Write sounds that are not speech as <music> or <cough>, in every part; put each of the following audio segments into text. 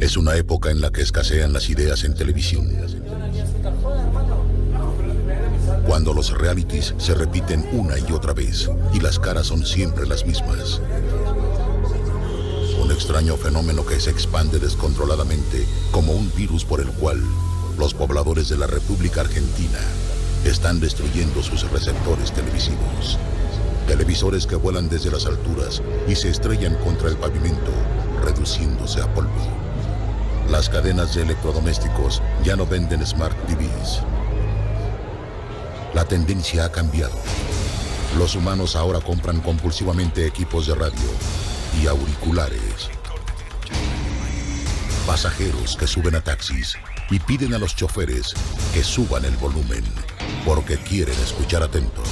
Es una época en la que escasean las ideas en televisión. Cuando los realities se repiten una y otra vez y las caras son siempre las mismas. Un extraño fenómeno que se expande descontroladamente como un virus por el cual los pobladores de la República Argentina están destruyendo sus receptores televisivos. Televisores que vuelan desde las alturas y se estrellan contra el pavimento, reduciéndose a polvo. Las cadenas de electrodomésticos ya no venden Smart TVs. La tendencia ha cambiado. Los humanos ahora compran compulsivamente equipos de radio y auriculares. Pasajeros que suben a taxis y piden a los choferes que suban el volumen porque quieren escuchar atentos.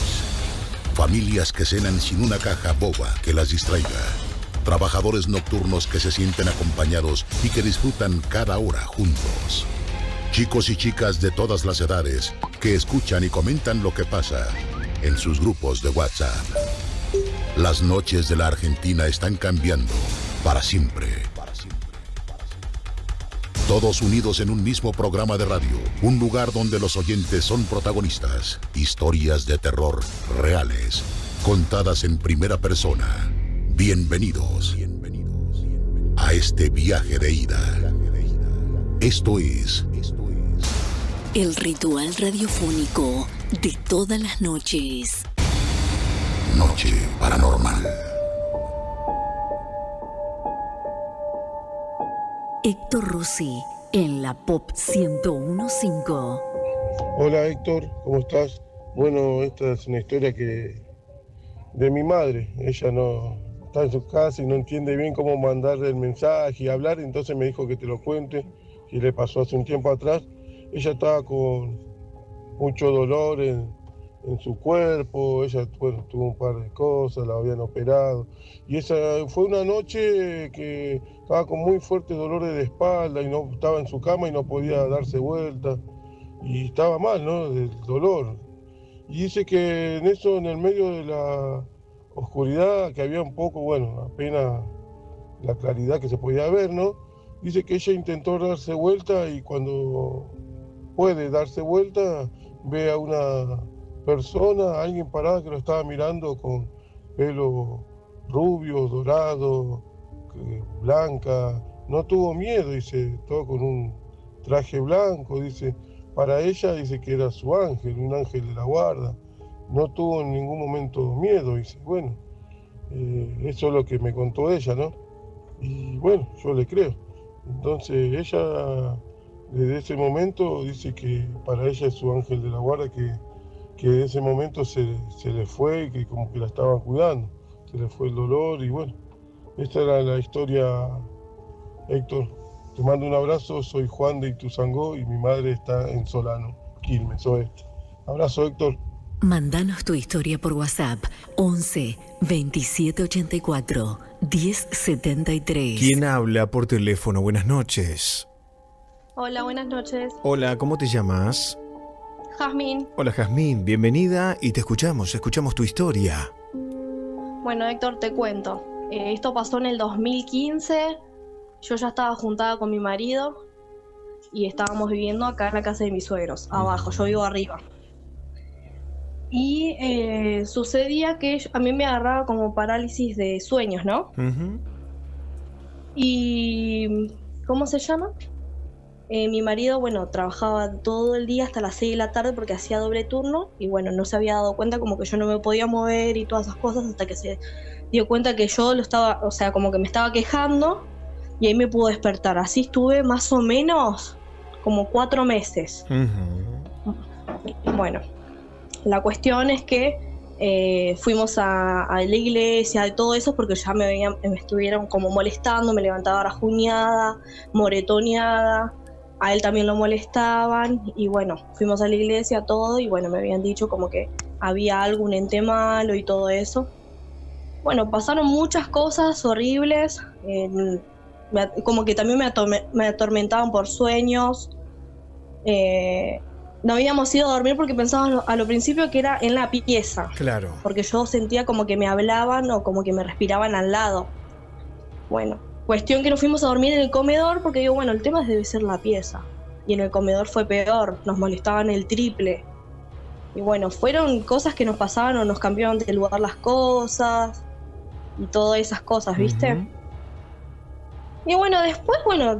Familias que cenan sin una caja boba que las distraiga. Trabajadores nocturnos que se sienten acompañados y que disfrutan cada hora juntos. Chicos y chicas de todas las edades que escuchan y comentan lo que pasa en sus grupos de WhatsApp. Las noches de la Argentina están cambiando para siempre. Todos unidos en un mismo programa de radio, un lugar donde los oyentes son protagonistas, historias de terror reales, contadas en primera persona. Bienvenidos a este viaje de ida. Esto es El ritual radiofónico de todas las noches. Noche Paranormal. Héctor Rossi en la Pop 1015. Hola Héctor, ¿cómo estás? Bueno, esta es una historia que de mi madre. Ella no está en su casa y no entiende bien cómo mandarle el mensaje y hablar, entonces me dijo que te lo cuente, que le pasó hace un tiempo atrás. Ella estaba con mucho dolor en, en su cuerpo, ella tuvo un par de cosas, la habían operado. Y esa fue una noche que estaba con muy fuertes dolores de espalda y no estaba en su cama y no podía darse vuelta. Y estaba mal, ¿no? Del dolor. Y dice que en eso, en el medio de la oscuridad, que había un poco, bueno, apenas la claridad que se podía ver, ¿no? Dice que ella intentó darse vuelta y cuando puede darse vuelta, ve a una persona, alguien parada que lo estaba mirando con pelo rubio, dorado, que- blanca. No tuvo miedo, dice, todo con un traje blanco, dice. Para ella dice que era su ángel, un ángel de la guarda. No tuvo en ningún momento miedo, dice. Bueno, eh, eso es lo que me contó ella, ¿no? Y bueno, yo le creo. Entonces ella, desde ese momento, dice que para ella es su ángel de la guarda, que, que en ese momento se, se le fue, que como que la estaban cuidando. Se le fue el dolor y bueno, esta era la historia, Héctor. Te mando un abrazo, soy Juan de Ituzangó y mi madre está en Solano, Quilmes, oeste. Abrazo, Héctor. Mandanos tu historia por WhatsApp 11 2784 1073. ¿Quién habla por teléfono? Buenas noches. Hola, buenas noches. Hola, ¿cómo te llamas? Jazmín. Hola Jazmín, bienvenida y te escuchamos, escuchamos tu historia. Bueno, Héctor, te cuento. Eh, esto pasó en el 2015. Yo ya estaba juntada con mi marido y estábamos viviendo acá en la casa de mis suegros, abajo. Yo vivo arriba. Y eh, sucedía que yo- a mí me agarraba como parálisis de sueños, ¿no? Y. ¿Cómo se llama? Eh, mi marido, bueno, trabajaba todo el día hasta las 6 de la tarde porque hacía doble turno y bueno, no se había dado cuenta como que yo no me podía mover y todas esas cosas hasta que se dio cuenta que yo lo estaba, o sea, como que me estaba quejando y ahí me pudo despertar. Así estuve más o menos como cuatro meses. Bueno, la cuestión es que eh, fuimos a, la iglesia y todo eso porque ya me, me estuvieron como molestando, me levantaba rajuñada, moretoneada, a él también lo molestaban y bueno, fuimos a la iglesia todo y bueno, me habían dicho como que había algún ente malo y todo eso. Bueno, pasaron muchas cosas horribles, como que también me atormentaban por sueños. Eh, no habíamos ido a dormir porque pensábamos a lo principio que era en la pieza, Claro. porque yo sentía como que me hablaban o como que me respiraban al lado. Bueno, Cuestión que nos fuimos a dormir en el comedor porque digo, bueno, el tema debe ser la pieza. Y en el comedor fue peor, nos molestaban el triple. Y bueno, fueron cosas que nos pasaban o nos cambiaban de lugar las cosas y todas esas cosas, ¿viste? Y bueno, después, bueno,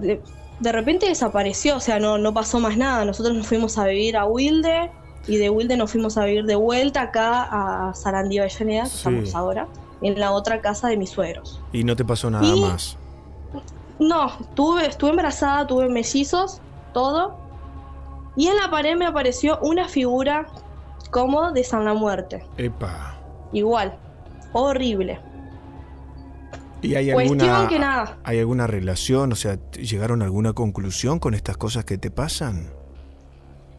de, repente desapareció, o sea, no, no pasó más nada. Nosotros nos fuimos a vivir a Wilde y de Wilde nos fuimos a vivir de vuelta acá a Sarandí Avellaneda, que estamos ahora, en la otra casa de mis suegros. ¿Y no te pasó nada más? No, tuve, estuve embarazada, tuve mellizos, todo. Y en la pared me apareció una figura como de San la Muerte. Epa. Igual, horrible. ¿Y hay alguna, que nada. ¿Hay alguna relación? O sea, ¿llegaron a alguna conclusión con estas cosas que te pasan?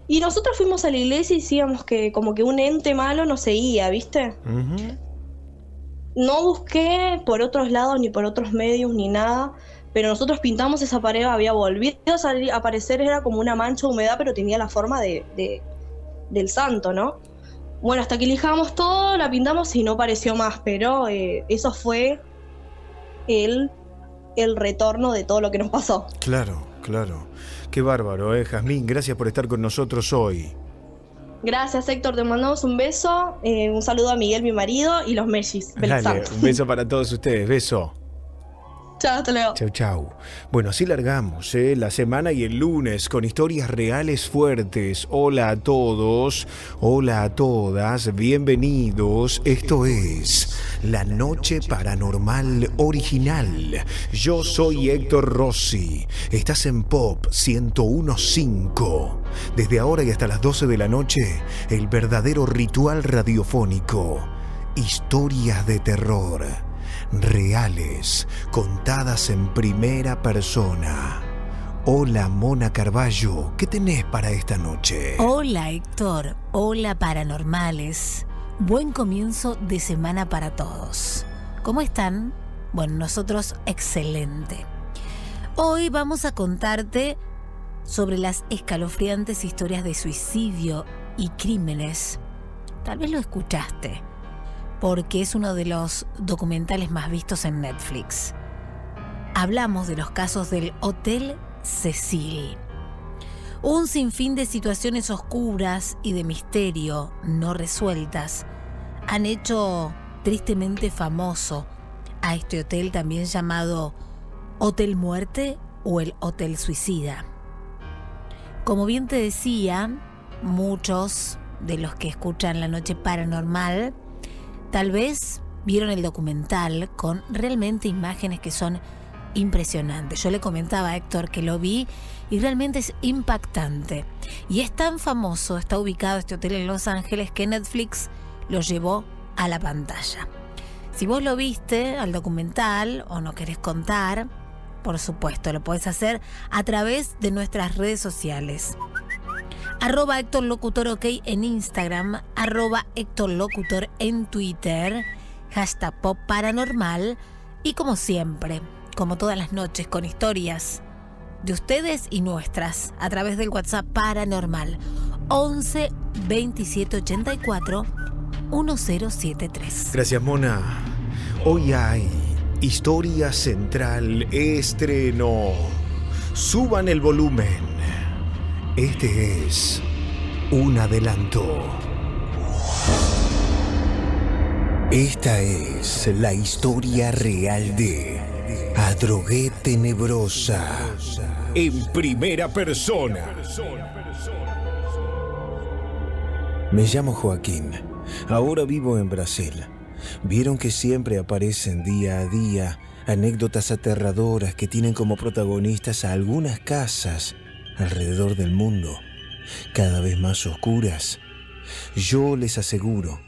Y nosotros fuimos a la iglesia y decíamos que como que un ente malo nos seguía, ¿viste? No busqué por otros lados, ni por otros medios, ni nada. Pero nosotros pintamos esa pared, había volvido a, aparecer, era como una mancha de humedad, pero tenía la forma de, del santo, ¿no? Bueno, hasta que lijamos todo, la pintamos y no pareció más, pero eh, eso fue el, el retorno de todo lo que nos pasó. Claro, claro. Qué bárbaro, ¿eh? Jazmín, gracias por estar con nosotros hoy. Gracias, Héctor. Te mandamos un beso. Eh, un saludo a Miguel, mi marido, y los Mellis. Dale, un beso para todos ustedes. Beso. Chao, hasta luego. Chau, chau. Bueno, así largamos ¿eh? la semana y el lunes con historias reales fuertes. Hola a todos, hola a todas, bienvenidos. Esto es La Noche Paranormal Original. Yo soy Héctor Rossi. Estás en Pop 1015. Desde ahora y hasta las 12 de la noche, el verdadero ritual radiofónico. Historias de terror reales, contadas en primera persona. Hola Mona Carballo, ¿qué tenés para esta noche? Hola Héctor, hola paranormales. Buen comienzo de semana para todos. ¿Cómo están? Bueno, nosotros excelente. Hoy vamos a contarte sobre las escalofriantes historias de suicidio y crímenes. Tal vez lo escuchaste porque es uno de los documentales más vistos en Netflix. Hablamos de los casos del Hotel Cecil. Un sinfín de situaciones oscuras y de misterio no resueltas han hecho tristemente famoso a este hotel también llamado Hotel Muerte o el Hotel Suicida. Como bien te decía, muchos de los que escuchan La Noche Paranormal Tal vez vieron el documental con realmente imágenes que son impresionantes. Yo le comentaba a Héctor que lo vi y realmente es impactante. Y es tan famoso, está ubicado este hotel en Los Ángeles, que Netflix lo llevó a la pantalla. Si vos lo viste al documental o no querés contar, por supuesto, lo podés hacer a través de nuestras redes sociales arroba Héctor Locutor OK en Instagram, arroba Héctor Locutor en Twitter, hashtag Pop Paranormal y como siempre, como todas las noches, con historias de ustedes y nuestras a través del WhatsApp Paranormal 11 27 84 1073. Gracias, Mona. Hoy hay Historia Central Estreno. Suban el volumen. Este es un adelanto. Esta es la historia real de Adrogué Tenebrosa en primera persona. Me llamo Joaquín. Ahora vivo en Brasil. Vieron que siempre aparecen día a día anécdotas aterradoras que tienen como protagonistas a algunas casas alrededor del mundo, cada vez más oscuras. Yo les aseguro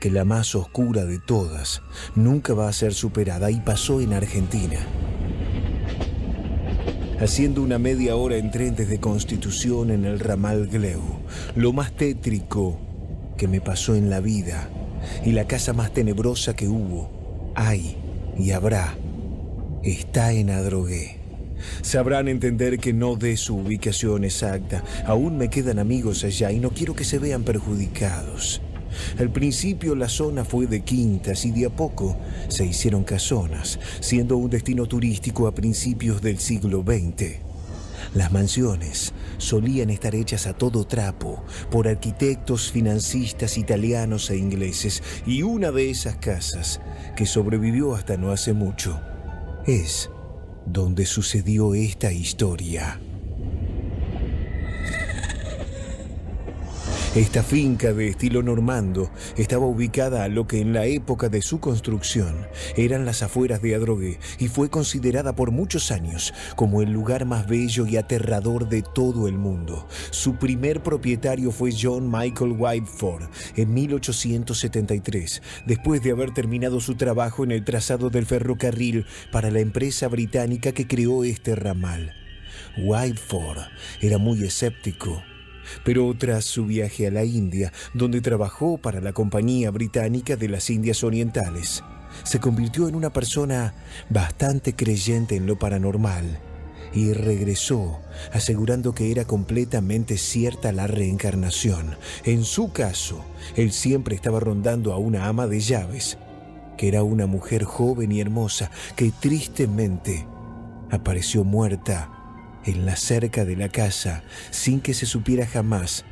que la más oscura de todas nunca va a ser superada y pasó en Argentina. Haciendo una media hora en tren desde Constitución en el ramal Gleu, lo más tétrico que me pasó en la vida y la casa más tenebrosa que hubo, hay y habrá, está en Adrogué. Sabrán entender que no dé su ubicación exacta. Aún me quedan amigos allá y no quiero que se vean perjudicados. Al principio la zona fue de quintas y de a poco se hicieron casonas, siendo un destino turístico a principios del siglo XX. Las mansiones solían estar hechas a todo trapo por arquitectos financistas italianos e ingleses y una de esas casas, que sobrevivió hasta no hace mucho, es donde sucedió esta historia. Esta finca de estilo normando estaba ubicada a lo que en la época de su construcción eran las afueras de Adrogué y fue considerada por muchos años como el lugar más bello y aterrador de todo el mundo. Su primer propietario fue John Michael Whiteford en 1873, después de haber terminado su trabajo en el trazado del ferrocarril para la empresa británica que creó este ramal. Whiteford era muy escéptico pero tras su viaje a la India, donde trabajó para la Compañía Británica de las Indias Orientales, se convirtió en una persona bastante creyente en lo paranormal y regresó asegurando que era completamente cierta la reencarnación. En su caso, él siempre estaba rondando a una ama de llaves, que era una mujer joven y hermosa que tristemente apareció muerta en la cerca de la casa sin que se supiera jamás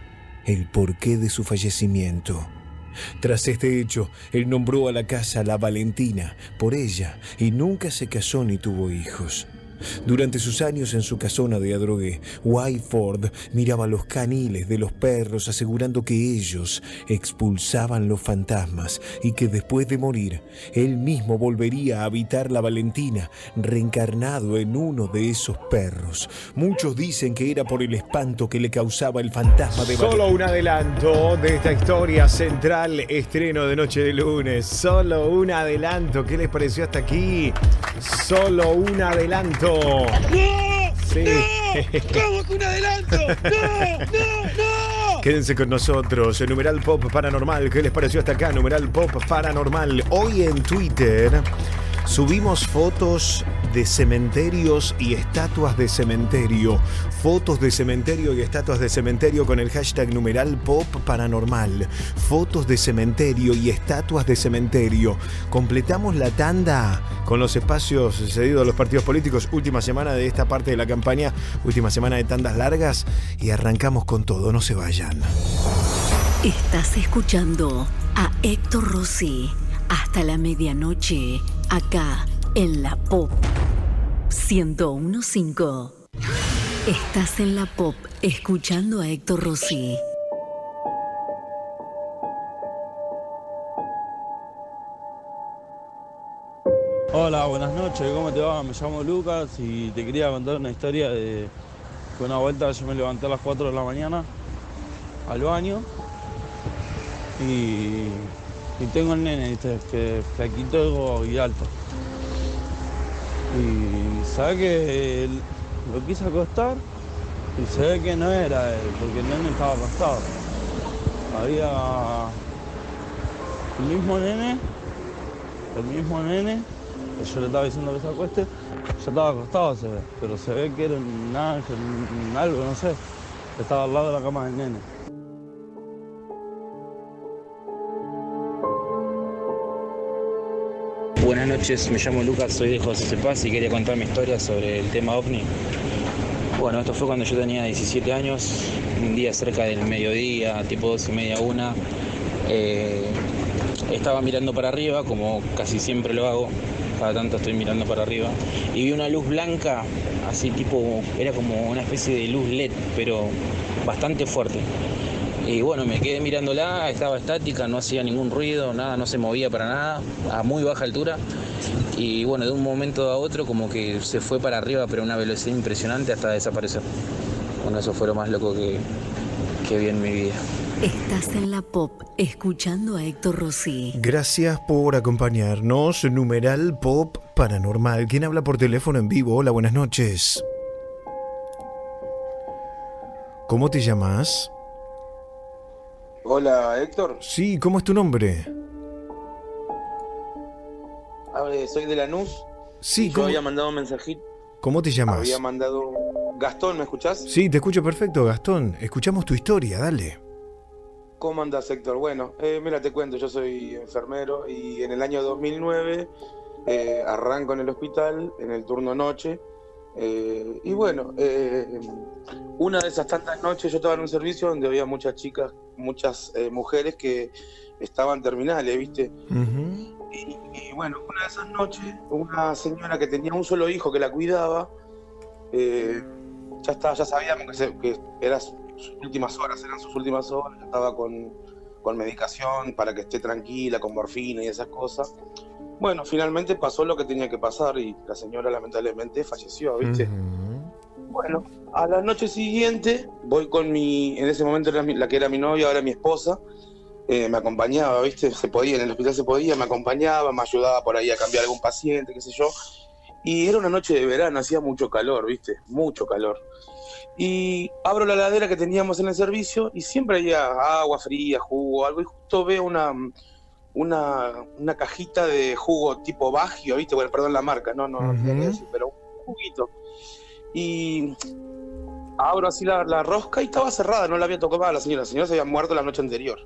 el porqué de su fallecimiento. Tras este hecho, él nombró a la casa La Valentina por ella y nunca se casó ni tuvo hijos. Durante sus años en su casona de Adrogué, Whiteford miraba los caniles de los perros asegurando que ellos expulsaban los fantasmas y que después de morir, él mismo volvería a habitar la Valentina, reencarnado en uno de esos perros. Muchos dicen que era por el espanto que le causaba el fantasma de Solo un adelanto de esta historia central, estreno de noche de lunes. Solo un adelanto. ¿Qué les pareció hasta aquí? Solo un adelanto. ¡No! Sí. ¿Cómo que un adelanto? ¡No! ¡No! ¡No! Quédense con nosotros, numeral pop paranormal. ¿Qué les pareció hasta acá? Numeral pop paranormal. Hoy en Twitter subimos fotos de cementerios y estatuas de cementerio. Fotos de cementerio y estatuas de cementerio con el hashtag numeral pop paranormal. Fotos de cementerio y estatuas de cementerio. Completamos la tanda con los espacios cedidos a los partidos políticos. Última semana de esta parte de la campaña. Última semana de tandas largas. Y arrancamos con todo. No se vayan. Estás escuchando a Héctor Rossi hasta la medianoche acá en la Pop 1015. Estás en la Pop escuchando a Héctor Rossi. Hola, buenas noches, ¿cómo te va? Me llamo Lucas y te quería contar una historia de que una vuelta yo me levanté a las 4 de la mañana al baño y, y tengo el nene, ¿viste? que flaquito y alto. Y sabe que lo quise acostar y se ve que no era él, porque el nene estaba acostado. Había el mismo nene, el mismo nene, que yo le estaba diciendo que se acueste, ya estaba acostado se ve, pero se ve que era un ángel, un algo, no sé, estaba al lado de la cama del nene. Noches, me llamo Lucas, soy de José Cepaz y quería contar mi historia sobre el tema ovni. Bueno, esto fue cuando yo tenía 17 años, un día cerca del mediodía, tipo 2 y media, una. eh, estaba mirando para arriba, como casi siempre lo hago, cada tanto estoy mirando para arriba, y vi una luz blanca, así tipo, era como una especie de luz LED, pero bastante fuerte. Y bueno, me quedé mirándola, estaba estática, no hacía ningún ruido, nada, no se movía para nada, a muy baja altura. Y bueno, de un momento a otro como que se fue para arriba, pero a una velocidad impresionante hasta desaparecer. Bueno, eso fue lo más loco que, que vi en mi vida. Estás en la Pop escuchando a Héctor Rossi. Gracias por acompañarnos. Numeral Pop Paranormal. ¿Quién habla por teléfono en vivo? Hola, buenas noches. ¿Cómo te llamas? Hola Héctor, Sí, ¿cómo es tu nombre? Ah, eh, soy de Lanús. Sí, Yo ¿cómo, había mandado un mensajito. ¿cómo te llamas? Había mandado. Gastón, ¿me escuchás? Sí, te escucho perfecto, Gastón. Escuchamos tu historia, dale. ¿Cómo andas, Héctor? Bueno, eh, mira, te cuento, yo soy enfermero y en el año 2009 eh, arranco en el hospital, en el turno noche. Eh, y bueno, eh, una de esas tantas noches yo estaba en un servicio donde había muchas chicas, muchas eh, mujeres que estaban terminales, ¿viste? Y, y bueno, una de esas noches, una señora que tenía un solo hijo que la cuidaba, ya estaba, ya sabíamos que, se- que eran sus últimas horas, eran sus últimas horas, ya estaba con, con medicación para que esté tranquila, con morfina y esas cosas. Bueno, finalmente pasó lo que tenía que pasar y la señora lamentablemente falleció, ¿viste? Bueno, a la noche siguiente voy con mi, en ese momento era mi- la que era mi novia, ahora mi esposa, eh, me acompañaba, ¿viste? Se podía, en el hospital se podía, me acompañaba, me ayudaba por ahí a cambiar algún paciente, qué sé yo. Y era una noche de verano, hacía mucho calor, ¿viste? Mucho calor. Y abro la ladera que teníamos en el servicio y siempre había agua fría, jugo, algo, y justo veo una, una, una cajita de jugo tipo Bagio, ¿viste? Bueno, perdón la marca, no, no, tenía que decir, pero un juguito. Y abro así la, la rosca y estaba cerrada, no la había tocado a la señora. La señora se había muerto la noche anterior.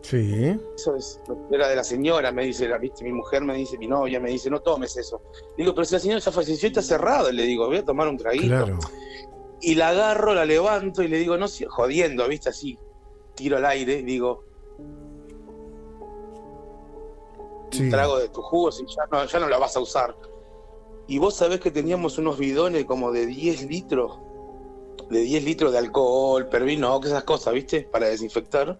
Sí. Eso es era de la señora, me dice, la, ¿viste? mi mujer me dice, mi novia me dice, no tomes eso. Digo, pero si la señora ya falleció y está cerrado, le digo, voy a tomar un traguito. Claro. Y la agarro, la levanto y le digo, no, jodiendo, ¿viste? Así, tiro al aire y digo, un trago de tu jugo, si ya no, ya no la vas a usar. Y vos sabés que teníamos unos bidones como de 10 litros, de 10 litros de alcohol, pervino, esas cosas, ¿viste? Para desinfectar.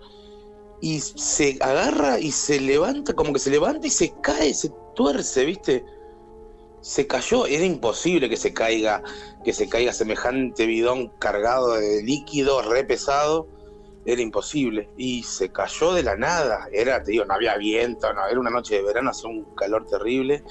Y se agarra y se levanta, como que se levanta y se cae, se tuerce, ¿viste? Se cayó, era imposible que se caiga, que se caiga semejante bidón cargado de líquido, re pesado era imposible. Y se cayó de la nada. Era, te digo, no había viento, no, era una noche de verano, hacía un calor terrible.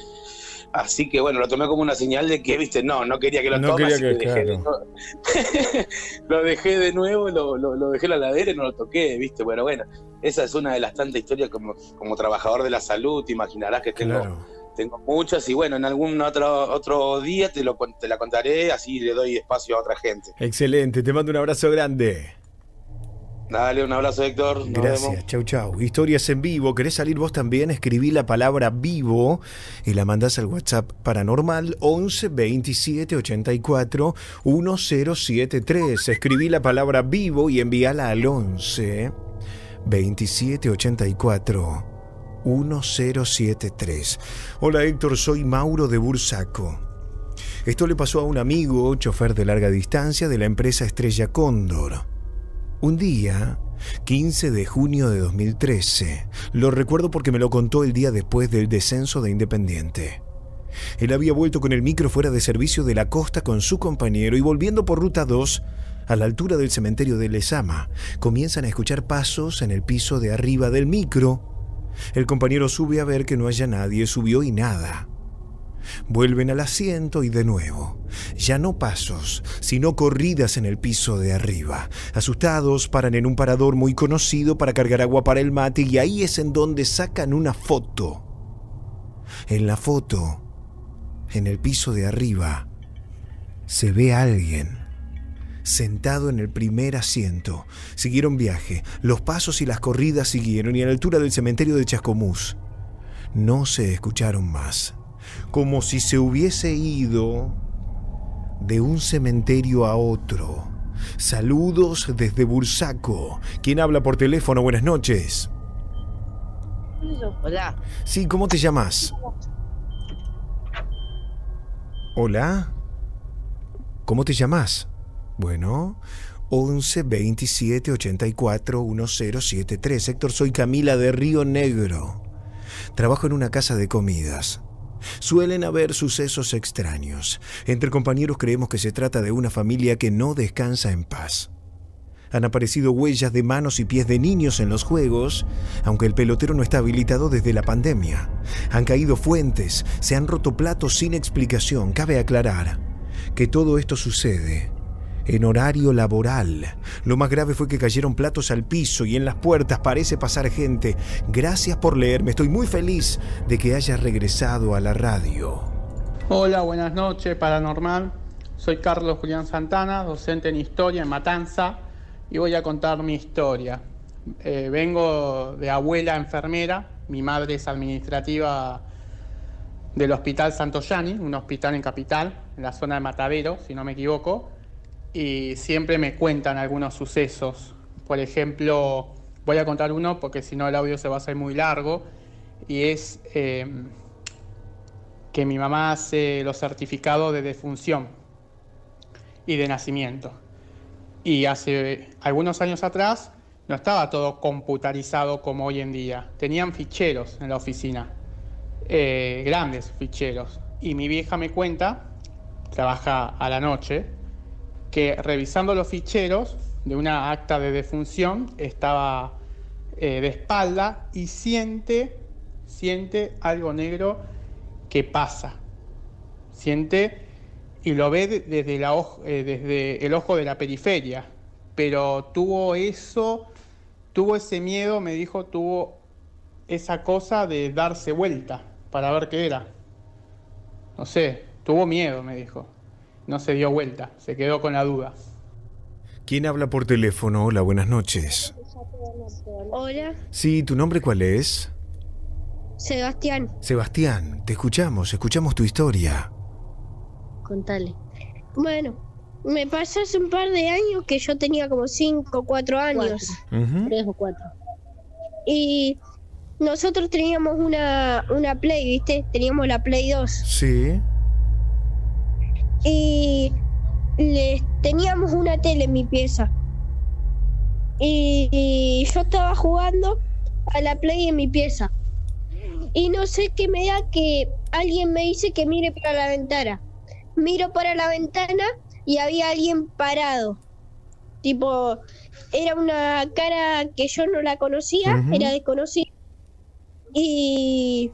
Así que bueno, lo tomé como una señal de que, viste, no, no quería que lo No tome, quería así que- que dejé de claro. nuevo- <laughs> lo dejé de nuevo, lo, lo- lo dejé en la ladera y no lo toqué, viste. Bueno, bueno, esa es una de las tantas historias como, como trabajador de la salud, te imaginarás que tengo, Claro. tengo muchas y bueno, en algún otro, otro día te, lo, te la contaré, así le doy espacio a otra gente. Excelente, te mando un abrazo grande. Dale, un abrazo Héctor. Nos vemos. Gracias, chau chau. Historias en vivo, ¿querés salir vos también? Escribí la palabra vivo y la mandás al WhatsApp paranormal 11 27 84 1073. Escribí la palabra vivo y envíala al 11 27 84 1073. Hola Héctor, soy Mauro de Bursaco. Esto le pasó a un amigo, chofer de larga distancia de la empresa Estrella Cóndor. Un día, 15 de junio de 2013, lo recuerdo porque me lo contó el día después del descenso de Independiente. Él había vuelto con el micro fuera de servicio de la costa con su compañero y volviendo por ruta 2, a la altura del cementerio de Lesama, comienzan a escuchar pasos en el piso de arriba del micro. El compañero sube a ver que no haya nadie, subió y nada. Vuelven al asiento y de nuevo. Ya no pasos, sino corridas en el piso de arriba. Asustados, paran en un parador muy conocido para cargar agua para el mate y ahí es en donde sacan una foto. En la foto, en el piso de arriba, se ve a alguien sentado en el primer asiento. Siguieron viaje, los pasos y las corridas siguieron y a la altura del cementerio de Chascomús no se escucharon más como si se hubiese ido de un cementerio a otro. Saludos desde Bursaco. ¿Quién habla por teléfono? Buenas noches. Hola. Sí, ¿cómo te llamas? Hola. ¿Cómo te llamas? Bueno, 11 27 84 1073. Héctor, soy Camila de Río Negro. Trabajo en una casa de comidas. Suelen haber sucesos extraños. Entre compañeros creemos que se trata de una familia que no descansa en paz. Han aparecido huellas de manos y pies de niños en los juegos, aunque el pelotero no está habilitado desde la pandemia. Han caído fuentes, se han roto platos sin explicación. Cabe aclarar que todo esto sucede en horario laboral. Lo más grave fue que cayeron platos al piso y en las puertas parece pasar gente. Gracias por leerme, estoy muy feliz de que hayas regresado a la radio. Hola, buenas noches, paranormal. Soy Carlos Julián Santana, docente en historia en Matanza. y voy a contar mi historia. Eh, vengo de abuela enfermera, mi madre es administrativa del Hospital Santo Yani, un hospital en Capital, en la zona de Matadero, si no me equivoco, y siempre me cuentan algunos sucesos. Por ejemplo, voy a contar uno porque si no el audio se va a hacer muy largo, y es eh, que mi mamá hace los certificados de defunción y de nacimiento. Y hace algunos años atrás no estaba todo computarizado como hoy en día. Tenían ficheros en la oficina, eh, grandes ficheros. Y mi vieja me cuenta, trabaja a la noche, que revisando los ficheros de una acta de defunción estaba eh, de espalda y siente, siente algo negro que pasa. Siente y lo ve desde, la, eh, desde el ojo de la periferia. Pero tuvo eso tuvo ese miedo, me dijo, tuvo esa cosa de darse vuelta para ver qué era. No sé, tuvo miedo, me dijo. No se dio vuelta, se quedó con la duda. ¿Quién habla por teléfono? Hola, buenas noches. Hola. Sí, ¿tu nombre cuál es? Sebastián. Sebastián, te escuchamos, escuchamos tu historia. Contale. Bueno, me pasó hace un par de años que yo tenía como 5 o 4 años. Tres o cuatro. Y nosotros teníamos una, una Play, ¿viste? Teníamos la Play 2. Sí. Y les, teníamos una tele en mi pieza. Y, y yo estaba jugando a la Play en mi pieza. Y no sé qué me da que alguien me dice que mire para la ventana. Miro para la ventana y había alguien parado. Tipo, era una cara que yo no la conocía, era desconocida. Y.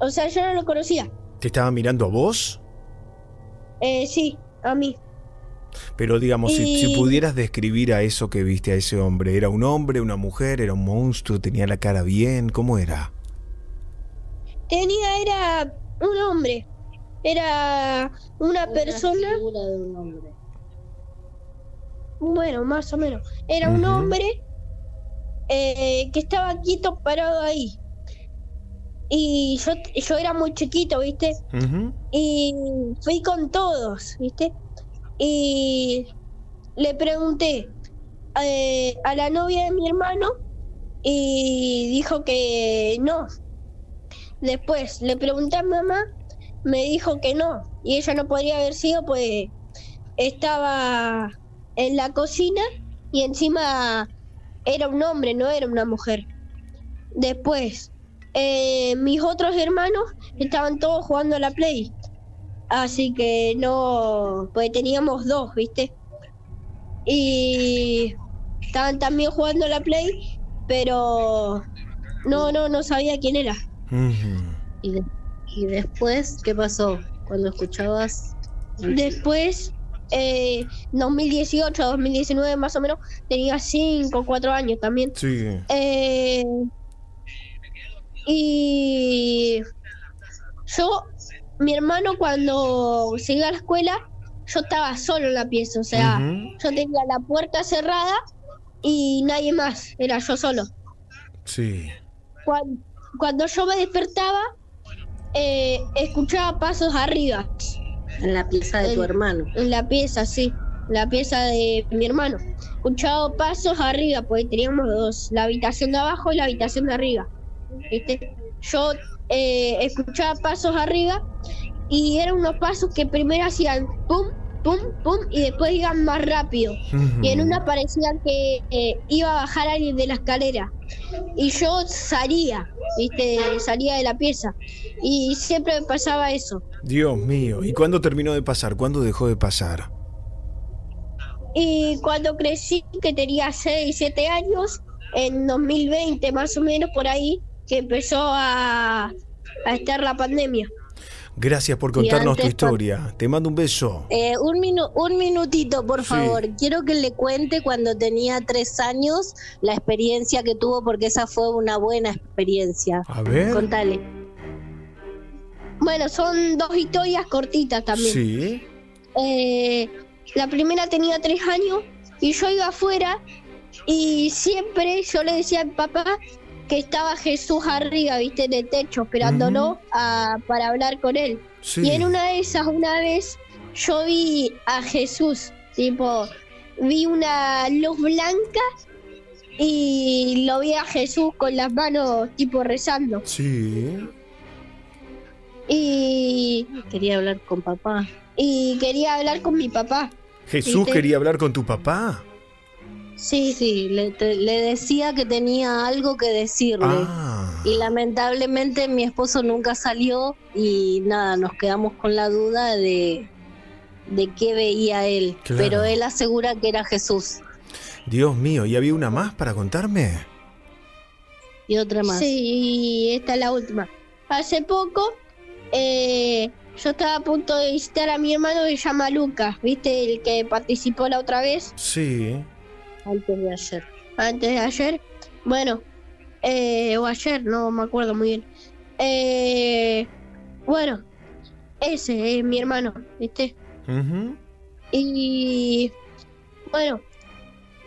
O sea, yo no lo conocía. ¿Te estaba mirando a vos? Eh, sí, a mí. Pero digamos, si, pudieras describir a eso que viste a ese hombre, ¿era un hombre, una mujer, era un monstruo, tenía la cara bien? ¿Cómo era? Tenía, era un hombre. Era una persona. Bueno, más o menos. Era un hombre eh, que estaba quieto parado ahí. Y yo, yo era muy chiquito, ¿viste? Y fui con todos, ¿viste? Y le pregunté eh, a la novia de mi hermano y dijo que no. Después le pregunté a mamá, me dijo que no. Y ella no podría haber sido, pues estaba en la cocina y encima era un hombre, no era una mujer. Después, eh, mis otros hermanos estaban todos jugando a la Play. Así que no, pues teníamos dos, ¿viste? Y estaban también jugando a la Play, pero no, no, no sabía quién era. ¿Y, de- y después qué pasó? Cuando escuchabas. Después, eh, 2018, 2019 más o menos, tenía 5 o 4 años también. Sí. Eh, y yo, mi hermano cuando se iba a la escuela, yo estaba solo en la pieza, o sea, yo tenía la puerta cerrada y nadie más, era yo solo. Sí. Cuan- Cuando, yo me despertaba, eh, escuchaba pasos arriba. En la pieza de tu hermano. En la pieza, sí. La pieza de mi hermano. Escuchaba pasos arriba, porque teníamos dos. La habitación de abajo y la habitación de arriba. ¿Viste? Yo eh, escuchaba pasos arriba y eran unos pasos que primero hacían pum, pum, pum y después iban más rápido. Y en una parecía que eh, iba a bajar alguien de la escalera. Y yo salía, ¿viste? Salía de la pieza. Y siempre me pasaba eso. Dios mío. ¿Y cuándo terminó de pasar? ¿Cuándo dejó de pasar? Y cuando crecí, que tenía 6, 7 años, en 2020 más o menos por ahí, que empezó a, a estar la pandemia. Gracias por contarnos tu historia. Te mando un beso. Eh, un, minu- un minutito, por Sí. favor. Quiero que le cuente cuando tenía tres años la experiencia que tuvo, porque esa fue una buena experiencia. A ver. Contale. Bueno, son dos historias cortitas también. Sí. Eh, la primera tenía 3 años y yo iba afuera y siempre yo le decía a mi papá que estaba Jesús arriba, viste, en el techo, esperándolo a- para hablar con él. Sí. Y en una de esas, una vez, yo vi a Jesús, tipo, vi una luz blanca y lo vi a Jesús con las manos, tipo, rezando. Sí. Y Quería hablar con papá. y quería hablar con mi papá. Jesús ¿Viste? quería hablar con tu papá. Sí, sí, le, te- le decía que tenía algo que decirle. Ah. Y lamentablemente mi esposo nunca salió y nada, nos quedamos con la duda de, de qué veía él. Claro. Pero él asegura que era Jesús. Dios mío, ¿y había una más para contarme? Y otra más. Sí, esta es la última. Hace poco, eh, yo estaba a punto de visitar a mi hermano que se llama Lucas, ¿viste? El que participó la otra vez, Sí. Antes de ayer. antes de ayer. Bueno, eh, o ayer, no me acuerdo muy bien. Eh, bueno, ese es mi hermano, ¿viste? Y bueno.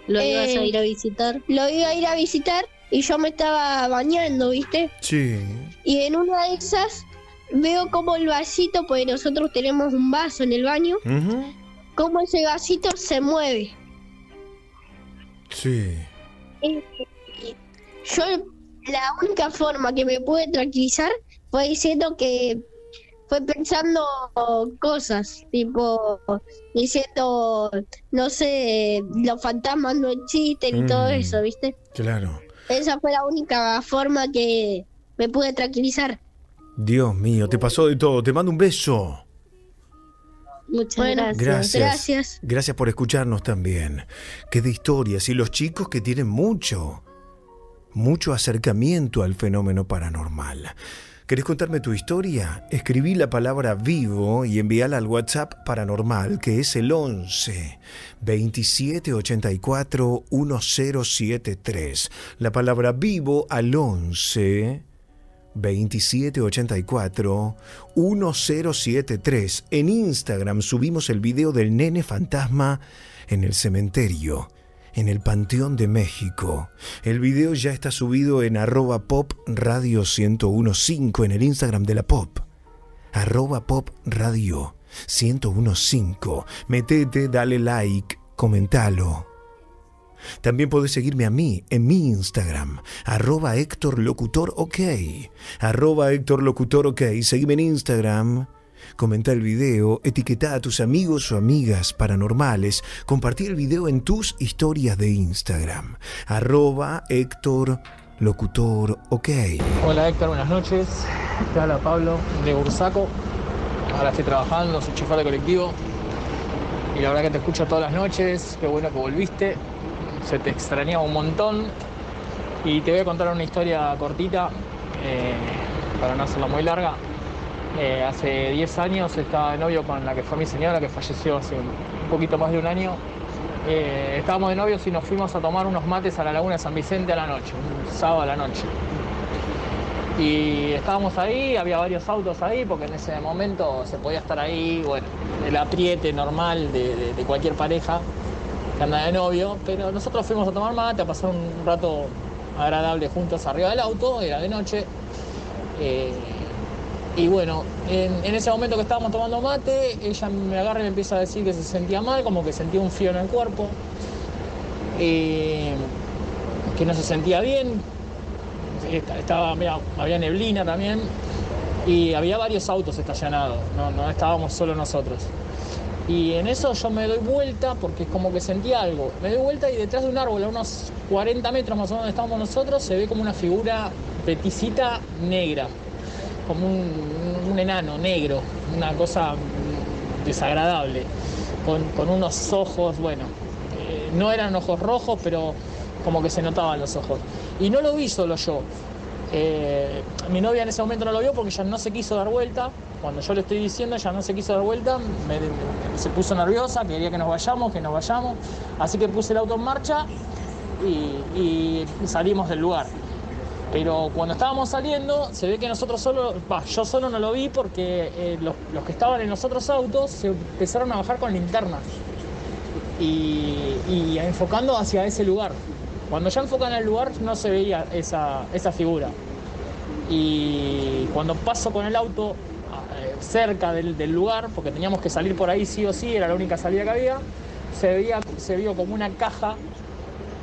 ¿Lo ibas a eh, ir a visitar? Lo iba a ir a visitar y yo me estaba bañando, ¿viste? Sí. Y en una de esas veo como el vasito, pues nosotros tenemos un vaso en el baño, Ujú. como ese vasito se mueve. Sí. Y yo la única forma que me pude tranquilizar fue diciendo que fue pensando cosas, tipo diciendo, no sé, los fantasmas no existen y todo Mm. eso, ¿viste? Claro. Esa fue la única forma que me pude tranquilizar. Dios mío, te pasó de todo. Te mando un beso. Muchas Bueno, gracias. Gracias. Gracias. Gracias por escucharnos también. Qué de historias. Y los chicos que tienen mucho, mucho acercamiento al fenómeno paranormal. ¿Querés contarme tu historia? Escribí la palabra vivo y envíala al WhatsApp paranormal, que es el 11 27 84 1073. La palabra vivo al 11 2784 1073. En Instagram subimos el video del nene fantasma en el cementerio, en el Panteón de México. El video ya está subido en arroba pop radio 1015 en el Instagram de la pop. Arroba pop radio 1015. Metete, dale like, comentalo. También podés seguirme a mí en mi Instagram, arroba Héctor Locutor OK. Arroba Héctor Locutor OK. Seguime en Instagram. Comenta el video, etiqueta a tus amigos o amigas paranormales, compartí el video en tus historias de Instagram. Arroba Héctor Locutor OK. Hola Héctor, buenas noches. Te habla Pablo de Bursaco. Ahora estoy trabajando, soy chofer de colectivo. Y la verdad que te escucho todas las noches. Qué bueno que volviste. Se te extrañaba un montón. Y te voy a contar una historia cortita, eh, para no hacerla muy larga. Eh, hace 10 años estaba de novio con la que fue mi señora, que falleció hace un poquito más de un año. Eh, estábamos de novios y nos fuimos a tomar unos mates a la laguna de San Vicente a la noche, un sábado a la noche. Y estábamos ahí, había varios autos ahí, porque en ese momento se podía estar ahí, bueno, el apriete normal de, cualquier pareja que de novio, pero nosotros fuimos a tomar mate, a pasar un rato agradable juntos arriba del auto, era de noche. Eh, y bueno, en, ese momento que estábamos tomando mate, ella me agarra y me empieza a decir que se sentía mal, como que sentía un frío en el cuerpo, eh, que no se sentía bien, esta- estaba, había neblina también y había varios autos estacionados, no, no estábamos solo nosotros. Y en eso yo me doy vuelta porque es como que sentía algo. Me doy vuelta y detrás de un árbol, a unos 40 metros más o menos donde estábamos nosotros, se ve como una figura peticita negra, como un, un enano negro, una cosa desagradable, con, con unos ojos, bueno, eh, no eran ojos rojos, pero como que se notaban los ojos. Y no lo vi solo yo. Eh, mi novia en ese momento no lo vio porque ella no se quiso dar vuelta. Cuando yo le estoy diciendo, ella no se quiso dar vuelta, se puso nerviosa, quería que nos vayamos, que nos vayamos. Así que puse el auto en marcha y, salimos del lugar. Pero cuando estábamos saliendo, se ve que nosotros solo, yo solo no lo vi porque eh, los, que estaban en los otros autos se empezaron a bajar con linternas. y, enfocando hacia ese lugar. Cuando ya enfocan al lugar no se veía esa, esa figura. Y cuando paso con el auto cerca del, lugar, porque teníamos que salir por ahí sí o sí, era la única salida que había, se, veía, se vio como una caja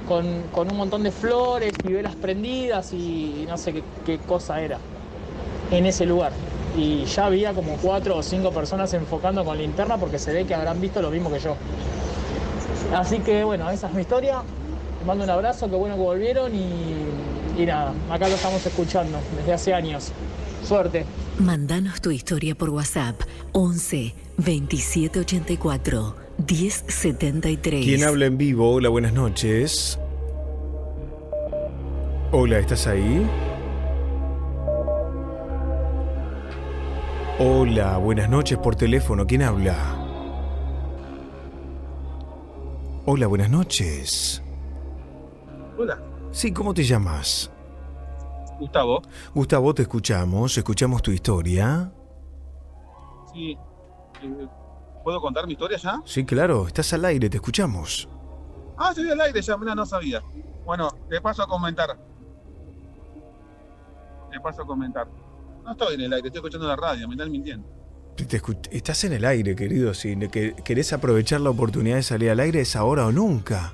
con, con un montón de flores y velas prendidas y no sé qué, cosa era en ese lugar. Y ya había como cuatro o cinco personas enfocando con linterna porque se ve que habrán visto lo mismo que yo. Así que bueno, esa es mi historia. Les mando un abrazo, qué bueno que volvieron y nada, acá lo estamos escuchando desde hace años. Suerte. Mandanos tu historia por WhatsApp 11 2784 1073. ¿Quién habla en vivo? Hola, buenas noches. Hola, ¿estás ahí? Hola, buenas noches por teléfono. ¿Quién habla? Hola, buenas noches. Hola, Sí, ¿cómo te llamas? Gustavo. Gustavo, te escuchamos, escuchamos tu historia. Sí. eh, ¿Puedo contar mi historia ya? Sí, claro, estás al aire, te escuchamos. Ah, estoy al aire ya, mirá, no sabía. Bueno, te paso a comentar. Te paso a comentar. No estoy en el aire, estoy escuchando la radio, me están mintiendo. Te- estás en el aire, querido. Si querés aprovechar la oportunidad de salir al aire, es ahora o nunca.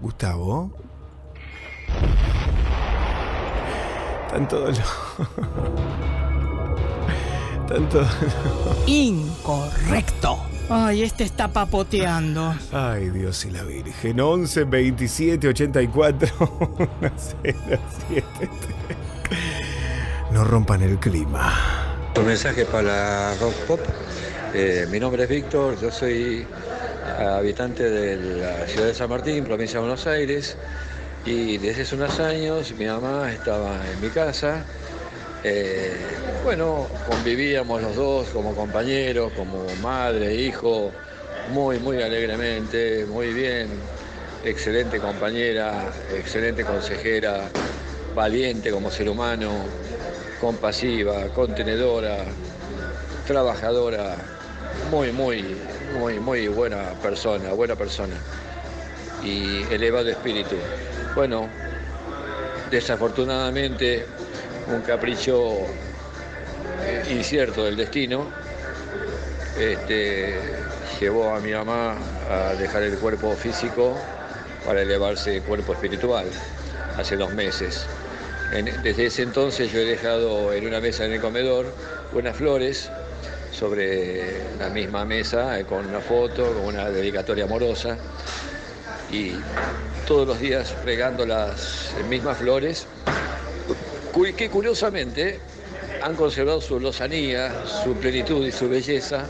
Gustavo. Tanto dolor. Tanto Incorrecto. Ay, este está papoteando. Ay, Dios y la Virgen. 11 27 84 107. No rompan el clima. Un mensaje para Rock Pop. Eh, mi nombre es Víctor, yo soy habitante de la ciudad de San Martín, provincia de Buenos Aires, y desde hace unos años mi mamá estaba en mi casa. Eh, bueno, convivíamos los dos como compañeros, como madre, hijo, muy, muy alegremente, muy bien. Excelente compañera, excelente consejera, valiente como ser humano, compasiva, contenedora, trabajadora, muy, muy, muy, muy buena persona, buena persona y elevado espíritu. Bueno, desafortunadamente un capricho eh, incierto del destino este, llevó a mi mamá a dejar el cuerpo físico para elevarse el cuerpo espiritual hace dos meses. Desde ese entonces yo he dejado en una mesa en el comedor unas flores sobre la misma mesa eh, con una foto, con una dedicatoria amorosa y todos los días regando las mismas flores que curiosamente han conservado su lozanía, su plenitud y su belleza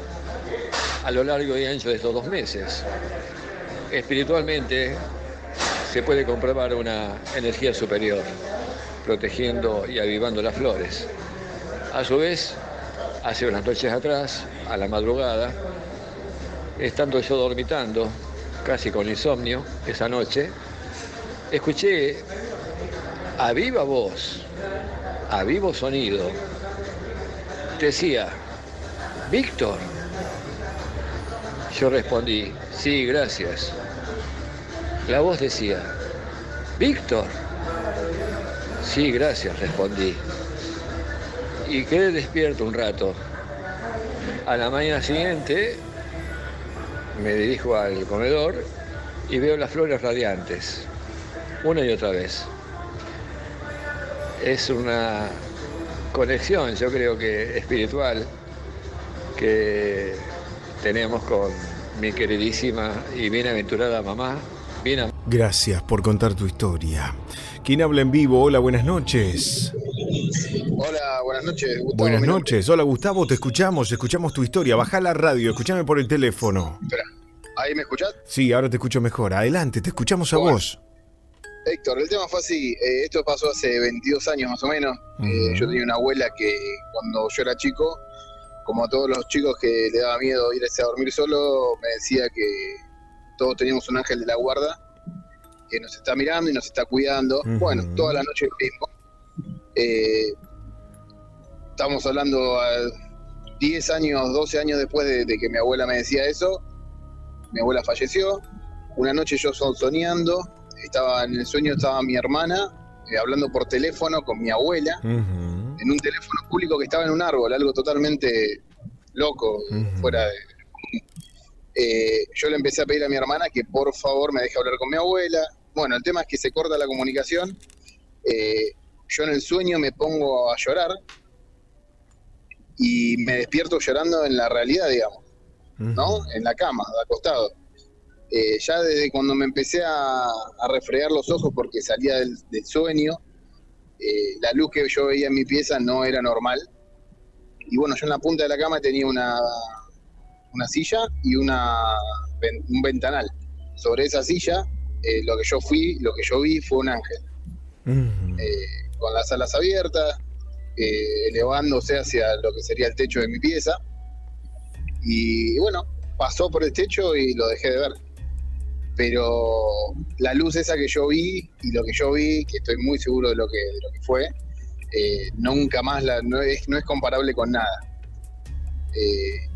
a lo largo y ancho de estos dos meses. Espiritualmente se puede comprobar una energía superior, protegiendo y avivando las flores. A su vez, hace unas noches atrás, a la madrugada, estando yo dormitando, casi con insomnio, esa noche, escuché a viva voz, a vivo sonido, decía, Víctor. Yo respondí, sí, gracias. La voz decía, Víctor. Sí, gracias, respondí. Y quedé despierto un rato. A la mañana siguiente me dirijo al comedor y veo las flores radiantes, una y otra vez. Es una conexión, yo creo que espiritual, que tenemos con mi queridísima y bienaventurada mamá, Gracias por contar tu historia. ¿Quién habla en vivo? Hola, buenas noches. Hola, buenas noches. Gustavo, Buenas noches. Hola, Gustavo, te escuchamos, escuchamos tu historia. Baja la radio, escúchame por el teléfono. Espera, ¿ahí me escuchás? Sí, ahora te escucho mejor. Adelante, te escuchamos a vos. Héctor, el tema fue así. eh, esto pasó hace 22 años más o menos. Eh, yo tenía una abuela que cuando yo era chico, como a todos los chicos que le daba miedo irse a dormir solo, me decía que todos teníamos un ángel de la guarda que nos está mirando y nos está cuidando. Bueno, toda la noche lo mismo. Eh, estamos hablando al- 10 años, 12 años después de, que mi abuela me decía eso, mi abuela falleció. Una noche yo soñando, estaba en el sueño estaba mi hermana eh, hablando por teléfono con mi abuela, en un teléfono público que estaba en un árbol, algo totalmente loco, fuera de... Eh, yo le empecé a pedir a mi hermana que por favor me deje hablar con mi abuela. Bueno, el tema es que se corta la comunicación. Eh, yo en el sueño me pongo a llorar y me despierto llorando en la realidad, digamos, ¿no? En la cama, acostado. Eh, ya desde cuando me empecé a, refregar los ojos porque salía del, sueño, eh, la luz que yo veía en mi pieza no era normal. Y bueno, yo en la punta de la cama tenía una, una silla y una, un ventanal. Sobre esa silla, eh, lo que yo fui, lo que yo vi fue un ángel. Con las alas abiertas, eh, elevándose hacia lo que sería el techo de mi pieza. Y bueno, pasó por el techo y lo dejé de ver. Pero la luz esa que yo vi y lo que yo vi, que estoy muy seguro de lo que, fue, eh, nunca más la, no, es, no es comparable con nada. Eh,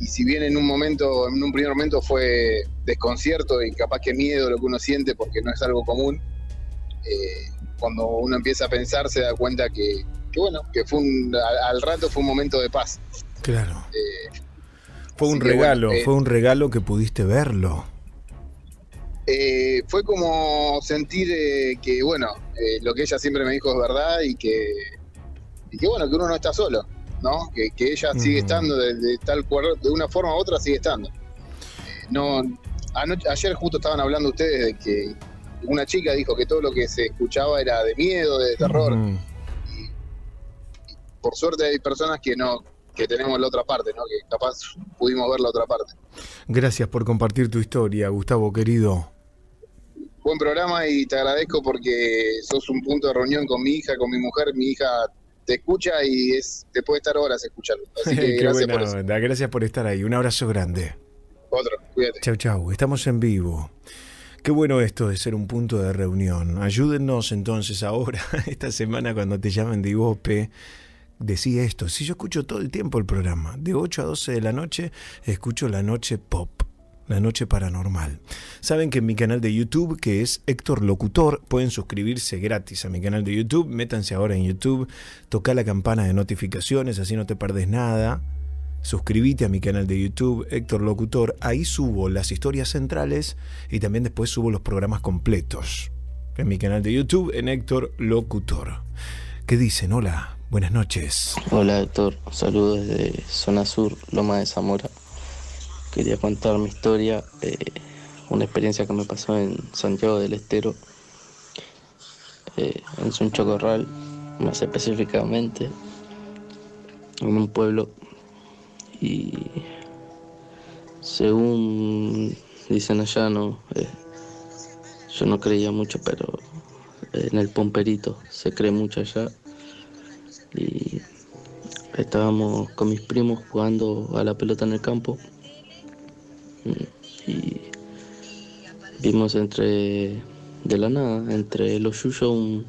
y si bien en un momento, en un primer momento fue desconcierto y capaz que miedo lo que uno siente porque no es algo común, cuando uno empieza a pensar se da cuenta que, que bueno, que fue un, al, rato fue un momento de paz. Claro. Eh, fue un regalo, eh, fue un regalo que pudiste verlo. Eh, fue como sentir que, bueno, lo que ella siempre me dijo es verdad y que, y que bueno, que uno no está solo, ¿no? Que, ella sigue estando de, tal cual, de una forma u otra sigue estando. no, ayer justo estaban hablando ustedes de que una chica dijo que todo lo que se escuchaba era de miedo, de terror por suerte hay personas que no que tenemos la otra parte, ¿no? que capaz pudimos ver la otra parte. Gracias por compartir tu historia, Gustavo, querido. Buen programa y te agradezco porque sos un punto de reunión con mi hija, con mi mujer. Mi hija te escucha y es te puede estar horas escuchando. <laughs> Así que gracias por eso. Gracias por estar ahí. Un abrazo grande. Otro, cuídate. Chau, chau. Estamos en vivo. Qué bueno esto de ser un punto de reunión. Ayúdennos entonces ahora, <laughs> esta semana, cuando te llamen de Ibope decía esto, si yo escucho todo el tiempo el programa, de 8 a 12 de la noche, escucho la noche pop. La Noche Paranormal. Saben que en mi canal de YouTube, que es Héctor Locutor, pueden suscribirse gratis a mi canal de YouTube. Métanse ahora en YouTube, toca la campana de notificaciones, así no te perdes nada. Suscríbete a mi canal de YouTube, Héctor Locutor. Ahí subo las historias centrales y también después subo los programas completos. En mi canal de YouTube, en Héctor Locutor. ¿Qué dicen? Hola. Buenas noches. Hola Héctor, saludos desde Zona Sur, Loma de Zamora. Quería contar mi historia, eh, una experiencia que me pasó en Santiago del Estero, eh, en Sunchocorral, más específicamente, en un pueblo. Y según dicen allá, no, eh, yo no creía mucho, pero en el pomperito se cree mucho allá. Y estábamos con mis primos jugando a la pelota en el campo. Y vimos entre de la nada entre los yuyos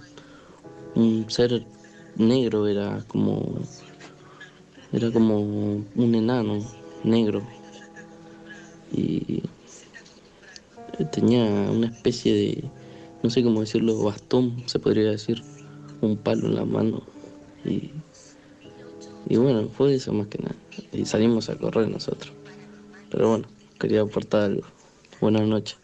un, ser negro era como era como un enano negro y tenía una especie de no sé cómo decirlo bastón se podría decir un palo en la mano y, y bueno, fue eso más que nada. Y salimos a correr nosotros. Pero bueno, quería aportar algo. Buenas noches.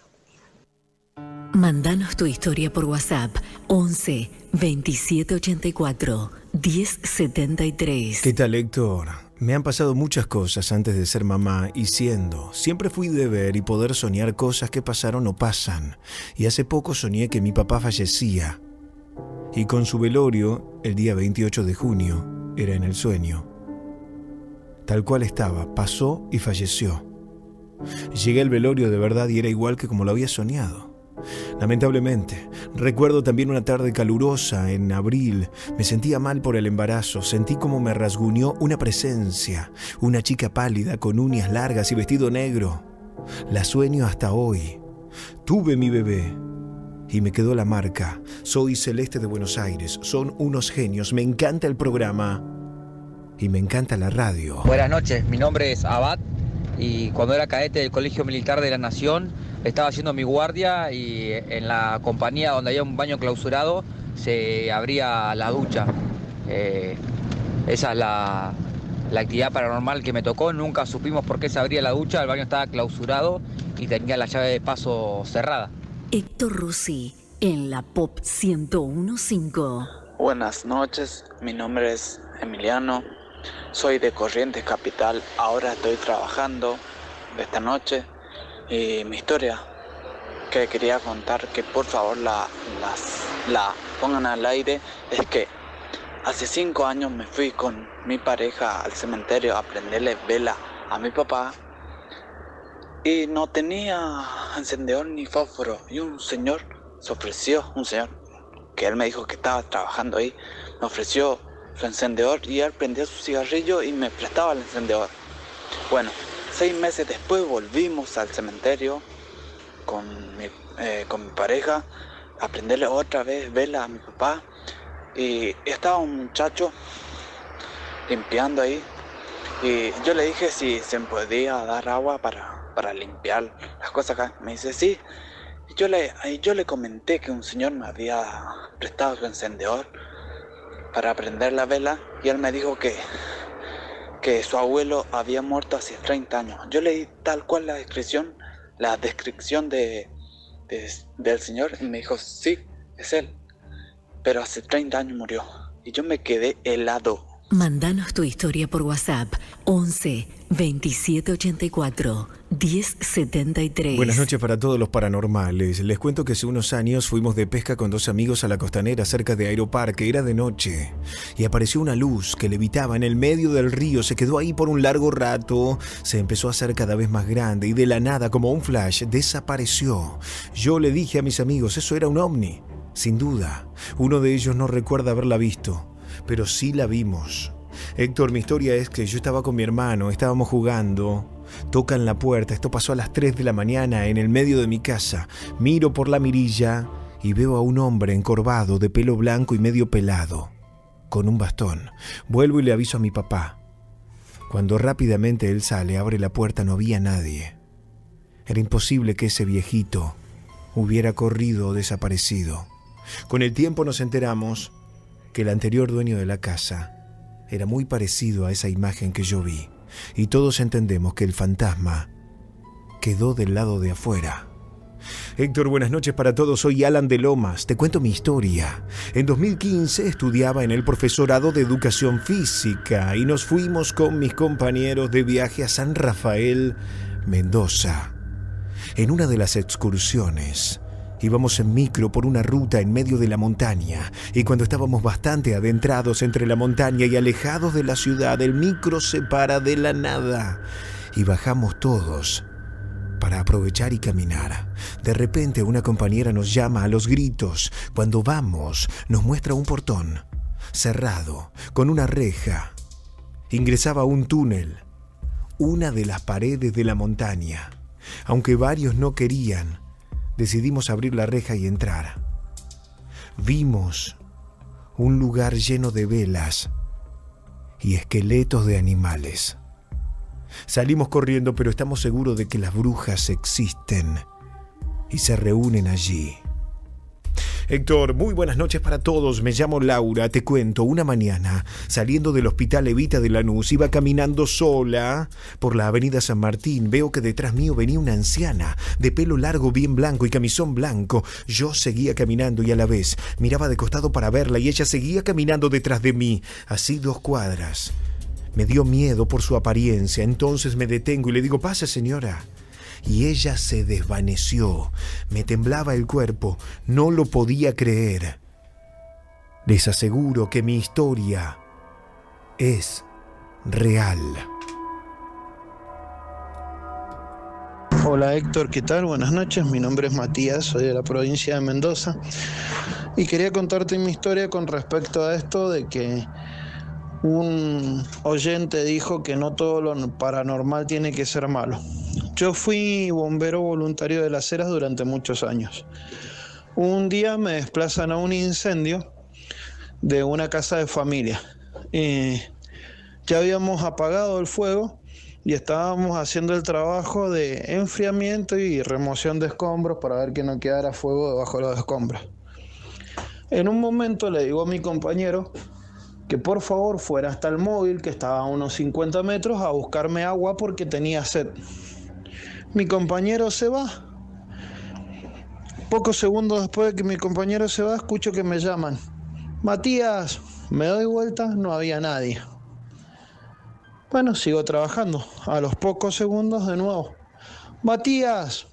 Mandanos tu historia por WhatsApp 11 2784 1073. ¿Qué tal, Héctor? Me han pasado muchas cosas antes de ser mamá y siendo. Siempre fui de ver y poder soñar cosas que pasaron o pasan. Y hace poco soñé que mi papá fallecía y con su velorio, el día 28 de junio, era en el sueño. Tal cual estaba, pasó y falleció. Llegué al velorio de verdad y era igual que como lo había soñado. Lamentablemente, recuerdo también una tarde calurosa en abril. Me sentía mal por el embarazo, sentí como me rasguñó una presencia, una chica pálida con uñas largas y vestido negro. La sueño hasta hoy. Tuve mi bebé, y me quedó la marca. Soy Celeste de Buenos Aires, son unos genios, me encanta el programa. y me encanta la radio. Buenas noches, mi nombre es Abad y cuando era cadete del Colegio Militar de la Nación estaba haciendo mi guardia y en la compañía donde había un baño clausurado se abría la ducha. Eh, esa es la, la actividad paranormal que me tocó. Nunca supimos por qué se abría la ducha, el baño estaba clausurado y tenía la llave de paso cerrada. Héctor Rossi en la Pop 1015. Buenas noches, mi nombre es Emiliano, soy de Corrientes Capital, ahora estoy trabajando esta noche y mi historia que quería contar, que por favor la, la pongan al aire, es que hace cinco años me fui con mi pareja al cementerio a prenderle vela a mi papá y no tenía encendedor ni fósforo y un señor se ofreció, un señor que él me dijo que estaba trabajando ahí, me ofreció su encendedor y él prendía su cigarrillo y me prestaba el encendedor. Bueno, seis meses después volvimos al cementerio con mi, eh, con mi pareja a prenderle otra vez vela a mi papá y estaba un muchacho limpiando ahí y yo le dije si se me podía dar agua para, para limpiar las cosas acá. Me dice sí. Y yo le, yo le comenté que un señor me había prestado su encendedor para prender la vela y él me dijo que, que su abuelo había muerto hace 30 años. Yo le di tal cual la descripción, la descripción de, del señor y me dijo, sí, es él. Pero hace 30 años murió. Y yo me quedé helado. Mándanos tu historia por WhatsApp 11 2784 1073. Buenas noches para todos los paranormales. Les cuento que hace unos años fuimos de pesca con dos amigos a la costanera cerca de Aeroparque. Era de noche y apareció una luz que levitaba en el medio del río. Se quedó ahí por un largo rato. Se empezó a hacer cada vez más grande y de la nada, como un flash, desapareció. Yo le dije a mis amigos, eso era un ovni. Sin duda, uno de ellos no recuerda haberla visto pero sí la vimos. Héctor, mi historia es que yo estaba con mi hermano, estábamos jugando, tocan la puerta, esto pasó a las 3 de la mañana en el medio de mi casa, miro por la mirilla y veo a un hombre encorvado, de pelo blanco y medio pelado, con un bastón. Vuelvo y le aviso a mi papá. Cuando rápidamente él sale, abre la puerta, no había nadie. Era imposible que ese viejito hubiera corrido o desaparecido. Con el tiempo nos enteramos que el anterior dueño de la casa era muy parecido a esa imagen que yo vi, y todos entendemos que el fantasma quedó del lado de afuera. Héctor, buenas noches para todos. Soy Alan de Lomas. Te cuento mi historia. En 2015 estudiaba en el profesorado de educación física y nos fuimos con mis compañeros de viaje a San Rafael, Mendoza. En una de las excursiones Íbamos en micro por una ruta en medio de la montaña y cuando estábamos bastante adentrados entre la montaña y alejados de la ciudad, el micro se para de la nada y bajamos todos para aprovechar y caminar. De repente una compañera nos llama a los gritos. Cuando vamos, nos muestra un portón cerrado, con una reja. Ingresaba un túnel, una de las paredes de la montaña. Aunque varios no querían, decidimos abrir la reja y entrar. Vimos un lugar lleno de velas y esqueletos de animales. Salimos corriendo, pero estamos seguros de que las brujas existen y se reúnen allí. Héctor, muy buenas noches para todos. Me llamo Laura. Te cuento, una mañana, saliendo del hospital Evita de Lanús, iba caminando sola por la avenida San Martín. Veo que detrás mío venía una anciana, de pelo largo, bien blanco y camisón blanco. Yo seguía caminando y a la vez miraba de costado para verla y ella seguía caminando detrás de mí, así dos cuadras. Me dio miedo por su apariencia, entonces me detengo y le digo, pase señora y ella se desvaneció. Me temblaba el cuerpo, no lo podía creer. Les aseguro que mi historia es real. Hola Héctor, ¿qué tal? Buenas noches, mi nombre es Matías, soy de la provincia de Mendoza y quería contarte mi historia con respecto a esto de que un oyente dijo que no todo lo paranormal tiene que ser malo. Yo fui bombero voluntario de las Heras durante muchos años. Un día me desplazan a un incendio de una casa de familia. ya habíamos apagado el fuego y estábamos haciendo el trabajo de enfriamiento y remoción de escombros para ver que no quedara fuego debajo de los escombros. En un momento le digo a mi compañero que por favor fuera hasta el móvil, que estaba a unos 50 metros, a buscarme agua porque tenía sed. Mi compañero se va. Pocos segundos después de que mi compañero se va, escucho que me llaman. Matías, me doy vuelta, no había nadie. Bueno, sigo trabajando. A los pocos segundos de nuevo. Matías,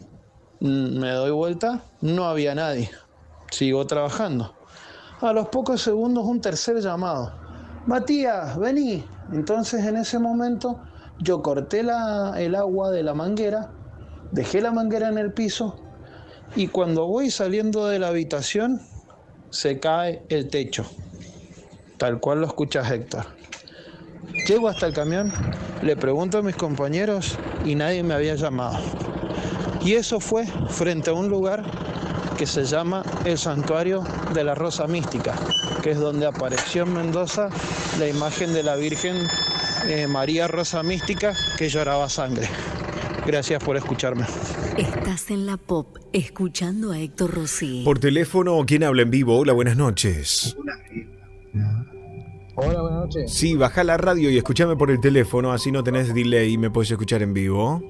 mm, me doy vuelta, no había nadie. Sigo trabajando. A los pocos segundos un tercer llamado. Matías, vení. Entonces en ese momento yo corté el agua de la manguera, dejé la manguera en el piso y cuando voy saliendo de la habitación se cae el techo, tal cual lo escuchas Héctor. Llego hasta el camión, le pregunto a mis compañeros y nadie me había llamado. Y eso fue frente a un lugar que se llama el Santuario de la Rosa Mística, que es donde apareció en Mendoza la imagen de la Virgen eh, María Rosa Mística que lloraba sangre. Gracias por escucharme. Estás en la pop escuchando a Héctor Rossi. Por teléfono, ¿quién habla en vivo? Hola, buenas noches. Hola, buenas noches. Sí, baja la radio y escúchame por el teléfono, así no tenés delay y me puedes escuchar en vivo.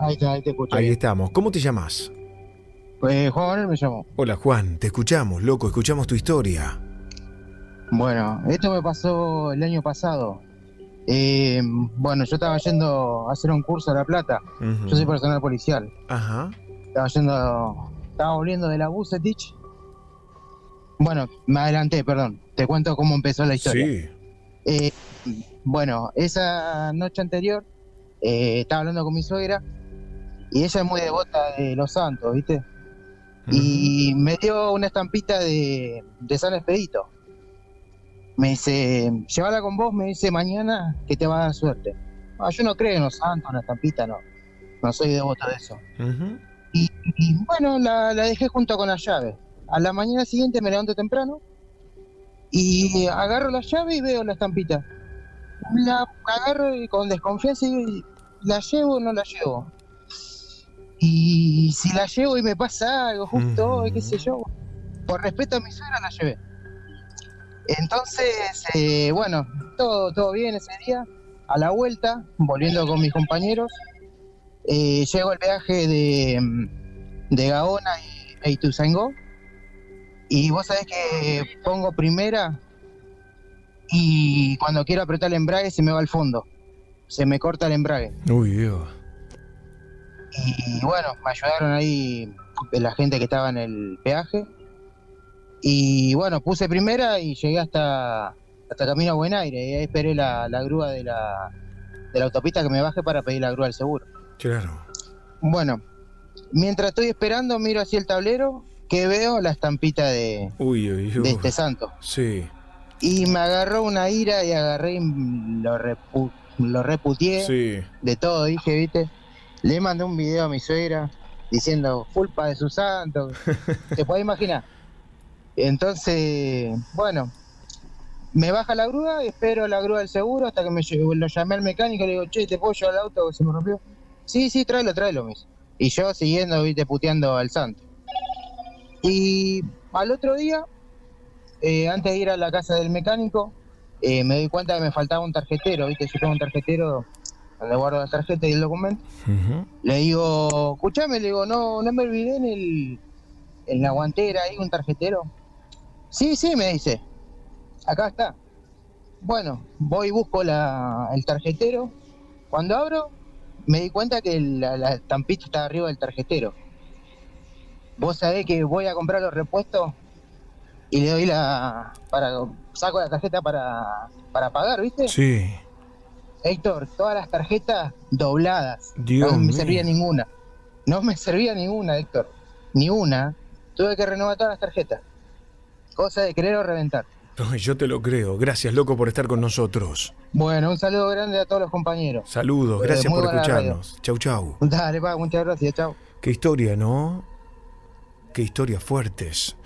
Ahí está, ahí te escucho. Ahí estamos. ¿Cómo te llamas? Pues Juan Manuel me llamó. Hola Juan, te escuchamos, loco, escuchamos tu historia. Bueno, esto me pasó el año pasado. Eh, bueno, yo estaba yendo a hacer un curso a La Plata. Yo soy personal policial. Ajá. Estaba yendo, estaba volviendo de la Bucetich. Bueno, me adelanté, perdón. Te cuento cómo empezó la historia. Sí. Eh, bueno, esa noche anterior eh, estaba hablando con mi suegra y ella es muy devota de los santos, ¿viste? Y me dio una estampita de, de San Expedito. Me dice, llévala con vos, me dice mañana que te va a dar suerte. Ah, yo no creo en los santos, una estampita, no. No soy devoto de eso. y, y bueno, la, la dejé junto con la llave. A la mañana siguiente me levanto temprano y agarro la llave y veo la estampita. La agarro y con desconfianza y la llevo o no la llevo. Y si la llevo y me pasa algo justo hoy, qué sé yo, por respeto a mi suegra la llevé. Entonces, eh, bueno, todo, todo bien ese día. A la vuelta, volviendo con mis compañeros, eh, llego al peaje de, de Gaona y e Ituzaingó. Y vos sabés que pongo primera y cuando quiero apretar el embrague se me va al fondo. Se me corta el embrague. Uy, Dios. Y bueno, me ayudaron ahí la gente que estaba en el peaje. Y bueno, puse primera y llegué hasta, hasta Camino a Buen Aire. Y ahí esperé la, la grúa de la, de la autopista que me baje para pedir la grúa del seguro. Claro. Bueno, mientras estoy esperando, miro así el tablero, que veo la estampita de, Uy, uy, uy. de este santo. Sí. Y me agarró una ira y agarré y lo, repu- lo reputié Sí. de todo, dije, viste. Le mandé un video a mi suegra diciendo, culpa de su santo. <laughs> ¿Te puedes imaginar? Entonces, bueno, me baja la grúa, espero la grúa del seguro hasta que me lo llamé al mecánico y le digo, che, ¿te puedo llevar el auto que se me rompió? Sí, sí, tráelo, tráelo, me dice. Y yo siguiendo, viste, puteando al santo. Y al otro día, eh, antes de ir a la casa del mecánico, eh, me di cuenta que me faltaba un tarjetero, viste, yo tengo un tarjetero donde guardo la tarjeta y el documento. Le digo, escuchame, le digo, no, no me olvidé en el en la guantera ahí un tarjetero. Sí, sí, me dice. Acá está. Bueno, voy y busco la, el tarjetero. Cuando abro, me di cuenta que la, la estampita está arriba del tarjetero. Vos sabés que voy a comprar los repuestos y le doy la. para saco la tarjeta para, para pagar, ¿viste? Sí. Héctor, todas las tarjetas dobladas. Dios no me mío. servía ninguna. No me servía ninguna, Héctor. Ni una. Tuve que renovar todas las tarjetas. Cosa de querer o reventar. Yo te lo creo. Gracias, loco, por estar con nosotros. Bueno, un saludo grande a todos los compañeros. Saludos, Eh, gracias por escucharnos. Chau, chau. Dale, pa, muchas gracias, chao. Qué historia, ¿no? Qué historias fuertes.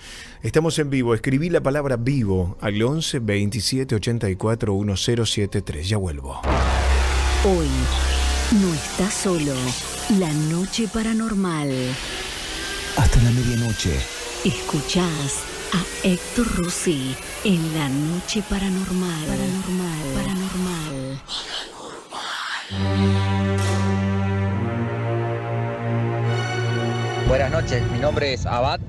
Estamos en vivo. Escribí la palabra vivo al 11 27 84 1073. Ya vuelvo. Hoy no estás solo. La noche paranormal. Hasta la medianoche. Escuchás a Héctor Rossi en La Noche Paranormal. Paranormal. Paranormal. Buenas noches, mi nombre es Abad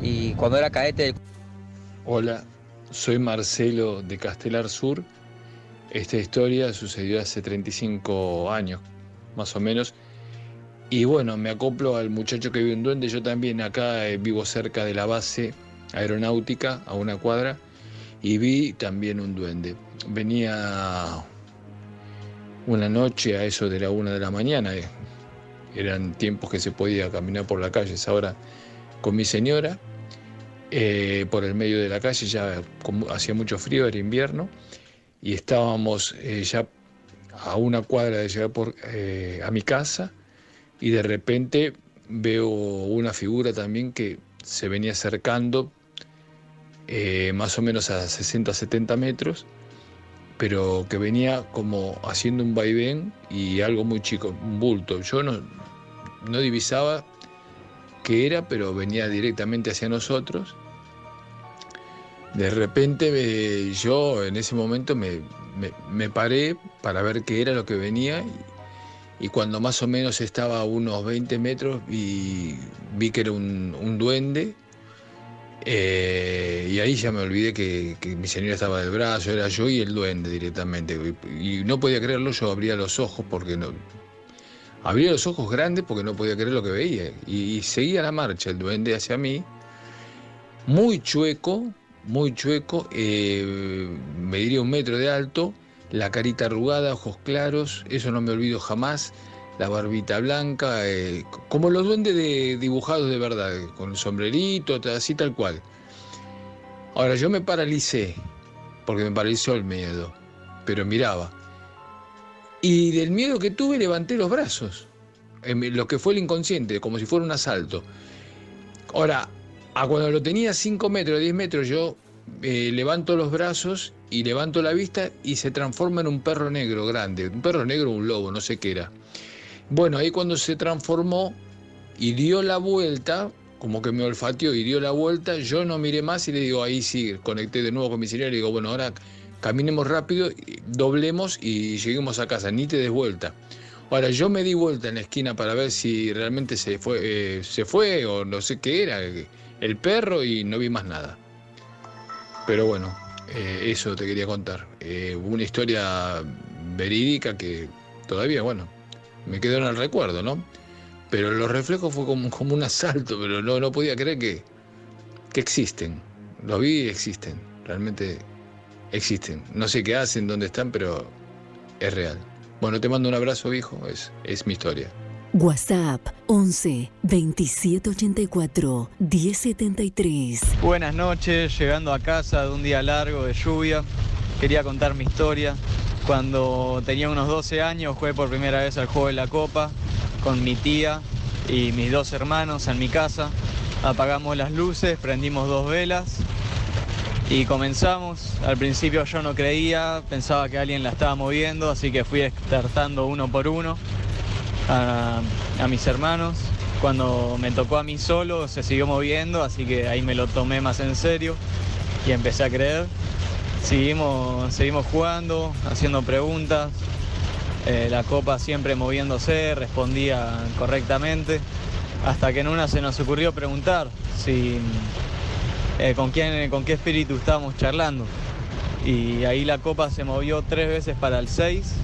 y cuando era cadete... Hola, soy Marcelo de Castelar Sur. Esta historia sucedió hace 35 años, más o menos. Y bueno, me acoplo al muchacho que vive en Duende. Yo también acá eh, vivo cerca de la base aeronáutica, a una cuadra, y vi también un duende. Venía una noche a eso de la una de la mañana. eh, Eran tiempos que se podía caminar por la calle. Ahora con mi señora, eh, por el medio de la calle, ya hacía mucho frío, era invierno, y estábamos eh, ya a una cuadra de llegar por, eh, a mi casa, y de repente veo una figura también que se venía acercando más o menos a 60, 70 metros, pero que venía como haciendo un vaivén y algo muy chico, un bulto. Yo no, no divisaba qué era, pero venía directamente hacia nosotros. De repente eh, yo en ese momento me, me- paré para ver qué era lo que venía y, y cuando más o menos estaba a unos 20 metros vi, vi que era un, duende eh, y ahí ya me olvidé que, mi señora estaba del brazo, era yo y el duende directamente. Y, y no podía creerlo, yo abría los ojos porque no. Abría los ojos grandes porque no podía creer lo que veía. Y, seguía la marcha el duende hacia mí, muy chueco, muy chueco, eh, me diría un metro de alto, la carita arrugada, ojos claros, eso no me olvido jamás, la barbita blanca, eh, como los duendes de, dibujados de verdad, con el sombrerito, así tal cual. Ahora yo me paralicé, porque me paralizó el miedo, pero miraba. Y del miedo que tuve levanté los brazos, lo que fue el inconsciente, como si fuera un asalto. Ahora, a cuando lo tenía 5 metros, 10 metros, yo eh, levanto los brazos y levanto la vista y se transforma en un perro negro grande. Un perro negro o un lobo, no sé qué era. Bueno, ahí cuando se transformó y dio la vuelta, como que me olfateó y dio la vuelta, yo no miré más y le digo, ahí sí, conecté de nuevo con mi señora y digo, bueno, ahora caminemos rápido, doblemos y lleguemos a casa, ni te des vuelta. Ahora, yo me di vuelta en la esquina para ver si realmente se fue, eh, o no sé qué era, el perro y no vi más nada. Pero bueno, eh, eso te quería contar. Eh, una historia verídica que todavía, bueno, me quedó en el recuerdo, ¿no? Pero los reflejos fue como, como un asalto, pero no, no podía creer que, que existen. Los vi y existen, realmente existen. No sé qué hacen, dónde están, pero es real. Bueno, te mando un abrazo, viejo, es, es mi historia. WhatsApp 11 2784 1073. Buenas noches, llegando a casa de un día largo de lluvia. Quería contar mi historia. Cuando tenía unos 12 años jugué por primera vez al juego de la copa con mi tía y mis dos hermanos en mi casa. Apagamos las luces, prendimos dos velas y comenzamos. Al principio yo no creía, pensaba que alguien la estaba moviendo, así que fui despertando uno por uno a, a mis hermanos. Cuando me tocó a mí solo se siguió moviendo, así que ahí me lo tomé más en serio y empecé a creer. Seguimos, seguimos jugando, haciendo preguntas. Eh, la copa siempre moviéndose, respondía correctamente. Hasta que en una se nos ocurrió preguntar si, eh, con, quién, con qué espíritu estábamos charlando. Y ahí la copa se movió tres veces para el 6,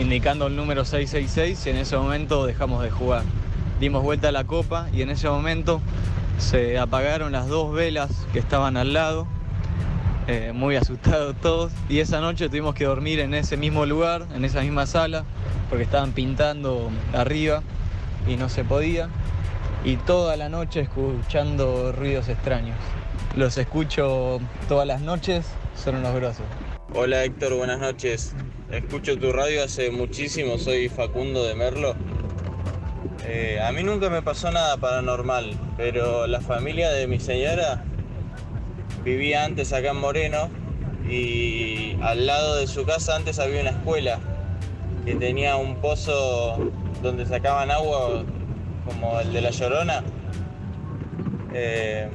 indicando el número 666 y en ese momento dejamos de jugar. Dimos vuelta a la copa y en ese momento se apagaron las dos velas que estaban al lado, eh, muy asustados todos. Y esa noche tuvimos que dormir en ese mismo lugar, en esa misma sala, porque estaban pintando arriba y no se podía. Y toda la noche escuchando ruidos extraños. Los escucho todas las noches, son unos grosos. Hola Héctor, buenas noches. Escucho tu radio hace muchísimo, soy Facundo de Merlo. Eh, a mí nunca me pasó nada paranormal, pero la familia de mi señora vivía antes acá en Moreno y al lado de su casa antes había una escuela que tenía un pozo donde sacaban agua como el de la Llorona. Eh,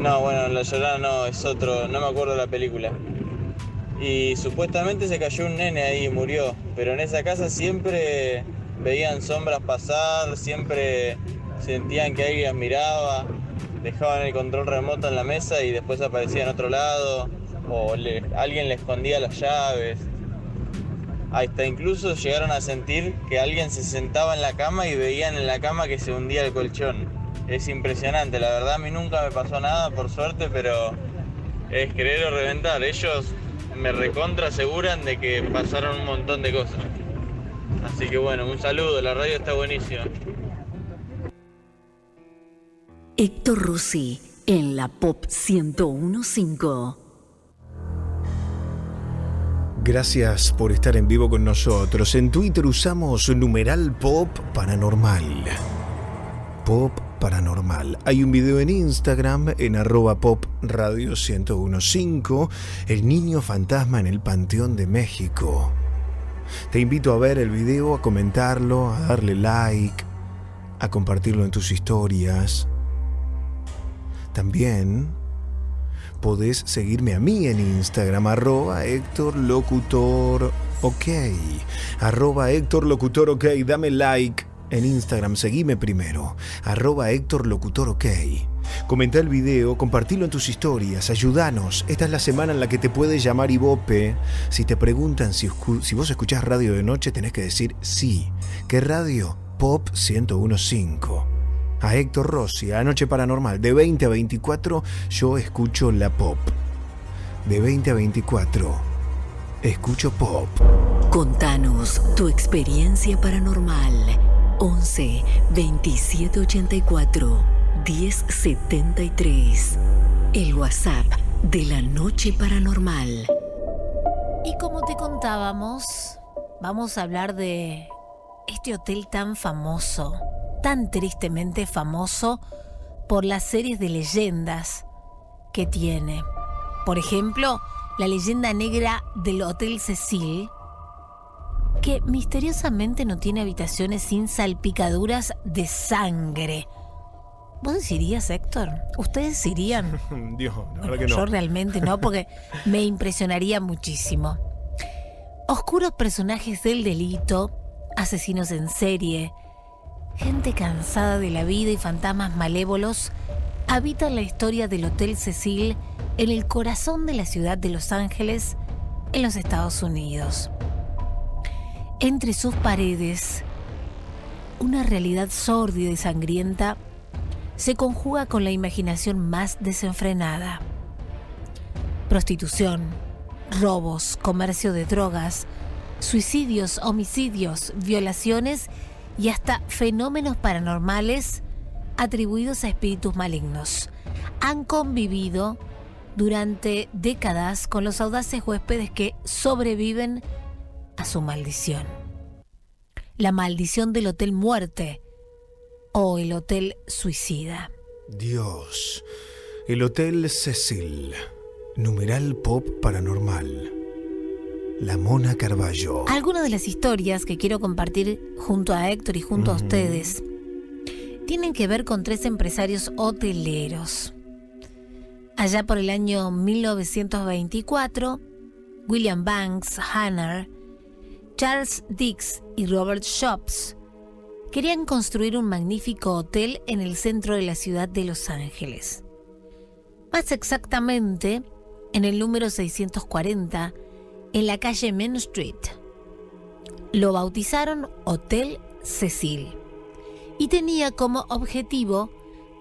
no, bueno, la Llorona no, es otro, no me acuerdo la película. Y supuestamente se cayó un nene ahí y murió, pero en esa casa siempre veían sombras pasar, siempre sentían que alguien miraba, dejaban el control remoto en la mesa y después aparecía en otro lado, o alguien le escondía las llaves. Hasta incluso llegaron a sentir que alguien se sentaba en la cama y veían en la cama que se hundía el colchón. Es impresionante, la verdad a mí nunca me pasó nada, por suerte, pero es querer o reventar. Ellos me recontra aseguran de que pasaron un montón de cosas. Así que bueno, un saludo, la radio está buenísima. Héctor Rossi en la Pop 1015. Gracias por estar en vivo con nosotros. En Twitter usamos numeral pop paranormal. Pop paranormal. Hay un video en Instagram en arroba pop radio 1015, el niño fantasma en el Panteón de México. Te invito a ver el video, a comentarlo, a darle like, a compartirlo en tus historias. También podés seguirme a mí en Instagram, arroba Héctor Locutor OK. Arroba Héctor Locutor OK. Dame like en Instagram, seguime primero. Arroba Héctor Locutor OK. Comenta el video, compartilo en tus historias, ayúdanos. Esta es la semana en la que te puede llamar Ibope. Si te preguntan si, vos escuchás radio de noche, tenés que decir sí. ¿Qué radio? Pop 1015 a Héctor Rossi, a Noche Paranormal. De 20 a 24 yo escucho la pop. De 20 a 24 escucho pop. Contanos tu experiencia paranormal. 11 27 84 10 73. El WhatsApp de la Noche Paranormal. Y como te contábamos, vamos a hablar de este hotel tan famoso tan tristemente famoso por las series de leyendas que tiene. Por ejemplo, la leyenda negra del Hotel Cecil, que misteriosamente no tiene habitaciones sin salpicaduras de sangre. ¿Vos irías, Héctor? ¿Ustedes irían? <laughs> Dios, la verdad que no. Yo realmente no, porque me impresionaría muchísimo. Oscuros personajes del delito, asesinos en serie, Gente cansada de la vida y fantasmas malévolos habitan la historia del Hotel Cecil en el corazón de la ciudad de Los Ángeles, en los Estados Unidos. Entre sus paredes, una realidad sórdida y sangrienta se conjuga con la imaginación más desenfrenada. Prostitución, robos, comercio de drogas, suicidios, homicidios, violaciones y hasta fenómenos paranormales atribuidos a espíritus malignos. Han convivido durante décadas con los audaces huéspedes que sobreviven a su maldición. La maldición del Hotel Muerte o el Hotel Suicida. Dios, el Hotel Cecil, numeral pop paranormal. La Mona Carballo. Algunas de las historias que quiero compartir junto a Héctor y junto a ustedes tienen que ver con tres empresarios hoteleros. Allá por el año 1924, William Banks Hanner, Charles Dix y Robert Shops querían construir un magnífico hotel en el centro de la ciudad de Los Ángeles. Más exactamente, en el número 640 en la calle Main Street. Lo bautizaron Hotel Cecil y tenía como objetivo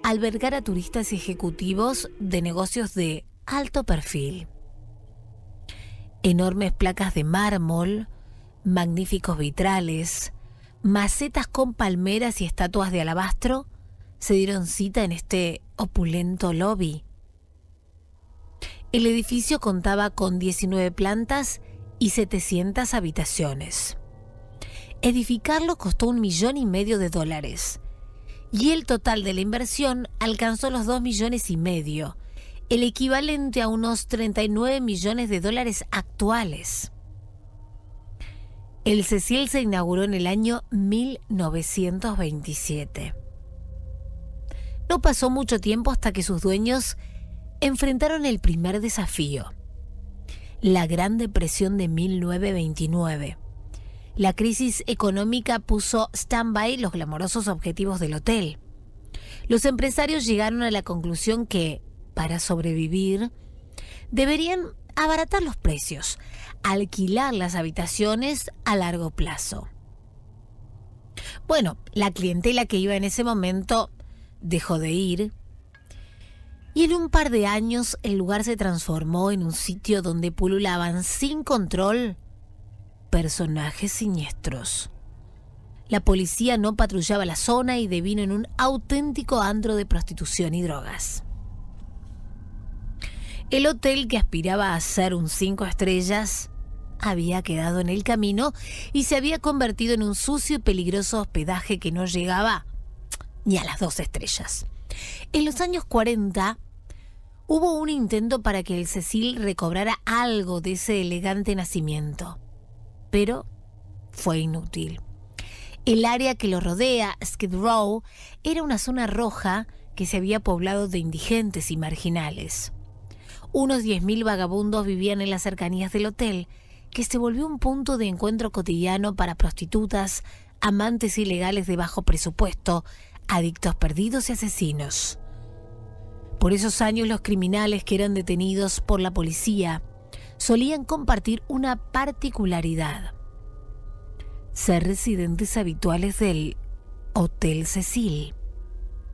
albergar a turistas y ejecutivos de negocios de alto perfil. Enormes placas de mármol, magníficos vitrales, macetas con palmeras y estatuas de alabastro se dieron cita en este opulento lobby el edificio contaba con 19 plantas y 700 habitaciones. Edificarlo costó un millón y medio de dólares. Y el total de la inversión alcanzó los dos millones y medio, el equivalente a unos 39 millones de dólares actuales. El Cecil se inauguró en el año 1927. No pasó mucho tiempo hasta que sus dueños enfrentaron el primer desafío, la Gran Depresión de 1929. La crisis económica puso stand-by los glamorosos objetivos del hotel. Los empresarios llegaron a la conclusión que, para sobrevivir, deberían abaratar los precios, alquilar las habitaciones a largo plazo. Bueno, la clientela que iba en ese momento dejó de ir y en un par de años el lugar se transformó en un sitio donde pululaban sin control personajes siniestros. La policía no patrullaba la zona y devino en un auténtico andro de prostitución y drogas. El hotel que aspiraba a ser un cinco estrellas había quedado en el camino y se había convertido en un sucio y peligroso hospedaje que no llegaba ni a las dos estrellas. En los años 40 hubo un intento para que el Cecil recobrara algo de ese elegante nacimiento, pero fue inútil. El área que lo rodea, Skid Row, era una zona roja que se había poblado de indigentes y marginales. Unos 10.000 vagabundos vivían en las cercanías del hotel, que se volvió un punto de encuentro cotidiano para prostitutas, amantes ilegales de bajo presupuesto, adictos perdidos y asesinos. Por esos años los criminales que eran detenidos por la policía solían compartir una particularidad. Ser residentes habituales del Hotel Cecil.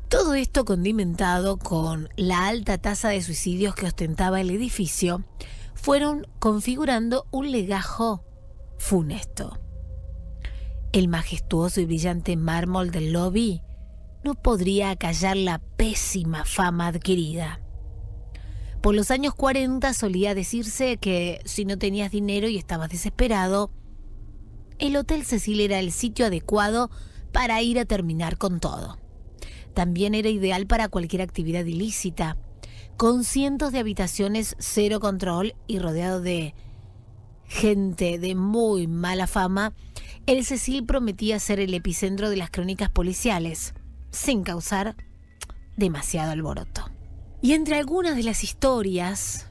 Todo esto condimentado con la alta tasa de suicidios que ostentaba el edificio, fueron configurando un legajo funesto. El majestuoso y brillante mármol del lobby no podría acallar la pésima fama adquirida. Por los años 40 solía decirse que si no tenías dinero y estabas desesperado, el Hotel Cecil era el sitio adecuado para ir a terminar con todo. También era ideal para cualquier actividad ilícita, con cientos de habitaciones cero control y rodeado de gente de muy mala fama, el Cecil prometía ser el epicentro de las crónicas policiales, sin causar demasiado alboroto. Y entre algunas de las historias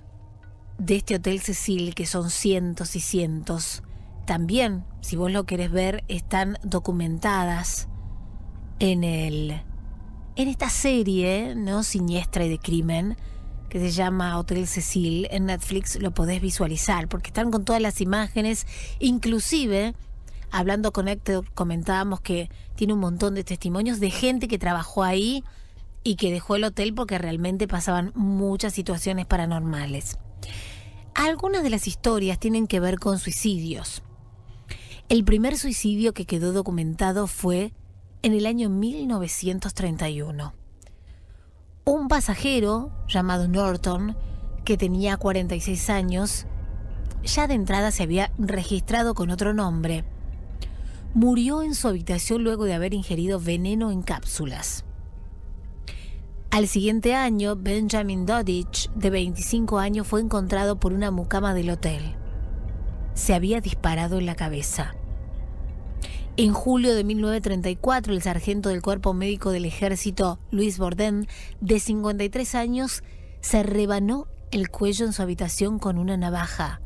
de este Hotel Cecil, que son cientos y cientos, también, si vos lo querés ver, están documentadas en el en esta serie, ¿no? Siniestra y de crimen, que se llama Hotel Cecil, en Netflix lo podés visualizar, porque están con todas las imágenes, inclusive, hablando con Héctor, comentábamos que tiene un montón de testimonios de gente que trabajó ahí y que dejó el hotel porque realmente pasaban muchas situaciones paranormales. Algunas de las historias tienen que ver con suicidios. El primer suicidio que quedó documentado fue en el año 1931. Un pasajero llamado Norton, que tenía 46 años, ya de entrada se había registrado con otro nombre, murió en su habitación luego de haber ingerido veneno en cápsulas. Al siguiente año, Benjamin Dodich, de 25 años, fue encontrado por una mucama del hotel. Se había disparado en la cabeza. En julio de 1934, el sargento del Cuerpo Médico del Ejército, Luis Borden, de 53 años, se rebanó el cuello en su habitación con una navaja,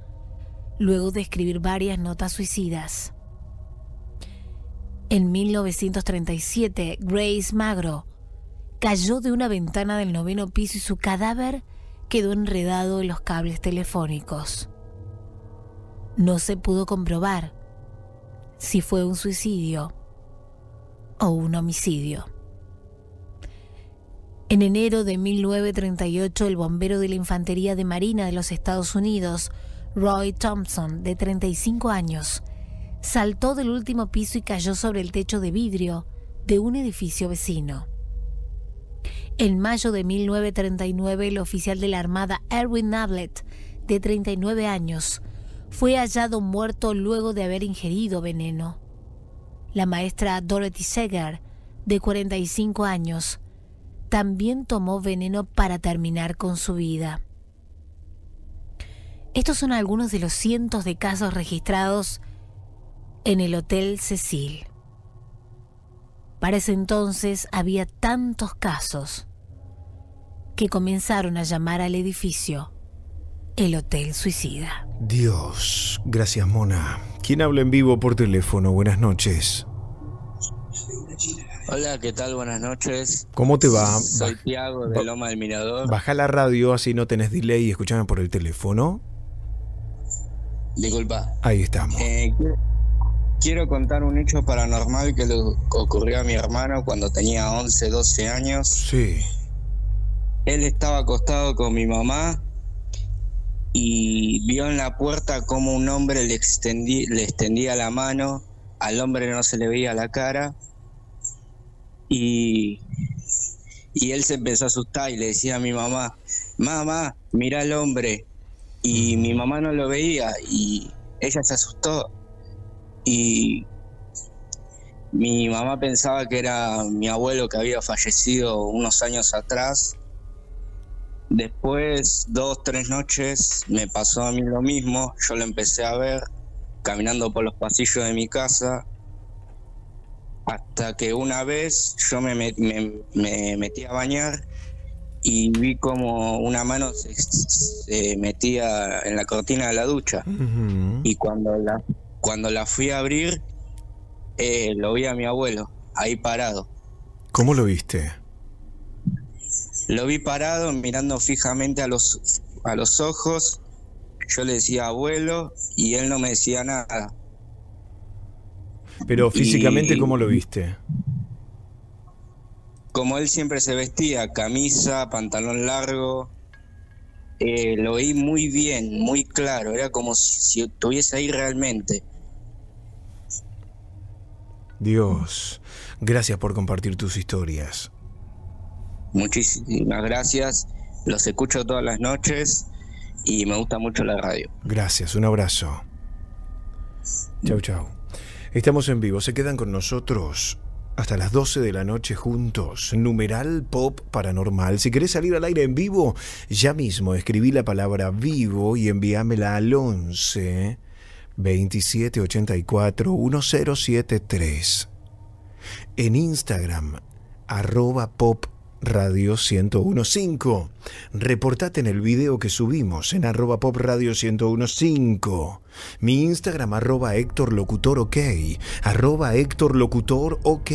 luego de escribir varias notas suicidas. En 1937, Grace Magro cayó de una ventana del noveno piso y su cadáver quedó enredado en los cables telefónicos. No se pudo comprobar si fue un suicidio o un homicidio. En enero de 1938, el bombero de la Infantería de Marina de los Estados Unidos, Roy Thompson, de 35 años, saltó del último piso y cayó sobre el techo de vidrio de un edificio vecino. En mayo de 1939, el oficial de la Armada Erwin Nablet, de 39 años, fue hallado muerto luego de haber ingerido veneno. la maestra Dorothy Seger, de 45 años, también tomó veneno para terminar con su vida. Estos son algunos de los cientos de casos registrados en el Hotel Cecil. Para ese entonces había tantos casos que comenzaron a llamar al edificio el Hotel Suicida. Dios, gracias Mona. ¿Quién habla en vivo por teléfono? Buenas noches. Hola, ¿qué tal? Buenas noches. ¿Cómo te va? Soy Tiago de Loma del Mirador. Baja la radio así no tenés delay y escúchame por el teléfono. Disculpa. Ahí estamos. Eh, quiero, quiero contar un hecho paranormal que le ocurrió a mi hermano cuando tenía 11, 12 años. Sí. Él estaba acostado con mi mamá y vio en la puerta como un hombre le, extendí- le extendía la mano. Al hombre no se le veía la cara. Y, y él se empezó a asustar y le decía a mi mamá, mamá, mira al hombre. Y mi mamá no lo veía y ella se asustó. Y mi mamá pensaba que era mi abuelo que había fallecido unos años atrás. Después, dos, tres noches, me pasó a mí lo mismo. Yo lo empecé a ver caminando por los pasillos de mi casa. Hasta que una vez yo me, met- me- me metí a bañar y vi como una mano se, se metía en la cortina de la ducha. Y cuando la, cuando la fui a abrir, eh, lo vi a mi abuelo ahí parado. ¿Cómo lo viste? Lo vi parado mirando fijamente a los, a los ojos. Yo le decía abuelo y él no me decía nada. Pero físicamente, Y- ¿cómo lo viste? Como él siempre se vestía, camisa, pantalón largo, eh, lo vi muy bien, muy claro. Era como si estuviese ahí realmente. Dios, gracias por compartir tus historias. Muchísimas gracias. Los escucho todas las noches y me gusta mucho la radio. Gracias, un abrazo. Chau, chau. Estamos en vivo, se quedan con nosotros hasta las 12 de la noche juntos. Numeral Pop Paranormal. Si querés salir al aire en vivo, ya mismo escribí la palabra vivo y envíamela al 11 27 84 1073. En Instagram, arroba pop radio 1015. Reportate en el video que subimos en arroba pop radio 1015. Mi Instagram arroba Héctor Locutor OK. Arroba Héctor Locutor OK.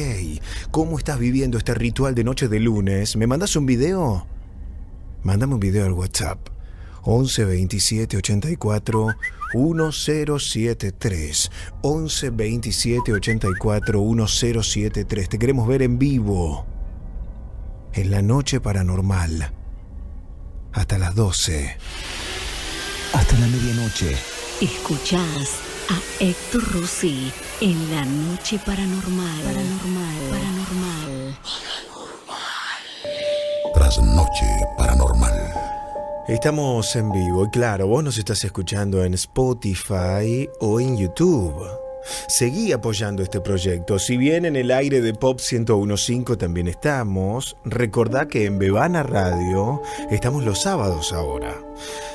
¿Cómo estás viviendo este ritual de noche de lunes? ¿Me mandas un video? Mándame un video al WhatsApp. 11 27 84 1073 11 27 84 1073 Te queremos ver en vivo en la noche paranormal hasta las 12 Hasta la medianoche. Escuchás a Héctor Rossi en la noche paranormal. Paranormal. Paranormal. Tras noche paranormal. Estamos en vivo y claro, vos nos estás escuchando en Spotify o en YouTube. Seguí apoyando este proyecto. Si bien en el aire de Pop 1015 también estamos, recordá que en Bebana Radio estamos los sábados ahora.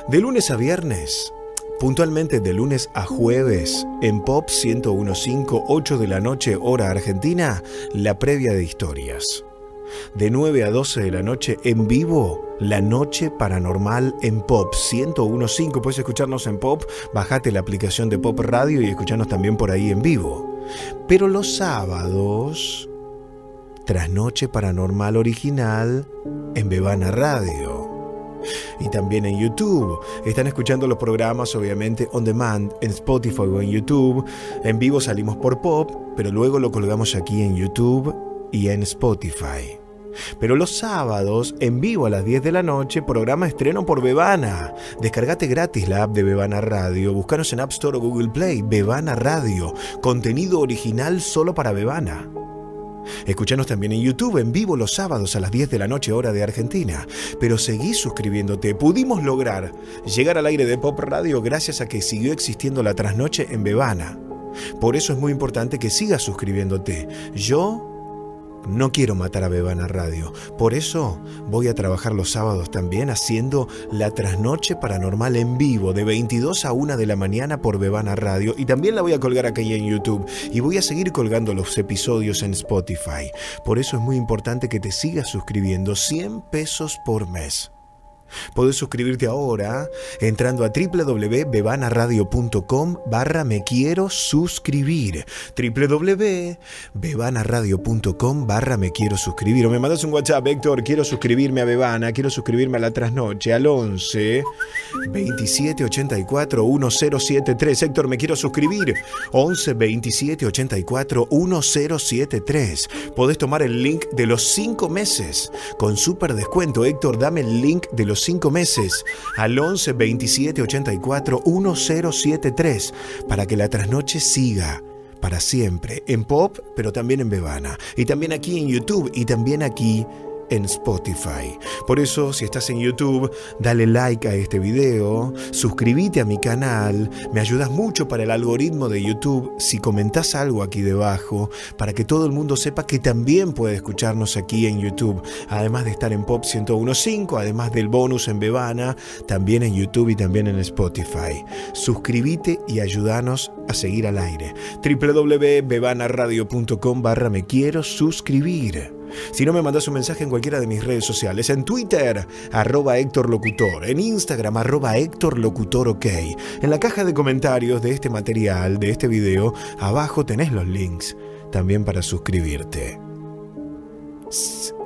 De lunes a viernes, puntualmente de lunes a jueves, en Pop 1015, 8 de la noche, hora argentina, la previa de historias. De 9 a 12 de la noche en vivo, la noche paranormal en Pop 1015. Puedes escucharnos en Pop, bajate la aplicación de Pop Radio y escucharnos también por ahí en vivo. Pero los sábados, trasnoche paranormal original en Bebana Radio. Y también en YouTube. Están escuchando los programas obviamente on demand en Spotify o en YouTube. En vivo salimos por Pop, pero luego lo colgamos aquí en YouTube y en Spotify. Pero los sábados, en vivo a las 10 de la noche, programa estreno por Bebana. Descargate gratis la app de Bebana Radio. Búscanos en App Store o Google Play. Bebana Radio. Contenido original solo para Bebana. Escuchanos también en YouTube en vivo los sábados a las 10 de la noche hora de Argentina. Pero seguí suscribiéndote. Pudimos lograr llegar al aire de Pop Radio gracias a que siguió existiendo la trasnoche en Bebana. Por eso es muy importante que sigas suscribiéndote. Yo no quiero matar a Bebana Radio. Por eso voy a trabajar los sábados también haciendo la trasnoche paranormal en vivo de 22 a 1 de la mañana por Bebana Radio. Y también la voy a colgar aquí en YouTube. Y voy a seguir colgando los episodios en Spotify. Por eso es muy importante que te sigas suscribiendo 100 pesos por mes. Puedes suscribirte ahora entrando a www.bebanaradio.com barra me quiero suscribir. www.bebanaradio.com barra me quiero suscribir. O me mandas un WhatsApp, Héctor, quiero suscribirme a Bebana, quiero suscribirme a la trasnoche al 11 27 84 1073. Héctor, me quiero suscribir. 11 27 84 1073. Podés tomar el link de los 5 meses con súper descuento. Héctor, dame el link de los 5 meses al 11 27 84 1073 para que la trasnoche siga para siempre en pop, pero también en Bebana. Y también aquí en YouTube y también aquí en Spotify. Por eso, si estás en YouTube, dale like a este video, suscríbete a mi canal, me ayudas mucho para el algoritmo de YouTube si comentás algo aquí debajo, para que todo el mundo sepa que también puede escucharnos aquí en YouTube, además de estar en Pop 1015, además del bonus en Bebana, también en YouTube y también en Spotify. Suscríbete y ayúdanos a seguir al aire. www.bebanaradio.com barra me quiero suscribir. Si no me mandas un mensaje en cualquiera de mis redes sociales, en Twitter, arroba Héctor Locutor, en Instagram, arroba Héctor Locutor OK. En la caja de comentarios de este material, de este video, abajo tenés los links también para suscribirte.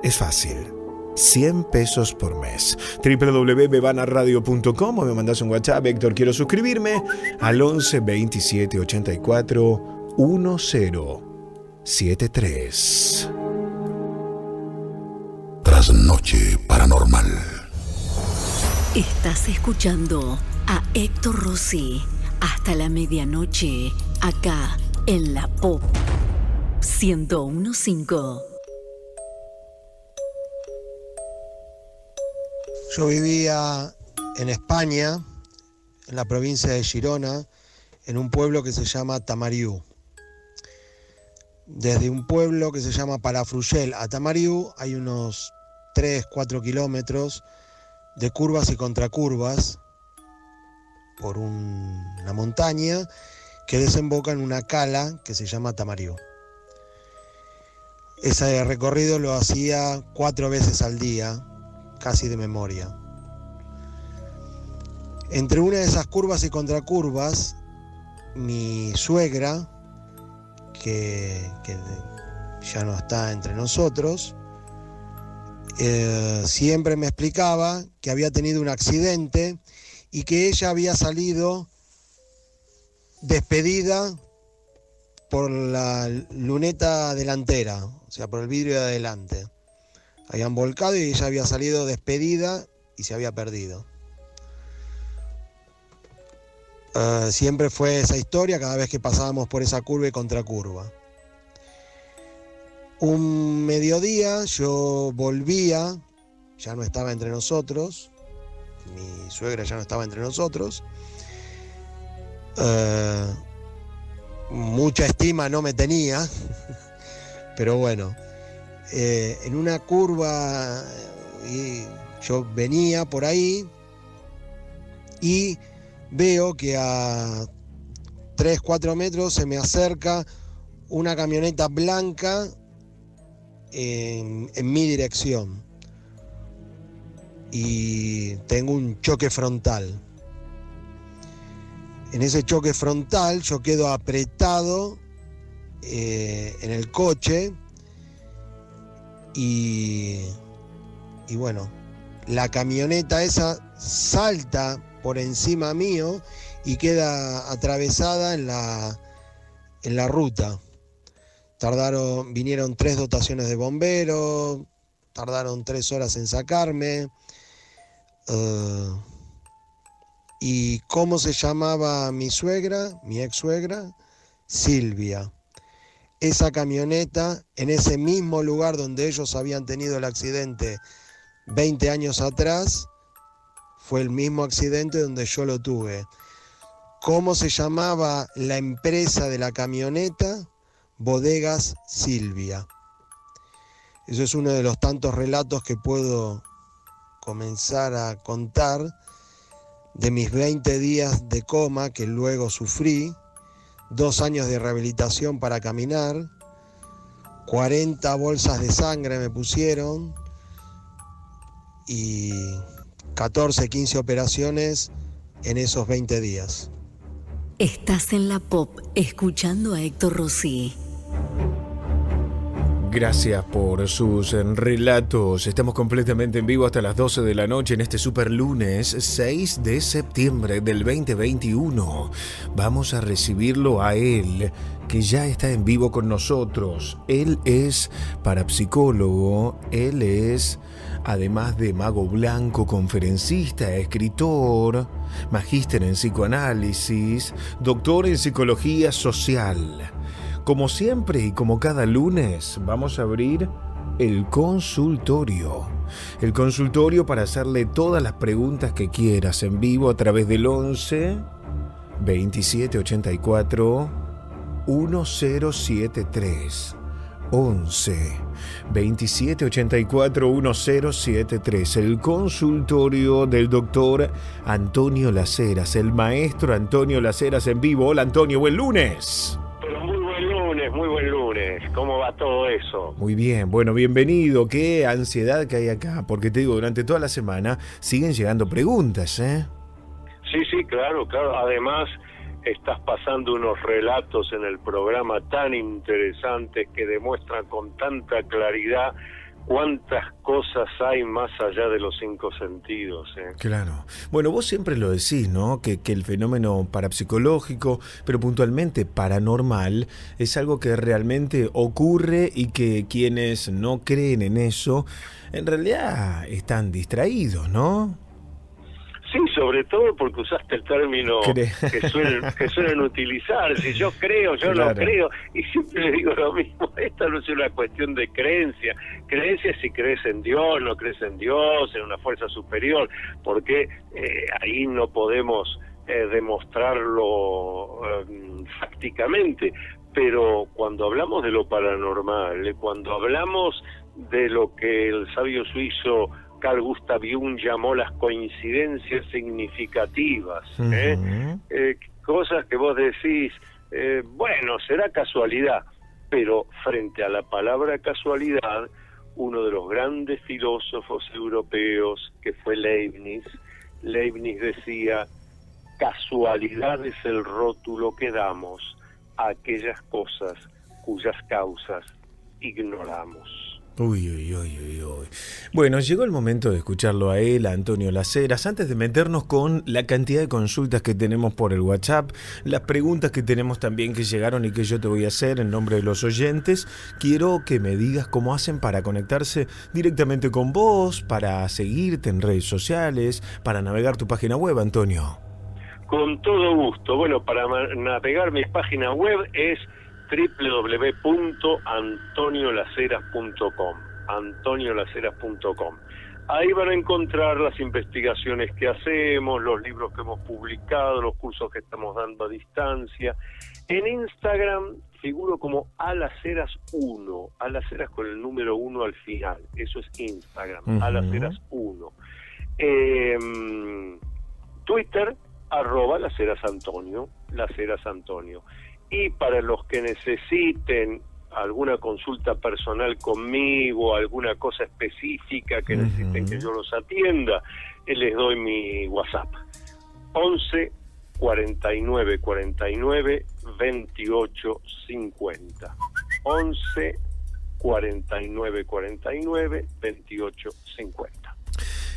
Es fácil. 100 pesos por mes. www.bebanaradio.com o me mandas un WhatsApp, Héctor, quiero suscribirme al 11 27 84 1073. Trasnoche paranormal. Estás escuchando a Héctor Rossi hasta la medianoche, acá en la Pop 1015. Yo vivía en España, en la provincia de Girona, en un pueblo que se llama Tamariú. Desde un pueblo que se llama Palafrugell a Tamariú hay unos 3, 4 kilómetros de curvas y contracurvas por un- una montaña que desemboca en una cala que se llama Tamariú. Ese recorrido lo hacía cuatro veces al día, casi de memoria. Entre una de esas curvas y contracurvas, mi suegra, que, ya no está entre nosotros, eh, siempre me explicaba que había tenido un accidente y que ella había salido despedida por la luneta delantera, o sea, por el vidrio de adelante. Habían volcado y ella había salido despedida y se había perdido. Eh, siempre fue esa historia cada vez que pasábamos por esa curva y contracurva. Un mediodía yo volvía, ya no estaba entre nosotros, mi suegra ya no estaba entre nosotros. Eh, mucha estima no me tenía, <laughs> pero bueno, eh, en una curva y yo venía por ahí y veo que a 3, 4 metros se me acerca una camioneta blanca en, mi dirección. Y tengo un choque frontal. En ese choque frontal yo quedo apretado eh, en el coche y, y bueno, la camioneta esa salta por encima mío y queda atravesada en la, en la ruta. Tardaron, vinieron tres dotaciones de bomberos, tardaron tres horas en sacarme. eh, ¿Y cómo se llamaba mi suegra, mi ex suegra? Silvia. Esa camioneta, en ese mismo lugar donde ellos habían tenido el accidente 20 años atrás, fue el mismo accidente donde yo lo tuve. ¿Cómo se llamaba la empresa de la camioneta? Bodegas Silvia. Eso es uno de los tantos relatos que puedo comenzar a contar de mis 20 días de coma que luego sufrí, dos años de rehabilitación para caminar, 40 bolsas de sangre me pusieron y 14, 15 operaciones en esos 20 días. Estás en la pop escuchando a Héctor Rossi. Gracias por sus relatos. Estamos completamente en vivo hasta las 12 de la noche en este super lunes 6 de septiembre del 2021. Vamos a recibirlo a él, que ya está en vivo con nosotros. Él es parapsicólogo, él es, además de mago blanco, conferencista, escritor, magíster en psicoanálisis, doctor en psicología social. Como siempre y como cada lunes, vamos a abrir el consultorio. El consultorio para hacerle todas las preguntas que quieras en vivo a través del 11 2784 1073. 11 2784 1073. El consultorio del doctor Antonio Laceras, el maestro Antonio Laceras en vivo. Hola Antonio, buen lunes. Pero muy buen lunes, muy buen lunes. ¿Cómo va todo eso? Muy bien, bueno, bienvenido. Qué ansiedad que hay acá, porque te digo, durante toda la semana siguen llegando preguntas, ¿eh? Sí, sí, claro, claro. Además, estás pasando unos relatos en el programa tan interesantes que demuestran con tanta claridad cuántas cosas hay más allá de los cinco sentidos. ¿eh? Claro. Bueno, vos siempre lo decís, ¿no? Que, que, el fenómeno parapsicológico, pero puntualmente paranormal, es algo que realmente ocurre y que quienes no creen en eso, en realidad están distraídos, ¿no? Sí, sobre todo porque usaste el término que suelen, que suelen utilizar. Si yo creo, yo no creo. Y siempre digo lo mismo. <laughs> Esta no es una cuestión de creencia. Creencia si crees en Dios, no crees en Dios, en una fuerza superior. Porque eh, ahí no podemos eh, demostrarlo eh, fácticamente. Pero cuando hablamos de lo paranormal, cuando hablamos de lo que el sabio suizo Carl Gustav Jung llamó las coincidencias significativas, ¿eh? Eh, cosas que vos decís, eh, bueno, será casualidad, pero frente a la palabra casualidad, uno de los grandes filósofos europeos, que fue Leibniz, Leibniz decía, casualidad es el rótulo que damos a aquellas cosas cuyas causas ignoramos. Uy, uy, uy, uy, uy. Bueno, llegó el momento de escucharlo a él, a Antonio Laceras, antes de meternos con la cantidad de consultas que tenemos por el WhatsApp, las preguntas que tenemos también que llegaron y que yo te voy a hacer en nombre de los oyentes. Quiero que me digas cómo hacen para conectarse directamente con vos, para seguirte en redes sociales, para navegar tu página web, Antonio. Con todo gusto. Bueno, para navegar mi página web es www.antoniolaceras.com antoniolaceras.com Ahí van a encontrar las investigaciones que hacemos, los libros que hemos publicado, los cursos que estamos dando a distancia. En Instagram figuro como Alaceras1, Alaceras con el número 1 al final, eso es Instagram, Alaceras1. Em, Twitter, arroba Laceras Antonio, Laceras Antonio y para los que necesiten alguna consulta personal conmigo, alguna cosa específica que necesiten que yo los atienda, eh, les doy mi WhatsApp. 11 49 49 28 50. 11 49 49 28 50.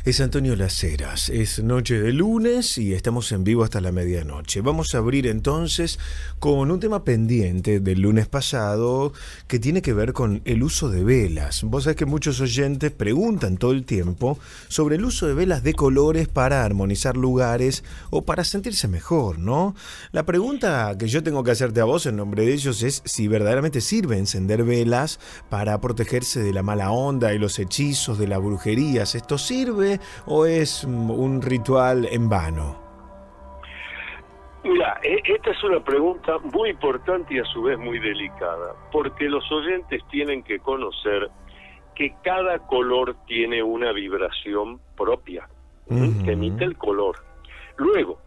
Es Antonio Laceras, es noche de lunes y estamos en vivo hasta la medianoche. Vamos a abrir entonces con un tema pendiente del lunes pasado que tiene que ver con el uso de velas. Vos sabés que muchos oyentes preguntan todo el tiempo sobre el uso de velas de colores para armonizar lugares o para sentirse mejor, ¿no? La pregunta que yo tengo que hacerte a vos en nombre de ellos es si verdaderamente sirve encender velas para protegerse de la mala onda y los hechizos de las brujerías. ¿Esto sirve? O es un ritual en vano? Mira, e- esta es una pregunta muy importante y a su vez muy delicada, porque los oyentes tienen que conocer que cada color tiene una vibración propia que emite el color. Luego,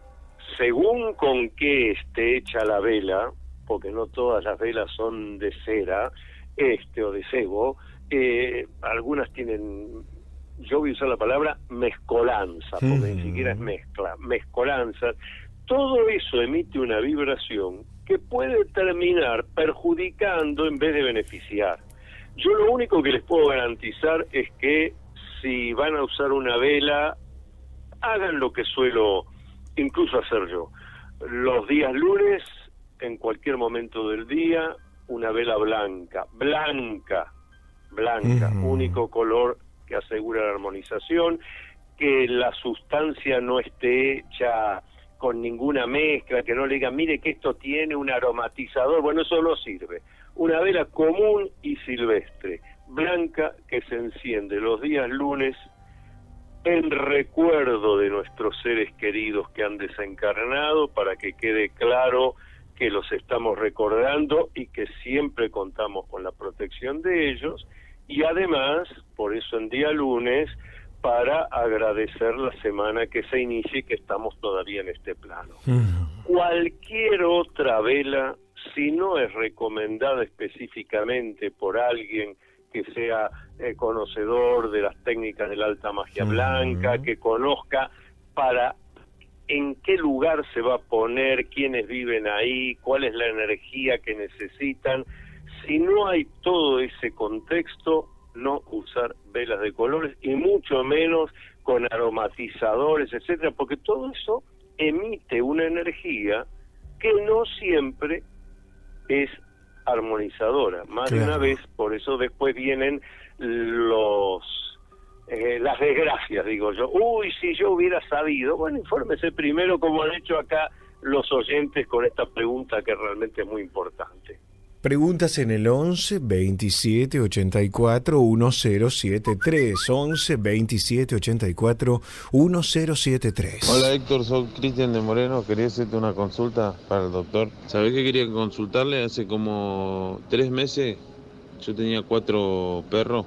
según con qué esté hecha la vela, porque no todas las velas son de cera, este o de cebo, eh, algunas tienen, yo voy a usar la palabra mezcolanza, porque ni siquiera es mezcla, mezcolanza. Todo eso emite una vibración que puede terminar perjudicando en vez de beneficiar. Yo lo único que les puedo garantizar es que si van a usar una vela, hagan lo que suelo incluso hacer yo. Los días lunes, en cualquier momento del día, una vela blanca, blanca, blanca, único color que asegura la armonización, que la sustancia no esté hecha con ninguna mezcla, que no le digan, mire que esto tiene un aromatizador, bueno, eso no sirve. Una vela común y silvestre, blanca, que se enciende los días lunes en recuerdo de nuestros seres queridos que han desencarnado, para que quede claro que los estamos recordando y que siempre contamos con la protección de ellos, y además, por eso en día lunes, para agradecer la semana que se inicie, que estamos todavía en este plano. Cualquier otra vela, si no es recomendada específicamente por alguien que sea eh, conocedor de las técnicas de la alta magia blanca, que conozca para en qué lugar se va a poner, quiénes viven ahí, cuál es la energía que necesitan. Si no hay todo ese contexto, no usar velas de colores y mucho menos con aromatizadores, etcétera, porque todo eso emite una energía que no siempre es armonizadora. Más de una vez, por eso después vienen los eh, las desgracias, digo yo. Uy, si yo hubiera sabido. Bueno, infórmese primero, como han hecho acá los oyentes con esta pregunta que realmente es muy importante. Preguntas en el 11 27 84 1073. 11 27 84 1073. Hola Héctor, soy Cristian de Moreno. Quería hacerte una consulta para el doctor. ¿Sabés qué quería consultarle? Hace como tres meses yo tenía cuatro perros.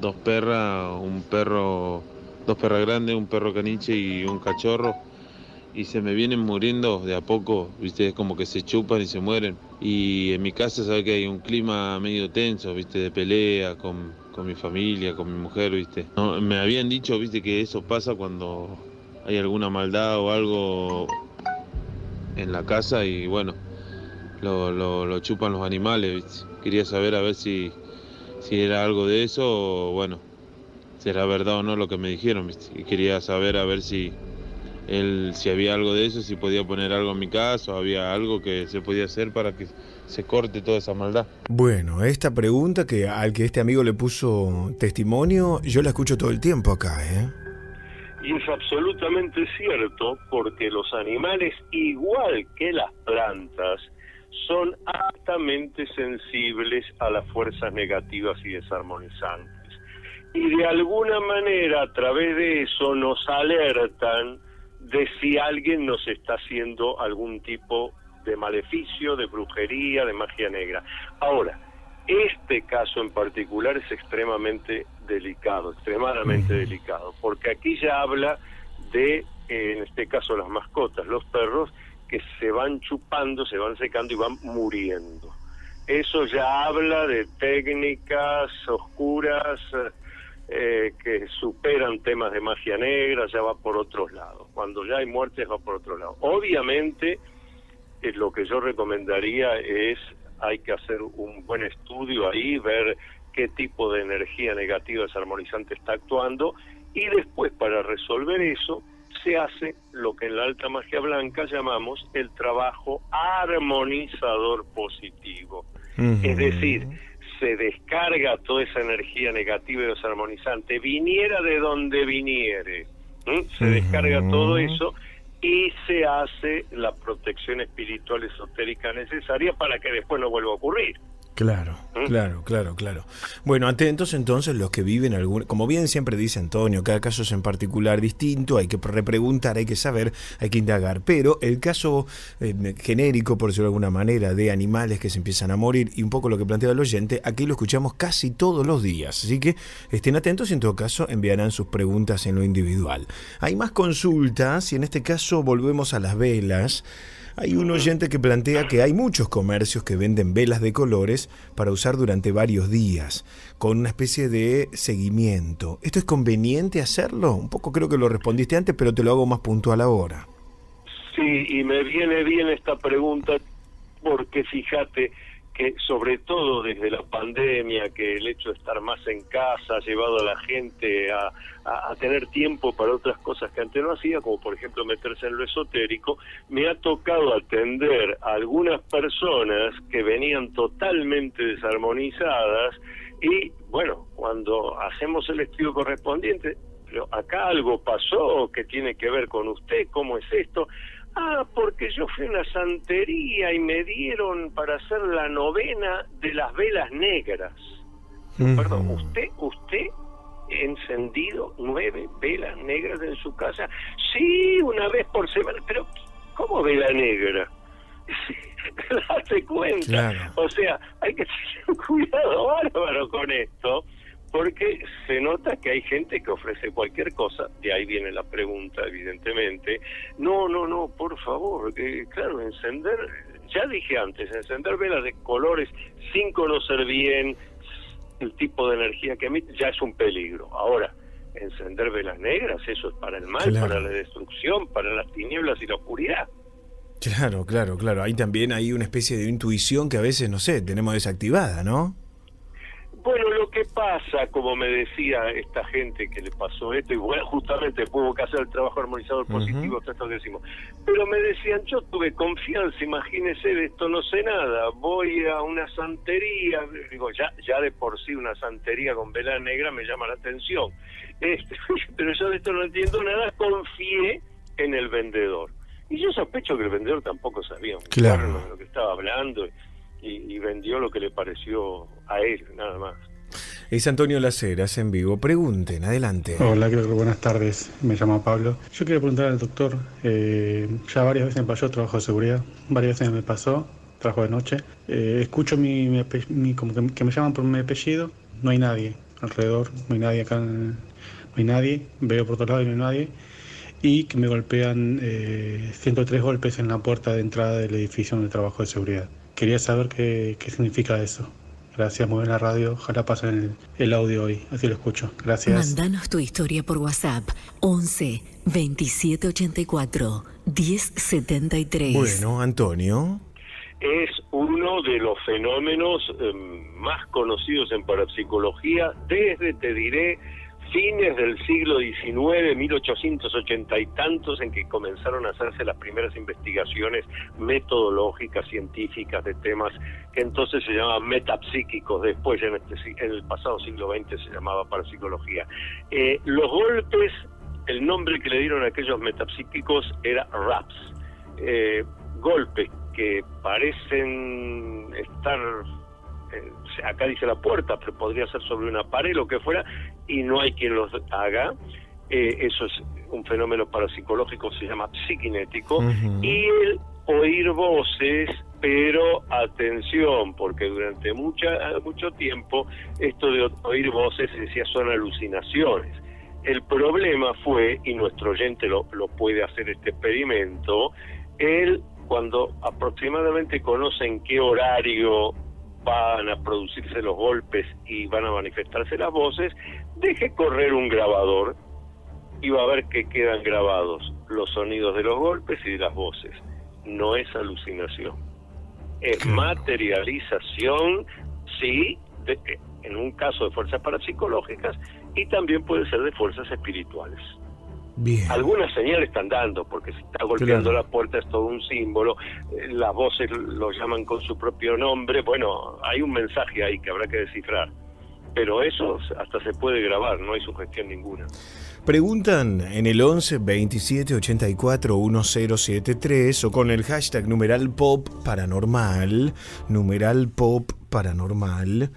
Dos perras, un perro, dos perras grandes, un perro caniche y un cachorro y se me vienen muriendo de a poco, ¿viste? Es como que se chupan y se mueren. Y en mi casa sabe que hay un clima medio tenso, ¿viste? De pelea con, con mi familia, con mi mujer, ¿viste? Me habían dicho, ¿viste? Que eso pasa cuando hay alguna maldad o algo en la casa y bueno, lo, lo, chupan los animales, ¿viste? Quería saber a ver si, si era algo de eso o bueno, si era verdad o no lo que me dijeron, ¿viste? Y quería saber a ver si él, si había algo de eso, si podía poner algo en mi casa, o había algo que se podía hacer para que se corte toda esa maldad. Bueno, esta pregunta que al que este amigo le puso testimonio, yo la escucho todo el tiempo acá, ¿eh? Y es absolutamente cierto porque los animales, igual que las plantas, son altamente sensibles a las fuerzas negativas y desarmonizantes. Y de alguna manera, a través de eso, nos alertan de si alguien nos está haciendo algún tipo de maleficio, de brujería, de magia negra. Ahora, este caso en particular es extremadamente delicado, extremadamente delicado, porque aquí ya habla de, en este caso, las mascotas, los perros, que se van chupando, se van secando y van muriendo. Eso ya habla de técnicas oscuras, eh, que superan temas de magia negra, ya va por otros lados. Cuando ya hay muertes va por otro lado. Obviamente, eh, lo que yo recomendaría es, hay que hacer un buen estudio ahí, ver qué tipo de energía negativa desarmonizante está actuando y después para resolver eso se hace lo que en la alta magia blanca llamamos el trabajo armonizador positivo. Es decir, se descarga toda esa energía negativa y desarmonizante, viniera de donde viniere, se descarga todo eso y se hace la protección espiritual esotérica necesaria para que después no vuelva a ocurrir. Claro, ¿Mm? claro, claro, claro. Bueno, atentos entonces los que viven algún, como bien siempre dice Antonio, cada caso es en particular distinto, hay que repreguntar, hay que saber, hay que indagar. Pero el caso eh, genérico, por decirlo de alguna manera, de animales que se empiezan a morir y un poco lo que plantea el oyente, aquí lo escuchamos casi todos los días. Así que estén atentos y en todo caso enviarán sus preguntas en lo individual. Hay más consultas y en este caso volvemos a las velas. Hay un oyente que plantea que hay muchos comercios que venden velas de colores para usar durante varios días, con una especie de seguimiento. ¿Esto es conveniente hacerlo? Un poco creo que lo respondiste antes, pero te lo hago más puntual ahora. Sí, y me viene bien esta pregunta porque fíjate, que sobre todo desde la pandemia, que el hecho de estar más en casa ha llevado a la gente a, tener tiempo para otras cosas que antes no hacía, como por ejemplo meterse en lo esotérico, me ha tocado atender a algunas personas que venían totalmente desarmonizadas y bueno, cuando hacemos el estudio correspondiente, pero acá algo pasó que tiene que ver con usted, ¿cómo es esto? Ah, porque yo fui a una santería y me dieron para hacer la novena de las velas negras. Perdón, usted, usted encendido nueve velas negras en su casa. Sí, una vez por semana, pero ¿cómo vela negra? <laughs> Date cuenta. O sea, hay que tener cuidado bárbaro con esto porque se nota que hay gente que ofrece cualquier cosa, de ahí viene la pregunta, evidentemente. No, no, no, por favor, que claro, encender, ya dije antes, encender velas de colores sin conocer bien el tipo de energía que emite, ya es un peligro. Ahora, encender velas negras, eso es para el mal, para la destrucción, para las tinieblas y la oscuridad. Claro, claro, claro. Hay también hay una especie de intuición que a veces, no sé, tenemos desactivada, ¿no? Bueno, lo que pasa, como me decía esta gente que le pasó esto, y bueno, justamente tuvo que hacer el trabajo armonizador positivo, uh esto que decimos, pero me decían, yo tuve confianza, imagínese, de esto no sé nada, voy a una santería, digo, ya, ya de por sí una santería con vela negra me llama la atención, este, <laughs> pero yo de esto no entiendo nada, confié en el vendedor. Y yo sospecho que el vendedor tampoco sabía claro. de lo que estaba hablando y, vendió lo que le pareció a él, nada más. Es Antonio Laceras en vivo. Pregunten, adelante. Hola, buenas tardes. Me llamo Pablo. Yo quería preguntar al doctor, eh, ya varias veces me pasó trabajo de seguridad, varias veces me pasó trabajo de noche. Eh, escucho mi, como que, me llaman por mi apellido, no hay nadie alrededor, no hay nadie acá, no hay nadie, veo por todos lados y no hay nadie. Y que me golpean 103 eh, golpes en la puerta de entrada del edificio donde trabajo de seguridad. Quería saber qué, significa eso. Gracias, muy la radio. Ojalá pasen el, audio hoy. Así lo escucho. Gracias. Mandanos tu historia por WhatsApp. 11 27 84 10 73. Bueno, Antonio. Es uno de los fenómenos em, más conocidos en parapsicología desde, te diré, fines del siglo XIX, 1880 y tantos, en que comenzaron a hacerse las primeras investigaciones metodológicas, científicas de temas que entonces se llamaban metapsíquicos, después en, este, en el pasado siglo XX se llamaba parapsicología. Eh, los golpes, el nombre que le dieron a aquellos metapsíquicos era RAPS, eh, golpes que parecen estar eh, acá dice la puerta, pero podría ser sobre una pared, lo que fuera, y no hay quien los haga. Eh, eso es un fenómeno parapsicológico, se llama psiquinético. Y el oír voces, pero atención, porque durante mucha, mucho tiempo esto de oír voces se decía son alucinaciones. El problema fue, y nuestro oyente lo, lo puede hacer este experimento, él cuando aproximadamente conocen qué horario van a producirse los golpes y van a manifestarse las voces, deje correr un grabador y va a ver que quedan grabados los sonidos de los golpes y de las voces. No es alucinación. Es materialización, sí, en un caso de fuerzas parapsicológicas y también puede ser de fuerzas espirituales. Algunas señales están dando, porque si está golpeando la puerta es todo un símbolo, eh, las voces lo llaman con su propio nombre, bueno, hay un mensaje ahí que habrá que descifrar. Pero eso hasta se puede grabar, no hay sugestión ninguna. Preguntan en el 11 27 84 1073 o con el hashtag numeral pop paranormal, numeral pop paranormal,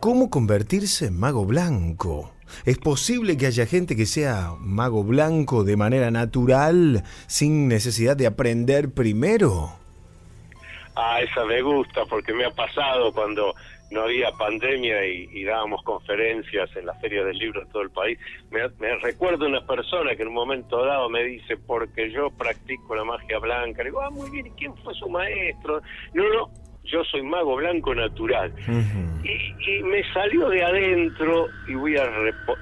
¿cómo convertirse en mago blanco? ¿Es posible que haya gente que sea mago blanco de manera natural sin necesidad de aprender primero? Ah, esa me gusta porque me ha pasado cuando no había pandemia y, dábamos conferencias en la Feria del Libro de todo el país. Me, me, recuerdo una persona que en un momento dado me dice, porque yo practico la magia blanca. Le digo, ah, muy bien, ¿y quién fue su maestro? No, no, yo soy mago blanco natural. y, y, me salió de adentro, y voy a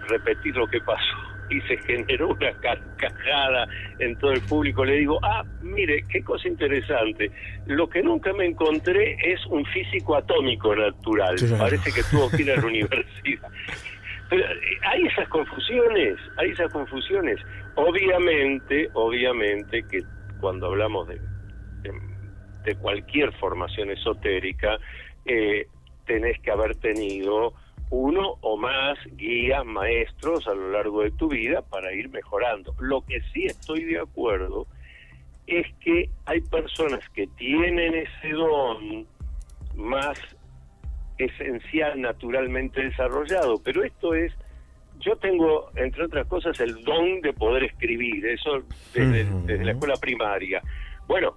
repetir lo que pasó y se generó una carcajada en todo el público. Le digo, ah, mire, qué cosa interesante. Lo que nunca me encontré es un físico atómico natural. Parece que tuvo que ir a la <laughs> universidad. Pero eh, hay esas confusiones, hay esas confusiones. Obviamente, obviamente que cuando hablamos de, de, cualquier formación esotérica, eh, tenés que haber tenido uno o más guías, maestros a lo largo de tu vida para ir mejorando. Lo que sí estoy de acuerdo es que hay personas que tienen ese don más esencial naturalmente desarrollado, pero esto es, yo tengo, entre otras cosas, el don de poder escribir, eso desde, desde la escuela primaria. Bueno,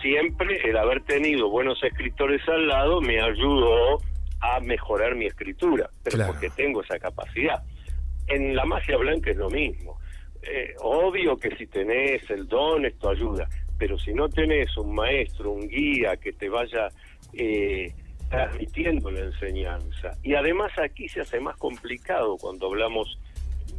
siempre el haber tenido buenos escritores al lado me ayudó a mejorar mi escritura, pero porque tengo esa capacidad. En la magia blanca es lo mismo. Eh, obvio que si tenés el don esto ayuda, pero si no tenés un maestro, un guía que te vaya eh, transmitiendo la enseñanza, y además aquí se hace más complicado cuando hablamos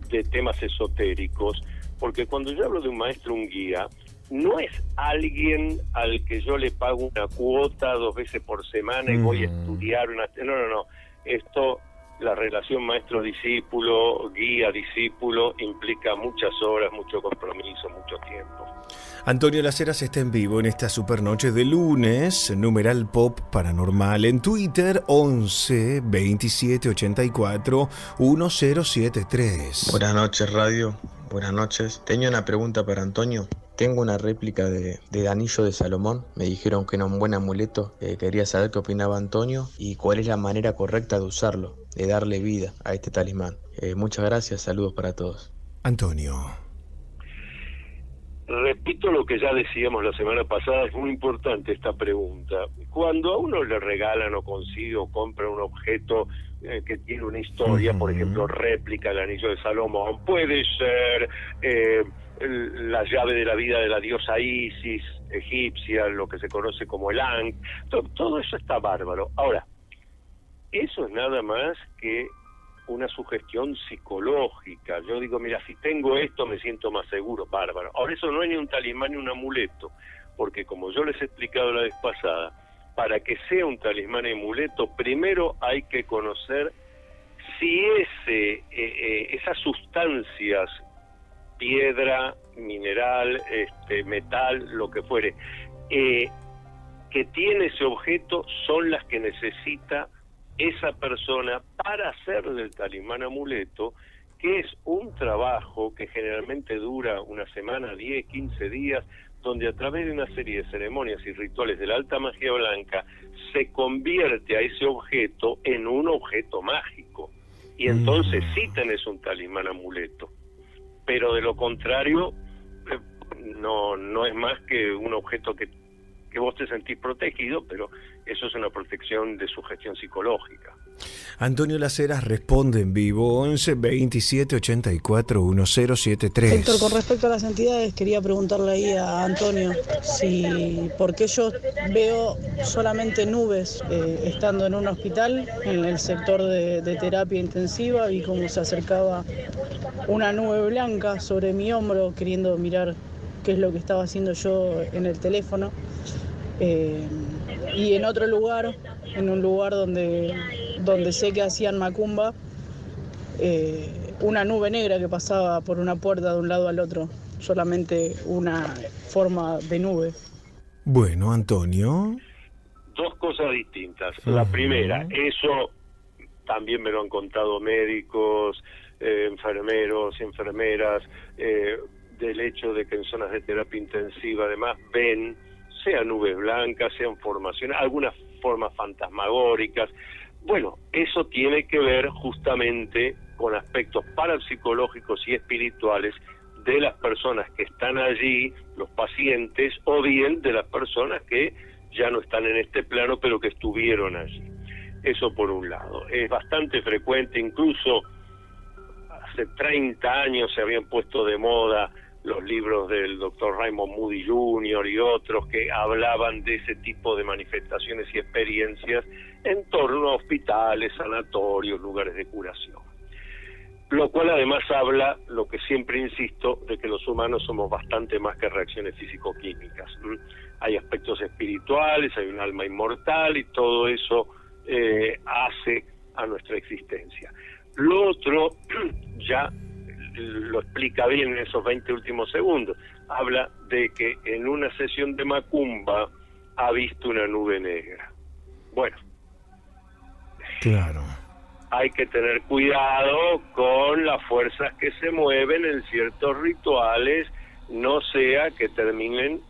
de temas esotéricos, porque cuando yo hablo de un maestro, un guía, no es alguien al que yo le pago una cuota dos veces por semana y voy a mm. estudiar una... No, no, no. Esto, la relación maestro-discípulo, guía-discípulo, implica muchas horas, mucho compromiso, mucho tiempo. Antonio Laceras está en vivo en esta supernoche de lunes, numeral pop paranormal en Twitter 11 27 84 1073. Buenas noches, radio. Buenas noches. Tengo una pregunta para Antonio. Tengo una réplica de, anillo de Salomón. Me dijeron que era un buen amuleto. Eh, quería saber qué opinaba Antonio y cuál es la manera correcta de usarlo, de darle vida a este talismán. Eh, muchas gracias, saludos para todos. Antonio. Repito lo que ya decíamos la semana pasada, es muy importante esta pregunta. Cuando a uno le regalan o consigue o compra un objeto eh, que tiene una historia, por ejemplo, réplica del anillo de Salomón, puede ser la llave de la vida de la diosa Isis egipcia, lo que se conoce como el Ankh, todo, eso está bárbaro. Ahora, eso es nada más que una sugestión psicológica. Yo digo, mira, si tengo esto me siento más seguro, bárbaro. Ahora eso no es ni un talismán ni un amuleto, porque como yo les he explicado la vez pasada, para que sea un talismán y amuleto, primero hay que conocer si ese, eh, eh, esas sustancias piedra, mineral, este, metal, lo que fuere, eh, que tiene ese objeto son las que necesita esa persona para hacer del talismán amuleto, que es un trabajo que generalmente dura una semana, 10, 15 días, donde a través de una serie de ceremonias y rituales de la alta magia blanca se convierte a ese objeto en un objeto mágico. Y entonces sí tenés un talismán amuleto pero de lo contrario eh, no no es más que un objeto que, que vos te sentís protegido, pero eso es una protección de su gestión psicológica. Antonio Laceras responde en vivo 11 27 84 1073. Héctor, con respecto a las entidades, quería preguntarle ahí a Antonio si por qué yo veo solamente nubes eh, estando en un hospital, en el sector de, de terapia intensiva, y cómo se acercaba una nube blanca sobre mi hombro, queriendo mirar qué es lo que estaba haciendo yo en el teléfono. Eh, y en otro lugar, en un lugar donde, donde sé que hacían macumba, eh, una nube negra que pasaba por una puerta de un lado al otro, solamente una forma de nube. Bueno, Antonio. Dos cosas distintas. La primera, eso también me lo han contado médicos, eh, enfermeros, enfermeras, del hecho de que en zonas de terapia intensiva además ven sean nubes blancas, sean formaciones, algunas formas fantasmagóricas. Bueno, eso tiene que ver justamente con aspectos parapsicológicos y espirituales de las personas que están allí, los pacientes, o bien de las personas que ya no están en este plano, pero que estuvieron allí. Eso por un lado. Es bastante frecuente, incluso hace 30 años se habían puesto de moda los libros del doctor Raymond Moody Jr. y otros que hablaban de ese tipo de manifestaciones y experiencias en torno a hospitales, sanatorios, lugares de curación. Lo cual además habla, lo que siempre insisto, de que los humanos somos bastante más que reacciones físico-químicas. Hay aspectos espirituales, hay un alma inmortal y todo eso eh, hace a nuestra existencia. Lo otro <clears throat> ya lo explica bien en esos 20 últimos segundos. Habla de que en una sesión de Macumba ha visto una nube negra. Bueno. Claro. Hay que tener cuidado con las fuerzas que se mueven en ciertos rituales, no sea que terminen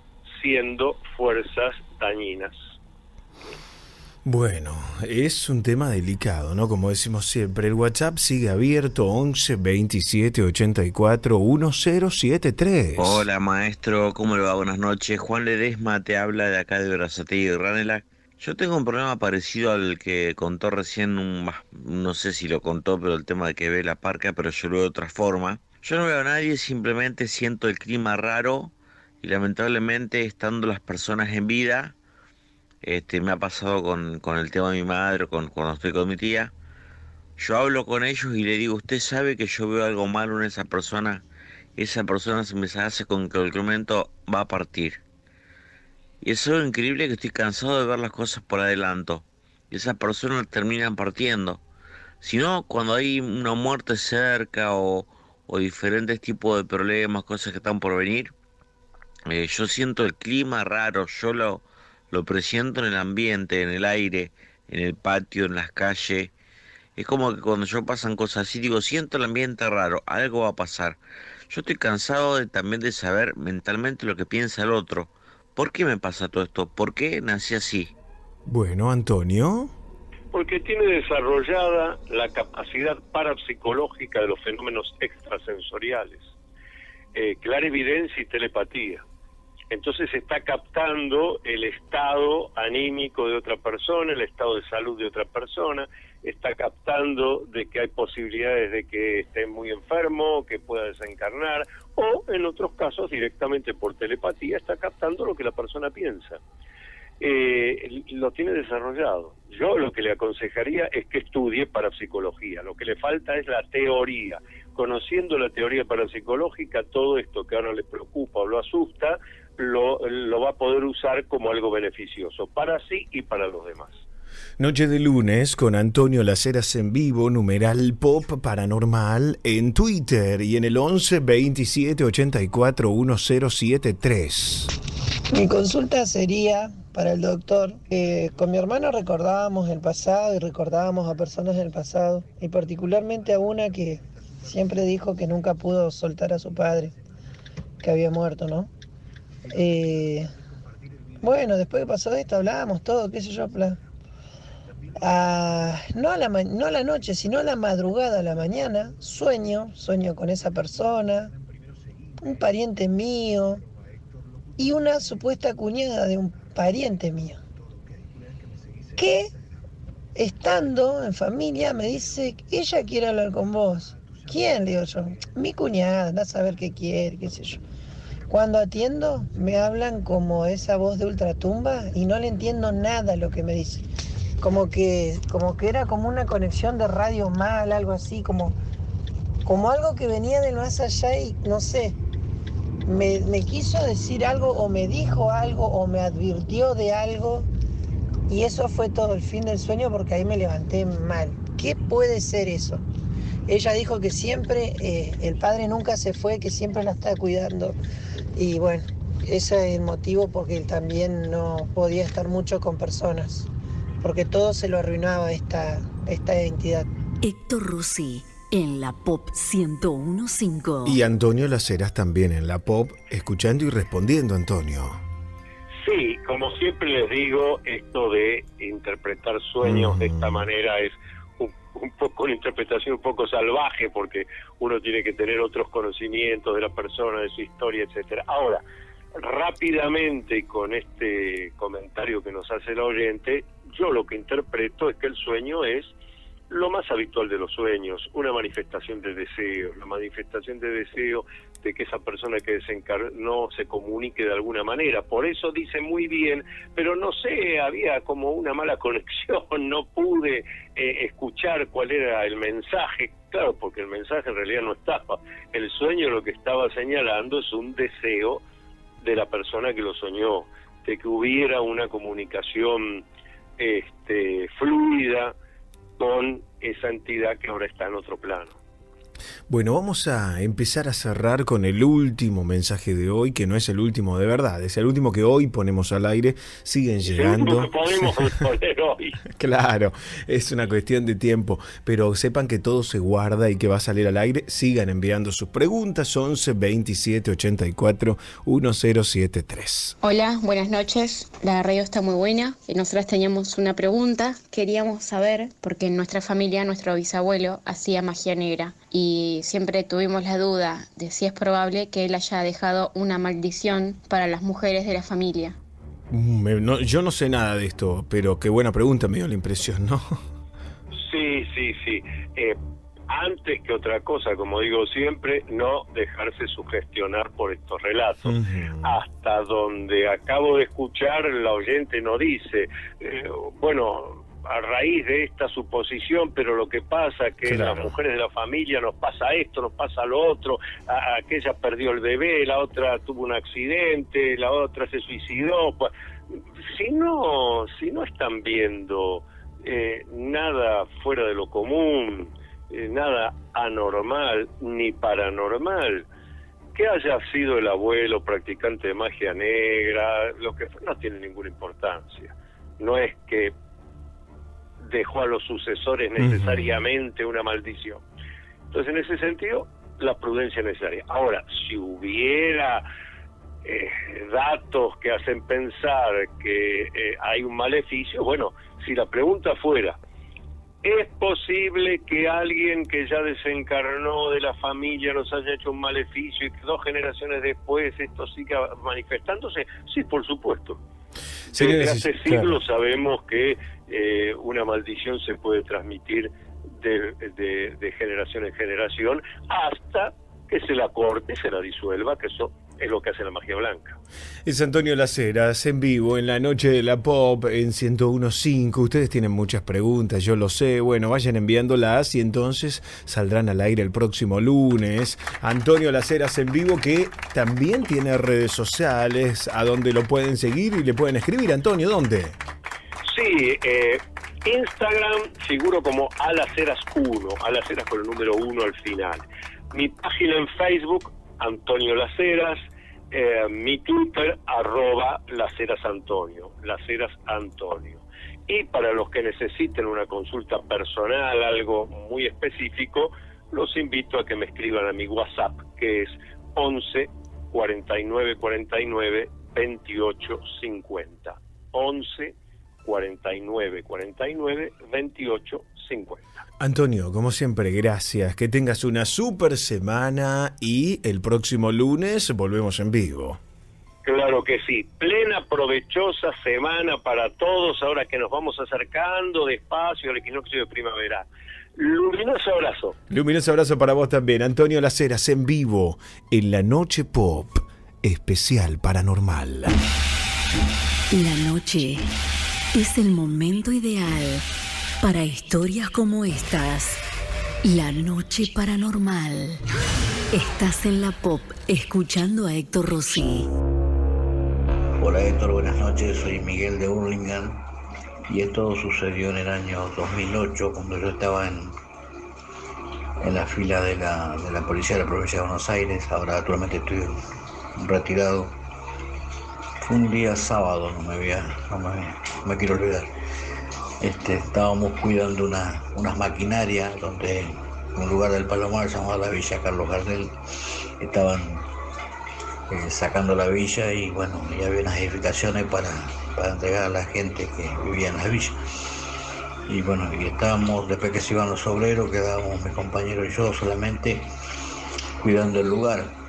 siendo fuerzas dañinas. Bueno, es un tema delicado, ¿no? Como decimos siempre, el WhatsApp sigue abierto 11 27 84 1073. Hola maestro, ¿cómo le va? Buenas noches. Juan Ledesma te habla de acá de Brazatí y Ranela. Yo tengo un problema parecido al que contó recién, un, no sé si lo contó, pero el tema de que ve la parca, pero yo lo veo de otra forma. Yo no veo a nadie, simplemente siento el clima raro y lamentablemente estando las personas en vida, este, me ha pasado con, el tema de mi madre, con, cuando estoy con mi tía. Yo hablo con ellos y le digo, usted sabe que yo veo algo malo en esa persona. Esa persona se me hace con que el momento va a partir. Y es algo increíble que estoy cansado de ver las cosas por adelanto. Y esas personas terminan partiendo. Si no, cuando hay una muerte cerca o, diferentes tipos de problemas, cosas que están por venir, eh, yo siento el clima raro, yo lo, lo presiento en el ambiente, en el aire, en el patio, en las calles. Es como que cuando yo pasan cosas así, digo, siento el ambiente raro, algo va a pasar. Yo estoy cansado de, también de saber mentalmente lo que piensa el otro. ¿Por qué me pasa todo esto? ¿Por qué nací así? Bueno, Antonio. Porque tiene desarrollada la capacidad parapsicológica de los fenómenos extrasensoriales, eh, evidencia y telepatía entonces está captando el estado anímico de otra persona, el estado de salud de otra persona, está captando de que hay posibilidades de que esté muy enfermo, que pueda desencarnar, o en otros casos directamente por telepatía está captando lo que la persona piensa. Eh, lo tiene desarrollado. Yo lo que le aconsejaría es que estudie parapsicología. Lo que le falta es la teoría. Conociendo la teoría parapsicológica, todo esto que ahora le preocupa o lo asusta, lo, va a poder usar como algo beneficioso para sí y para los demás. Noche de lunes con Antonio Laceras en vivo, numeral pop paranormal en Twitter y en el 11 27 84 1073. Mi consulta sería para el doctor. con mi hermano recordábamos el pasado y recordábamos a personas del pasado y particularmente a una que siempre dijo que nunca pudo soltar a su padre, que había muerto, ¿no? Eh, bueno, después que pasó esto, hablábamos todo, qué sé yo. Ah, no, a la, no a la noche, sino a la madrugada, a la mañana, sueño, sueño con esa persona, un pariente mío y una supuesta cuñada de un pariente mío. Que estando en familia me dice, ella quiere hablar con vos. ¿Quién? Le digo yo, mi cuñada, anda a saber qué quiere, qué sé yo. Cuando atiendo, me hablan como esa voz de ultratumba y no le entiendo nada lo que me dicen. Como que, como que era como una conexión de radio mal, algo así, como, como algo que venía del más allá y no sé, me, me quiso decir algo o me dijo algo o me advirtió de algo y eso fue todo el fin del sueño porque ahí me levanté mal. ¿Qué puede ser eso? Ella dijo que siempre, eh, el padre nunca se fue, que siempre la está cuidando. Y bueno, ese es el motivo porque él también no podía estar mucho con personas, porque todo se lo arruinaba esta, esta entidad. Héctor Rossi en la Pop 1015. Y Antonio Laceras también en la Pop, escuchando y respondiendo, Antonio. Sí, como siempre les digo, esto de interpretar sueños de esta manera es un, poco una interpretación un poco salvaje porque uno tiene que tener otros conocimientos de la persona, de su historia, etcétera. Ahora, rápidamente con este comentario que nos hace el oyente, yo lo que interpreto es que el sueño es lo más habitual de los sueños, una manifestación de deseo, la manifestación de deseo de que esa persona que desencarnó se comunique de alguna manera. Por eso dice muy bien, pero no sé, había como una mala <laughs> conexión, no pude eh, escuchar cuál era el mensaje. Claro, porque el mensaje en realidad no estaba. El sueño lo que estaba señalando es un deseo de la persona que lo soñó, de que hubiera una comunicación este, fluida con esa entidad que ahora está en otro plano. Bueno, vamos a empezar a cerrar con el último mensaje de hoy, que no es el último de verdad, es el último que hoy ponemos al aire. Siguen llegando. <laughs> claro, es una cuestión de tiempo, pero sepan que todo se guarda y que va a salir al aire. Sigan enviando sus preguntas 11 27 84 1073. Hola, buenas noches. La radio está muy buena. Nosotras teníamos una pregunta. Queríamos saber, porque en nuestra familia nuestro bisabuelo hacía magia negra y siempre tuvimos la duda de si es probable que él haya dejado una maldición para las mujeres de la familia. Mm, yo no sé nada de esto, pero qué buena pregunta me dio la impresión, ¿no? Sí, sí, sí. Eh, antes que otra cosa, como digo siempre, no dejarse sugestionar por estos relatos. Hasta donde acabo de escuchar, la oyente no dice, eh, bueno, a raíz de esta suposición, pero lo que pasa es que las mujeres de la familia nos pasa esto, nos pasa lo otro, aquella perdió el bebé, la otra tuvo un accidente, la otra se suicidó. Pues, si no, si no están viendo eh, nada fuera de lo común, eh, nada anormal ni paranormal, que haya sido el abuelo practicante de magia negra, lo que no tiene ninguna importancia. No es que dejó a los sucesores necesariamente una maldición. Entonces, en ese sentido, la prudencia necesaria. Ahora, si hubiera eh, datos que hacen pensar que eh, hay un maleficio, bueno, si la pregunta fuera, ¿es posible que alguien que ya desencarnó de la familia nos haya hecho un maleficio y que dos generaciones después esto siga manifestándose? Sí, por supuesto. Desde hace siglos sabemos que eh, una maldición se puede transmitir de, generación en generación hasta que se la corte, se la disuelva, que eso es lo que hace la magia blanca. Es Antonio Laceras en vivo en la noche de la pop en 101.5. Ustedes tienen muchas preguntas, yo lo sé. Bueno, vayan enviándolas y entonces saldrán al aire el próximo lunes. Antonio Laceras en vivo que también tiene redes sociales a donde lo pueden seguir y le pueden escribir. Antonio, ¿dónde? Sí, eh, Instagram figuro como Alaceras1, Alaceras con el número 1 al final. Mi página en Facebook, Antonio Laceras. Eh, mi Twitter, arroba Laceras Antonio, Laceras Antonio. Y para los que necesiten una consulta personal, algo muy específico, los invito a que me escriban a mi WhatsApp, que es 11 49 49 28 50. 11 49 49 28 50. Antonio, como siempre, gracias. Que tengas una super semana y el próximo lunes volvemos en vivo. Claro que sí. Plena, provechosa semana para todos ahora que nos vamos acercando despacio al equinoccio de primavera. Luminoso abrazo. Luminoso abrazo para vos también. Antonio Laceras en vivo en la Noche Pop, especial paranormal. La noche es el momento ideal para historias como estas. La noche paranormal. Estás en la pop escuchando a Héctor Rossi. Hola Héctor, buenas noches. Soy Miguel de Hurlingham y esto sucedió en el año 2008 cuando yo estaba en, en la fila de la, de la policía de la provincia de Buenos Aires. Ahora actualmente estoy retirado un día sábado, no me, voy no me, quiero olvidar. Este, estábamos cuidando una, unas maquinarias donde un lugar del Palomar llamado la Villa Carlos Gardel estaban eh, sacando la villa y bueno, ya había unas edificaciones para, para entregar a la gente que vivía en la villa. Y bueno, y estábamos, después que se iban los obreros, quedábamos mi compañero y yo solamente cuidando el lugar.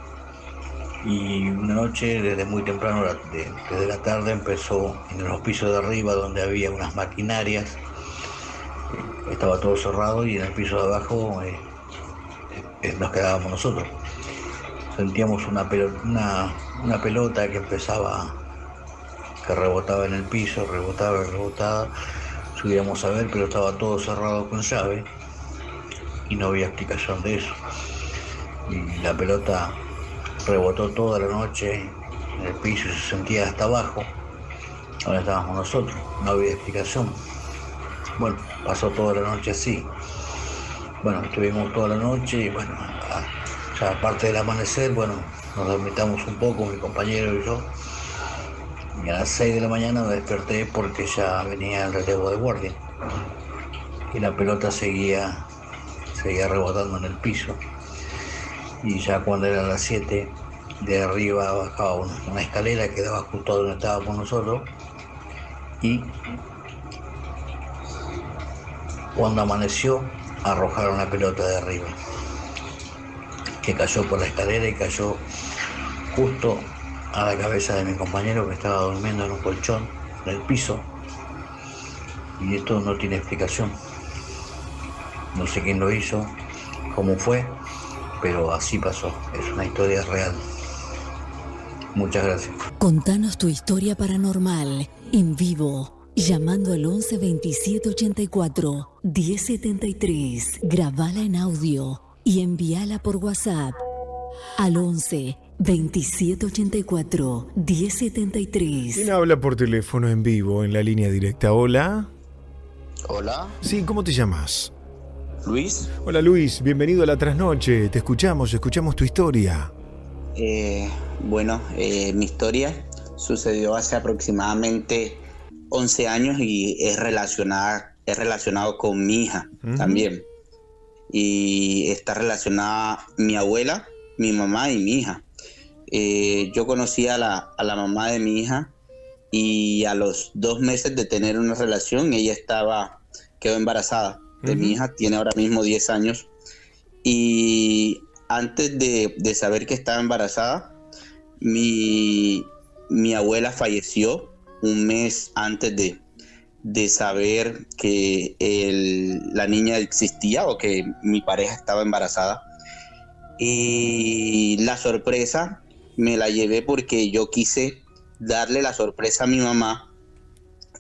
Y una noche, desde muy temprano, desde la tarde, empezó en los pisos de arriba, donde había unas maquinarias, estaba todo cerrado y en el piso de abajo eh, eh, nos quedábamos nosotros. Sentíamos una pelota, una, pelota que empezaba, que rebotaba en el piso, rebotaba y rebotaba. Subíamos a ver, pero estaba todo cerrado con llave y no había explicación de eso. Y la pelota rebotó toda la noche en el piso y se sentía hasta abajo, donde estábamos nosotros, no había explicación. Bueno, pasó toda la noche así. Bueno, estuvimos toda la noche y bueno, aparte del amanecer, bueno, nos dormitamos un poco, mi compañero y yo. Y a las 6 de la mañana me desperté porque ya venía el relevo de guardia. Y la pelota seguía, seguía rebotando en el piso y ya cuando eran las 7 de arriba bajaba una, escalera que daba justo donde estábamos nosotros. Y cuando amaneció arrojaron la pelota de arriba que cayó por la escalera y cayó justo a la cabeza de mi compañero que estaba durmiendo en un colchón del piso. Y esto no tiene explicación. No sé quién lo hizo cómo fue pero así pasó, es una historia real. Muchas gracias. Contanos tu historia paranormal en vivo, llamando al 11 27 84 1073. Grabala en audio y envíala por WhatsApp al 11 27 84 1073. ¿Quién habla por teléfono en vivo en la línea directa? Hola. Hola. Sí, ¿cómo te llamas? Luis. Hola Luis, bienvenido a la trasnoche. Te escuchamos, escuchamos tu historia. Eh, bueno, eh, mi historia sucedió hace aproximadamente 11 años y es relacionada, es relacionado con mi hija también. Y está relacionada mi abuela, mi mamá y mi hija. Eh, yo conocí a la, a la mamá de mi hija y a los dos meses de tener una relación ella estaba, quedó embarazada de mi hija, tiene ahora mismo 10 años. Y antes de, saber que estaba embarazada, mi, abuela falleció un mes antes de, de saber que la niña existía o que mi pareja estaba embarazada. Y la sorpresa me la llevé porque yo quise darle la sorpresa a mi mamá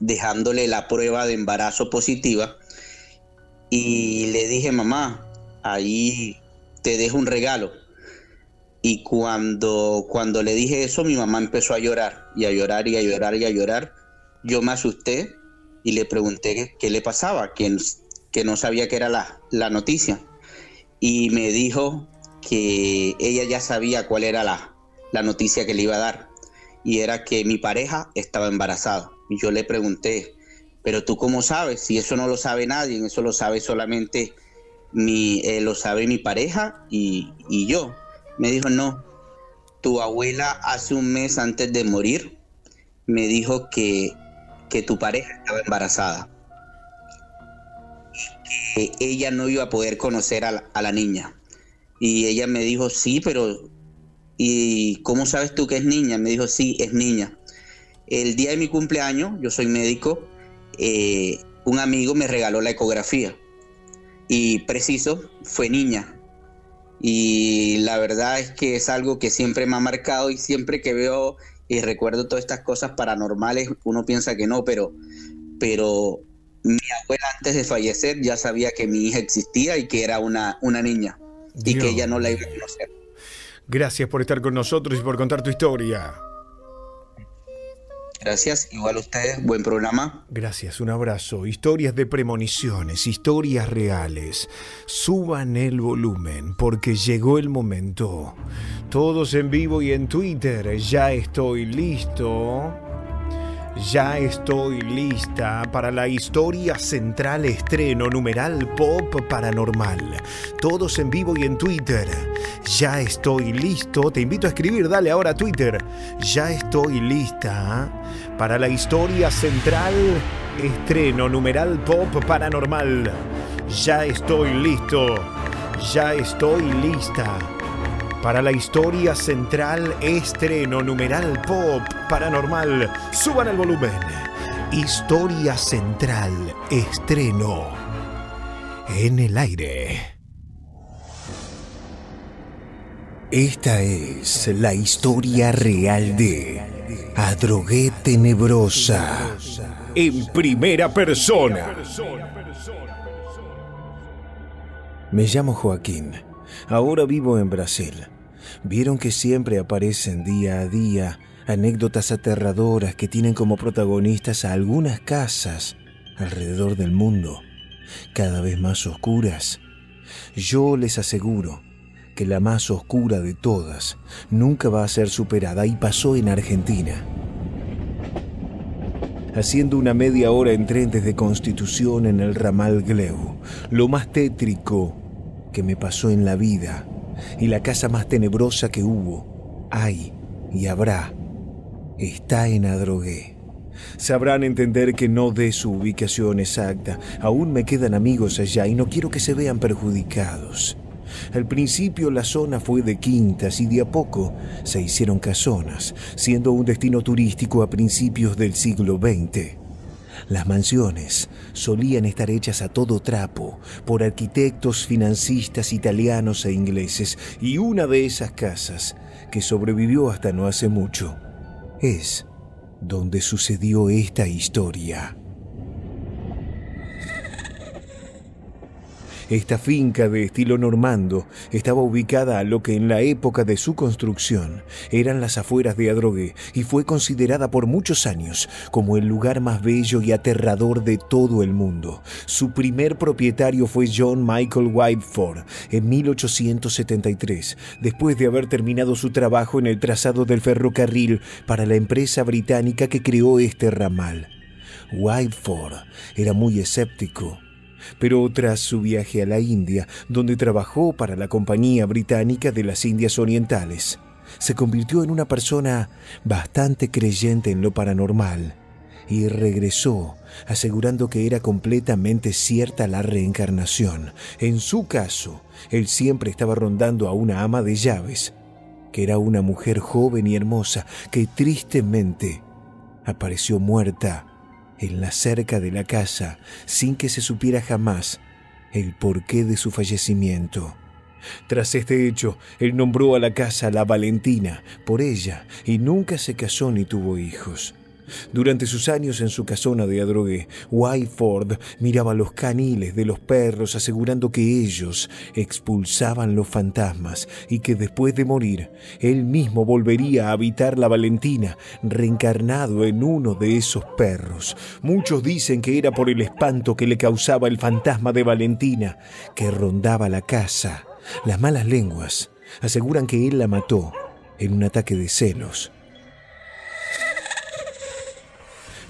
dejándole la prueba de embarazo positiva y le dije, mamá, ahí te dejo un regalo. Y cuando, cuando le dije eso, mi mamá empezó a llorar, y a llorar, y a llorar, y a llorar. Yo me asusté y le pregunté qué, le pasaba, que, que no sabía qué era la, la noticia. Y me dijo que ella ya sabía cuál era la, la noticia que le iba a dar. Y era que mi pareja estaba embarazada. Y yo le pregunté, pero tú cómo sabes, si eso no lo sabe nadie, eso lo sabe solamente mi, eh, lo sabe mi pareja y, yo. Me dijo, no, tu abuela hace un mes antes de morir me dijo que, que tu pareja estaba embarazada y que ella no iba a poder conocer a a la niña. Y ella me dijo, sí, pero ¿y cómo sabes tú que es niña? Me dijo, sí, es niña. El día de mi cumpleaños, yo soy médico, eh, un amigo me regaló la ecografía y preciso fue niña. Y la verdad es que es algo que siempre me ha marcado y siempre que veo y recuerdo todas estas cosas paranormales, uno piensa que no, pero, pero mi abuela antes de fallecer ya sabía que mi hija existía y que era una, una niña y que ella no la iba a conocer. Gracias por estar con nosotros y por contar tu historia. Gracias, igual a ustedes, buen programa. Gracias, un abrazo. Historias de premoniciones, historias reales. Suban el volumen porque llegó el momento. Todos en vivo y en Twitter, ya estoy listo. Ya estoy lista para la historia central estreno numeral pop paranormal. Todos en vivo y en Twitter. Ya estoy listo. Te invito a escribir, dale ahora a Twitter. Ya estoy lista para la historia central estreno numeral pop paranormal. Ya estoy listo. Ya estoy lista para la historia central estreno numeral pop paranormal. Suban el volumen. Historia central estreno en el aire. Esta es la historia real de Adrogué Tenebrosa en primera persona. Me llamo Joaquín. Ahora vivo en Brasil. Vieron que siempre aparecen día a día anécdotas aterradoras que tienen como protagonistas a algunas casas alrededor del mundo, cada vez más oscuras. Yo les aseguro que la más oscura de todas nunca va a ser superada y pasó en Argentina. Haciendo una media hora en tren desde Constitución en el ramal Gleu, lo más tétrico que me pasó en la vida y la casa más tenebrosa que hubo, hay y habrá, está en Adrogué. Sabrán entender que no dé su ubicación exacta. Aún me quedan amigos allá y no quiero que se vean perjudicados. Al principio la zona fue de quintas y de a poco se hicieron casonas, siendo un destino turístico a principios del siglo XX. Las mansiones solían estar hechas a todo trapo por arquitectos financistas italianos e ingleses y una de esas casas, que sobrevivió hasta no hace mucho, es donde sucedió esta historia. Esta finca de estilo normando estaba ubicada a lo que en la época de su construcción eran las afueras de Adrogué y fue considerada por muchos años como el lugar más bello y aterrador de todo el mundo. Su primer propietario fue John Michael Whiteford en 1873, después de haber terminado su trabajo en el trazado del ferrocarril para la empresa británica que creó este ramal. Whiteford era muy escéptico pero tras su viaje a la India, donde trabajó para la Compañía Británica de las Indias Orientales, se convirtió en una persona bastante creyente en lo paranormal y regresó asegurando que era completamente cierta la reencarnación. En su caso, él siempre estaba rondando a una ama de llaves, que era una mujer joven y hermosa que tristemente apareció muerta en la cerca de la casa sin que se supiera jamás el porqué de su fallecimiento. Tras este hecho, él nombró a la casa La Valentina por ella y nunca se casó ni tuvo hijos. Durante sus años en su casona de Adrogué, Whiteford miraba los caniles de los perros asegurando que ellos expulsaban los fantasmas y que después de morir, él mismo volvería a habitar la Valentina, reencarnado en uno de esos perros. Muchos dicen que era por el espanto que le causaba el fantasma de Valentina, que rondaba la casa. Las malas lenguas aseguran que él la mató en un ataque de celos.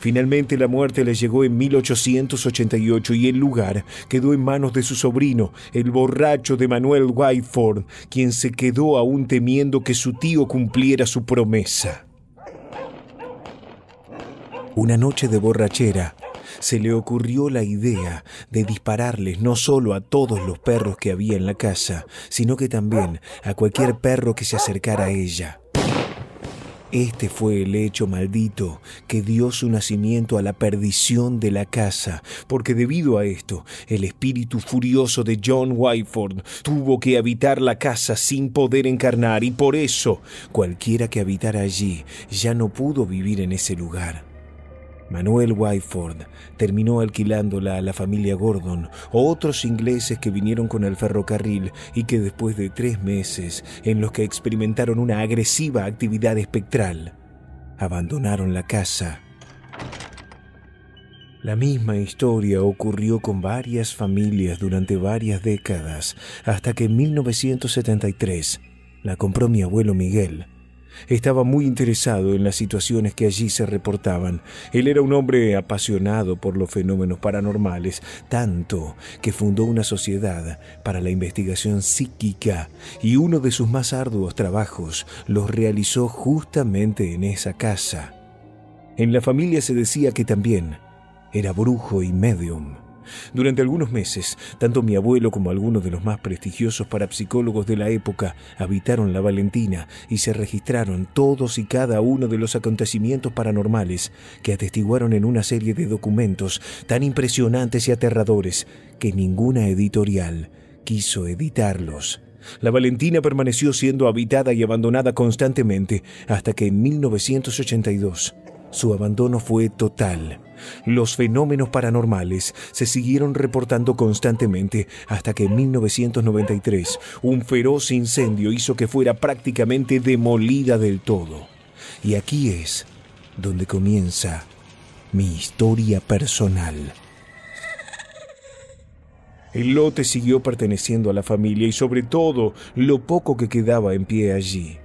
Finalmente la muerte le llegó en 1888 y el lugar quedó en manos de su sobrino, el borracho de Manuel Whiteford, quien se quedó aún temiendo que su tío cumpliera su promesa. Una noche de borrachera, se le ocurrió la idea de dispararles no solo a todos los perros que había en la casa, sino que también a cualquier perro que se acercara a ella. Este fue el hecho maldito que dio su nacimiento a la perdición de la casa, porque debido a esto, el espíritu furioso de John Whiteford tuvo que habitar la casa sin poder encarnar y por eso cualquiera que habitara allí ya no pudo vivir en ese lugar. Manuel Whiteford terminó alquilándola a la familia Gordon, otros ingleses que vinieron con el ferrocarril y que después de tres meses en los que experimentaron una agresiva actividad espectral, abandonaron la casa. La misma historia ocurrió con varias familias durante varias décadas, hasta que en 1973 la compró mi abuelo Miguel, Estaba muy interesado en las situaciones que allí se reportaban. Él era un hombre apasionado por los fenómenos paranormales, tanto que fundó una sociedad para la investigación psíquica y uno de sus más arduos trabajos los realizó justamente en esa casa. En la familia se decía que también era brujo y medium. Durante algunos meses, tanto mi abuelo como algunos de los más prestigiosos parapsicólogos de la época habitaron la Valentina y se registraron todos y cada uno de los acontecimientos paranormales que atestiguaron en una serie de documentos tan impresionantes y aterradores que ninguna editorial quiso editarlos. La Valentina permaneció siendo habitada y abandonada constantemente hasta que en 1982 su abandono fue total. Los fenómenos paranormales se siguieron reportando constantemente hasta que en 1993 un feroz incendio hizo que fuera prácticamente demolida del todo. Y aquí es donde comienza mi historia personal. El lote siguió perteneciendo a la familia y sobre todo lo poco que quedaba en pie allí.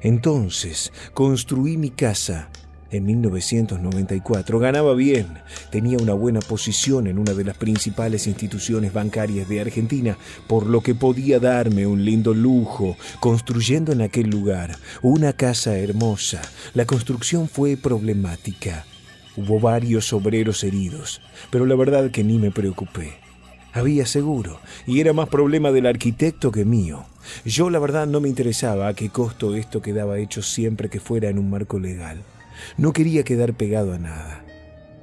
Entonces construí mi casa en 1994. Ganaba bien, tenía una buena posición en una de las principales instituciones bancarias de Argentina, por lo que podía darme un lindo lujo construyendo en aquel lugar una casa hermosa. La construcción fue problemática. Hubo varios obreros heridos, pero la verdad que ni me preocupé. Había seguro, y era más problema del arquitecto que mío. Yo la verdad no me interesaba a qué costo esto quedaba hecho siempre que fuera en un marco legal. No quería quedar pegado a nada.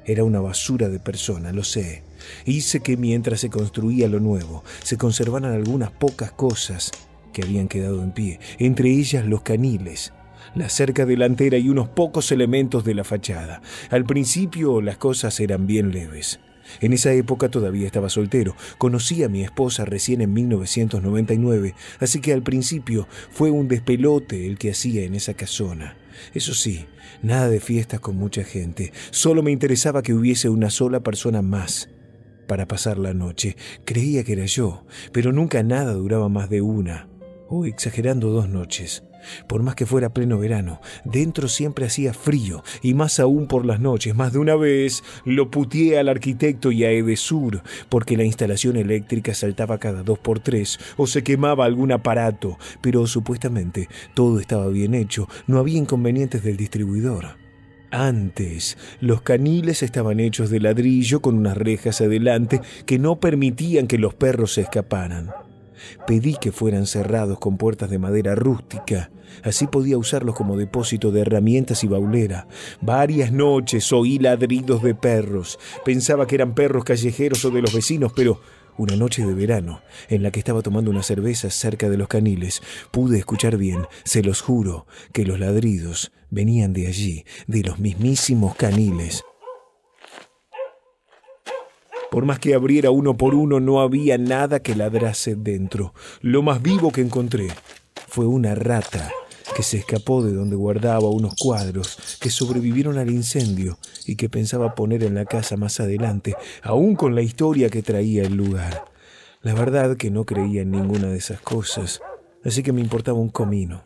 Era una basura de persona, lo sé. Hice que mientras se construía lo nuevo, se conservaran algunas pocas cosas que habían quedado en pie, entre ellas los caniles, la cerca delantera y unos pocos elementos de la fachada. Al principio las cosas eran bien leves. En esa época todavía estaba soltero. Conocí a mi esposa recién en 1999, así que al principio fue un despelote el que hacía en esa casona. Eso sí, nada de fiestas con mucha gente. Solo me interesaba que hubiese una sola persona más para pasar la noche. Creía que era yo, pero nunca nada duraba más de una, o exagerando dos noches. Por más que fuera pleno verano, dentro siempre hacía frío, y más aún por las noches. Más de una vez lo putié al arquitecto y a Edesur, porque la instalación eléctrica saltaba cada dos por tres, o se quemaba algún aparato, pero supuestamente todo estaba bien hecho, no había inconvenientes del distribuidor. Antes, los caniles estaban hechos de ladrillo con unas rejas adelante que no permitían que los perros se escaparan. Pedí que fueran cerrados con puertas de madera rústica. Así podía usarlos como depósito de herramientas y baulera. Varias noches oí ladridos de perros. Pensaba que eran perros callejeros o de los vecinos, pero una noche de verano, en la que estaba tomando una cerveza cerca de los caniles, pude escuchar bien, se los juro, que los ladridos venían de allí, de los mismísimos caniles. Por más que abriera uno por uno, no había nada que ladrase dentro. Lo más vivo que encontré fue una rata que se escapó de donde guardaba unos cuadros que sobrevivieron al incendio y que pensaba poner en la casa más adelante, aún con la historia que traía el lugar. La verdad que no creía en ninguna de esas cosas, así que me importaba un comino.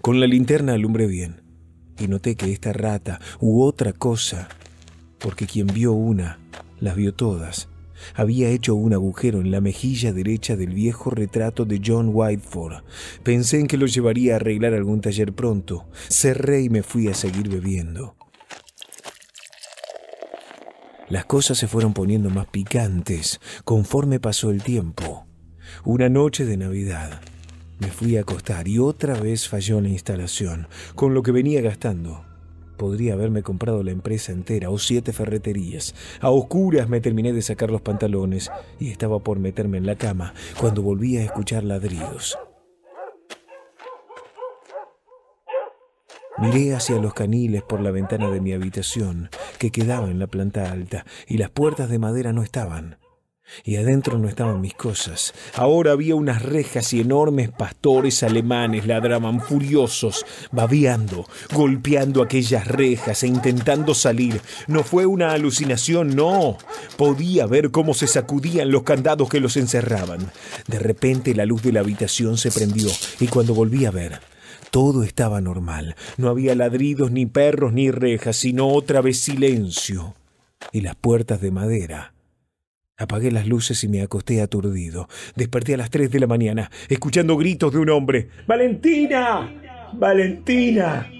Con la linterna alumbré bien y noté que esta rata u otra cosa, porque quien vio una las vio todas. Había hecho un agujero en la mejilla derecha del viejo retrato de John Whiteford. Pensé en que lo llevaría a arreglar algún taller pronto. Cerré y me fui a seguir bebiendo. Las cosas se fueron poniendo más picantes conforme pasó el tiempo. Una noche de Navidad. Me fui a acostar y otra vez falló la instalación, con lo que venía gastando. Podría haberme comprado la empresa entera o siete ferreterías. A oscuras me terminé de sacar los pantalones y estaba por meterme en la cama cuando volví a escuchar ladridos. Miré hacia los caniles por la ventana de mi habitación, que quedaba en la planta alta, y las puertas de madera no estaban y adentro no estaban mis cosas. Ahora había unas rejas y enormes pastores alemanes ladraban furiosos, babeando, golpeando aquellas rejas e intentando salir. No fue una alucinación, no. Podía ver cómo se sacudían los candados que los encerraban. De repente la luz de la habitación se prendió y cuando volví a ver, Todo estaba normal. No había ladridos, ni perros, ni rejas, sino otra vez silencio. Y las puertas de madera. Apagué las luces y me acosté aturdido. Desperté a las tres de la mañana, escuchando gritos de un hombre. ¡Valentina! ¡Valentina!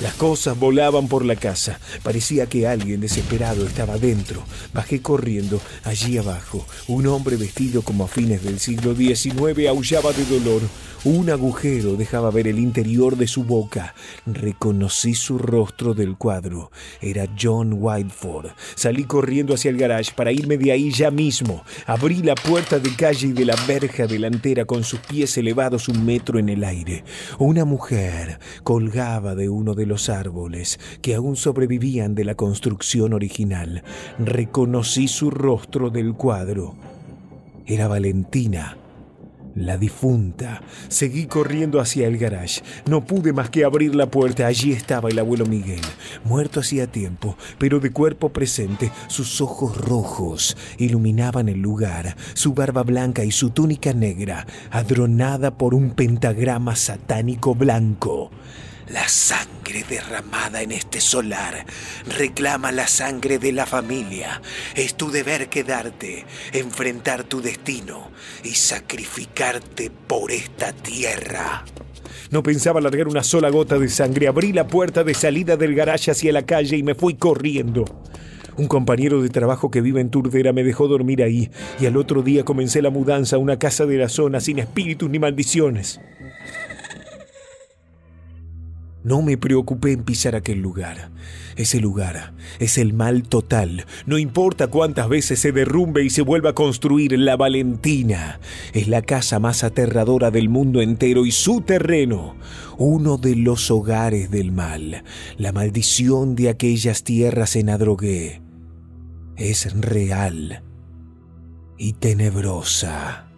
Las cosas volaban por la casa. Parecía que alguien desesperado estaba dentro. Bajé corriendo. Allí abajo, un hombre vestido como a fines del siglo XIX aullaba de dolor. Un agujero dejaba ver el interior de su boca. Reconocí su rostro del cuadro. Era John Whiteford. Salí corriendo hacia el garage para irme de ahí ya mismo. Abrí la puerta de calle y de la verja delantera con sus pies elevados un metro en el aire. Una mujer colgaba de uno de los árboles que aún sobrevivían de la construcción original. Reconocí su rostro del cuadro. Era Valentina la difunta. Seguí corriendo hacia el garage. No pude más que abrir la puerta. Allí estaba el abuelo Miguel, muerto hacía tiempo, pero de cuerpo presente. Sus ojos rojos iluminaban el lugar, su barba blanca y su túnica negra, adronada por un pentagrama satánico blanco. La sangre derramada en este solar reclama la sangre de la familia. Es tu deber quedarte, enfrentar tu destino y sacrificarte por esta tierra. No pensaba largar una sola gota de sangre. Abrí la puerta de salida del garaje hacia la calle y me fui corriendo. Un compañero de trabajo que vive en Turdera me dejó dormir ahí y al otro día comencé la mudanza a una casa de la zona sin espíritus ni maldiciones. No me preocupé en pisar aquel lugar. Ese lugar es el mal total. No importa cuántas veces se derrumbe y se vuelva a construir, la Valentina es la casa más aterradora del mundo entero y su terreno, uno de los hogares del mal. La maldición de aquellas tierras en Adrogué es real y tenebrosa.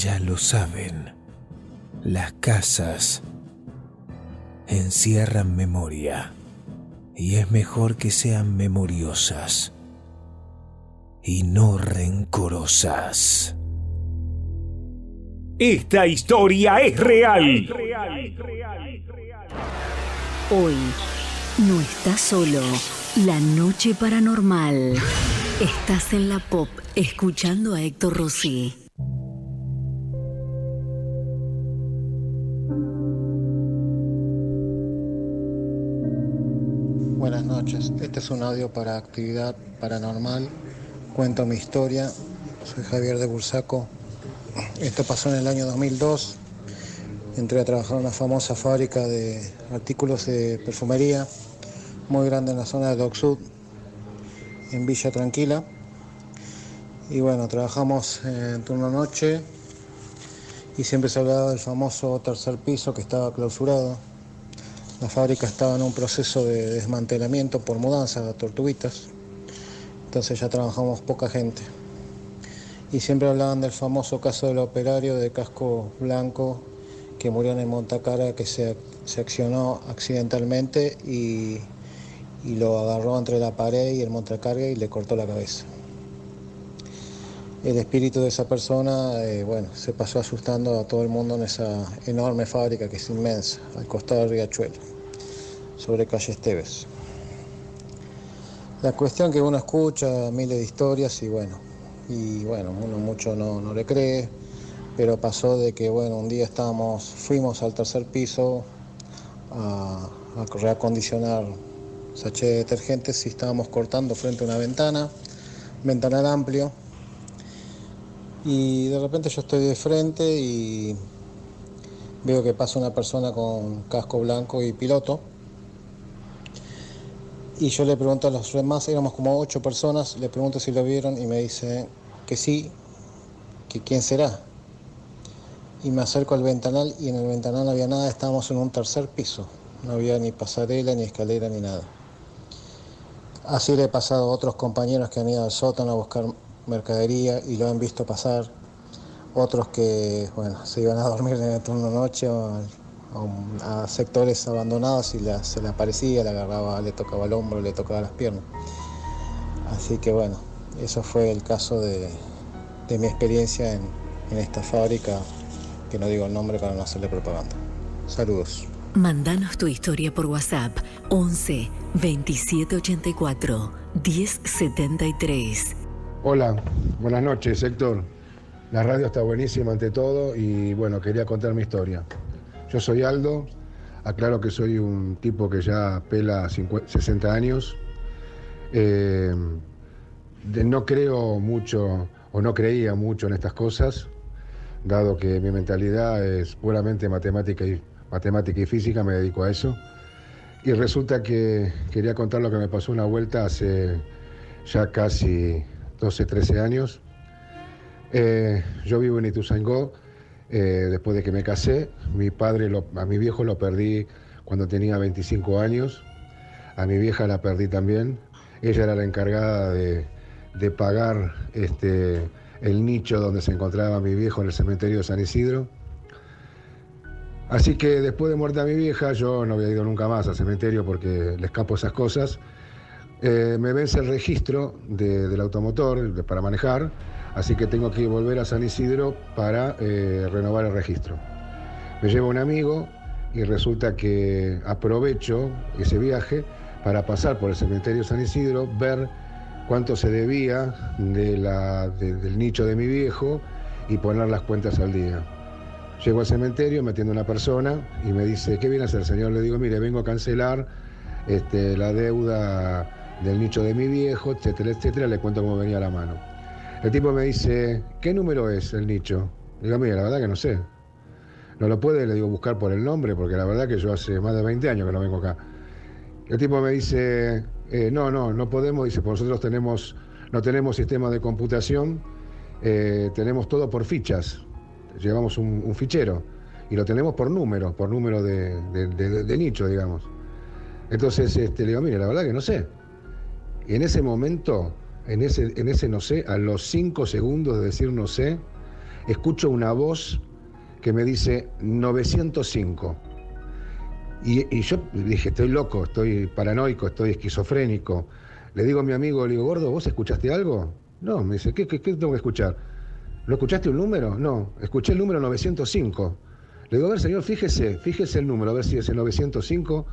Ya lo saben, las casas encierran memoria y es mejor que sean memoriosas y no rencorosas. Esta historia es real. Hoy no estás solo. La noche paranormal. Estás en la pop escuchando a Héctor Rossi. Este es un audio para actividad paranormal. Cuento mi historia. Soy Javier de Bursaco. Esto pasó en el año 2002. Entré a trabajar en una famosa fábrica de artículos de perfumería, muy grande en la zona de Dock Sud, en Villa Tranquila. Y bueno, trabajamos en turno noche y siempre se hablaba del famoso tercer piso que estaba clausurado la fábrica estaba en un proceso de desmantelamiento por mudanza a Tortuguitas, entonces ya trabajamos poca gente. Y siempre hablaban del famoso caso del operario de casco blanco que murió en el Montacara, que se, accionó accidentalmente y, lo agarró entre la pared y el montacarga y le cortó la cabeza. El espíritu de esa persona, eh, bueno, se pasó asustando a todo el mundo en esa enorme fábrica que es inmensa, al costado del riachuelo sobre calle Esteves. La cuestión que uno escucha miles de historias y bueno, y bueno, uno mucho no, le cree, pero pasó de que bueno, un día estábamos, fuimos al tercer piso a, a reacondicionar sachet de detergentes y estábamos cortando frente a una ventana, ventanal amplio, y de repente yo estoy de frente y veo que pasa una persona con casco blanco y piloto y yo le pregunto a los demás, éramos como ocho personas, le pregunto si lo vieron y me dice que sí, que quién será. Y me acerco al ventanal y en el ventanal no había nada, estábamos en un tercer piso, no había ni pasarela, ni escalera, ni nada. Así le he pasado a otros compañeros que han ido al sótano a buscar mercadería y lo han visto pasar, otros que bueno, se iban a dormir en el turno noche o a, sectores abandonados y se le aparecía, le agarraba, le tocaba el hombro, le tocaba las piernas. Así que bueno, eso fue el caso de, mi experiencia en, en esta fábrica, que no digo el nombre para no hacerle propaganda. Saludos. Mandanos tu historia por WhatsApp 11 2784 1073. Hola, buenas noches, Héctor. La radio está buenísima ante todo y bueno, quería contar mi historia. Yo soy Aldo, aclaro que soy un tipo que ya pela 60 años. Eh, no creo mucho o no creía mucho en estas cosas, dado que mi mentalidad es puramente matemática y, matemática y física, me dedico a eso. Y resulta que quería contar lo que me pasó una vuelta hace ya casi 12, 13 años. Eh, yo vivo en Ituzaingó, eh, después de que me casé. Mi padre, a mi viejo lo perdí cuando tenía 25 años. A mi vieja la perdí también. Ella era la encargada de, de pagar este, el nicho donde se encontraba mi viejo en el cementerio de San Isidro. Así que después de muerta mi vieja, yo no había ido nunca más al cementerio porque le escapo esas cosas. Eh, me vence el registro del automotor para manejar, así que tengo que volver a San Isidro para eh, renovar el registro. Me llevo un amigo y resulta que aprovecho ese viaje para pasar por el cementerio San Isidro, ver cuánto se debía del nicho de mi viejo y poner las cuentas al día. Llego al cementerio, metiendo una persona y me dice, ¿qué viene a hacer, señor? Le digo, mire, vengo a cancelar este, la deuda del nicho de mi viejo, etcétera, etcétera. Le cuento cómo venía la mano. El tipo me dice, ¿qué número es el nicho? Digo, mire, la verdad que no sé. No lo puede, le digo, buscar por el nombre, porque la verdad que yo hace más de 20 años que no vengo acá. El tipo me dice, eh, no, no, no podemos, dice, nosotros tenemos, no tenemos sistema de computación, eh, tenemos todo por fichas, llevamos un, fichero y lo tenemos por número, por número de, nicho, digamos. Entonces este, le digo, mire, la verdad que no sé. Y en ese momento, en ese, en ese no sé, a los cinco segundos de decir no sé, escucho una voz que me dice 905. Y, yo dije, estoy loco, estoy paranoico, estoy esquizofrénico. Le digo a mi amigo, le digo, gordo, ¿vos escuchaste algo? No, me dice, ¿qué, qué, tengo que escuchar? ¿No escuchaste un número? No, escuché el número 905. Le digo, a ver, señor, fíjese, fíjese el número, a ver si es el 905.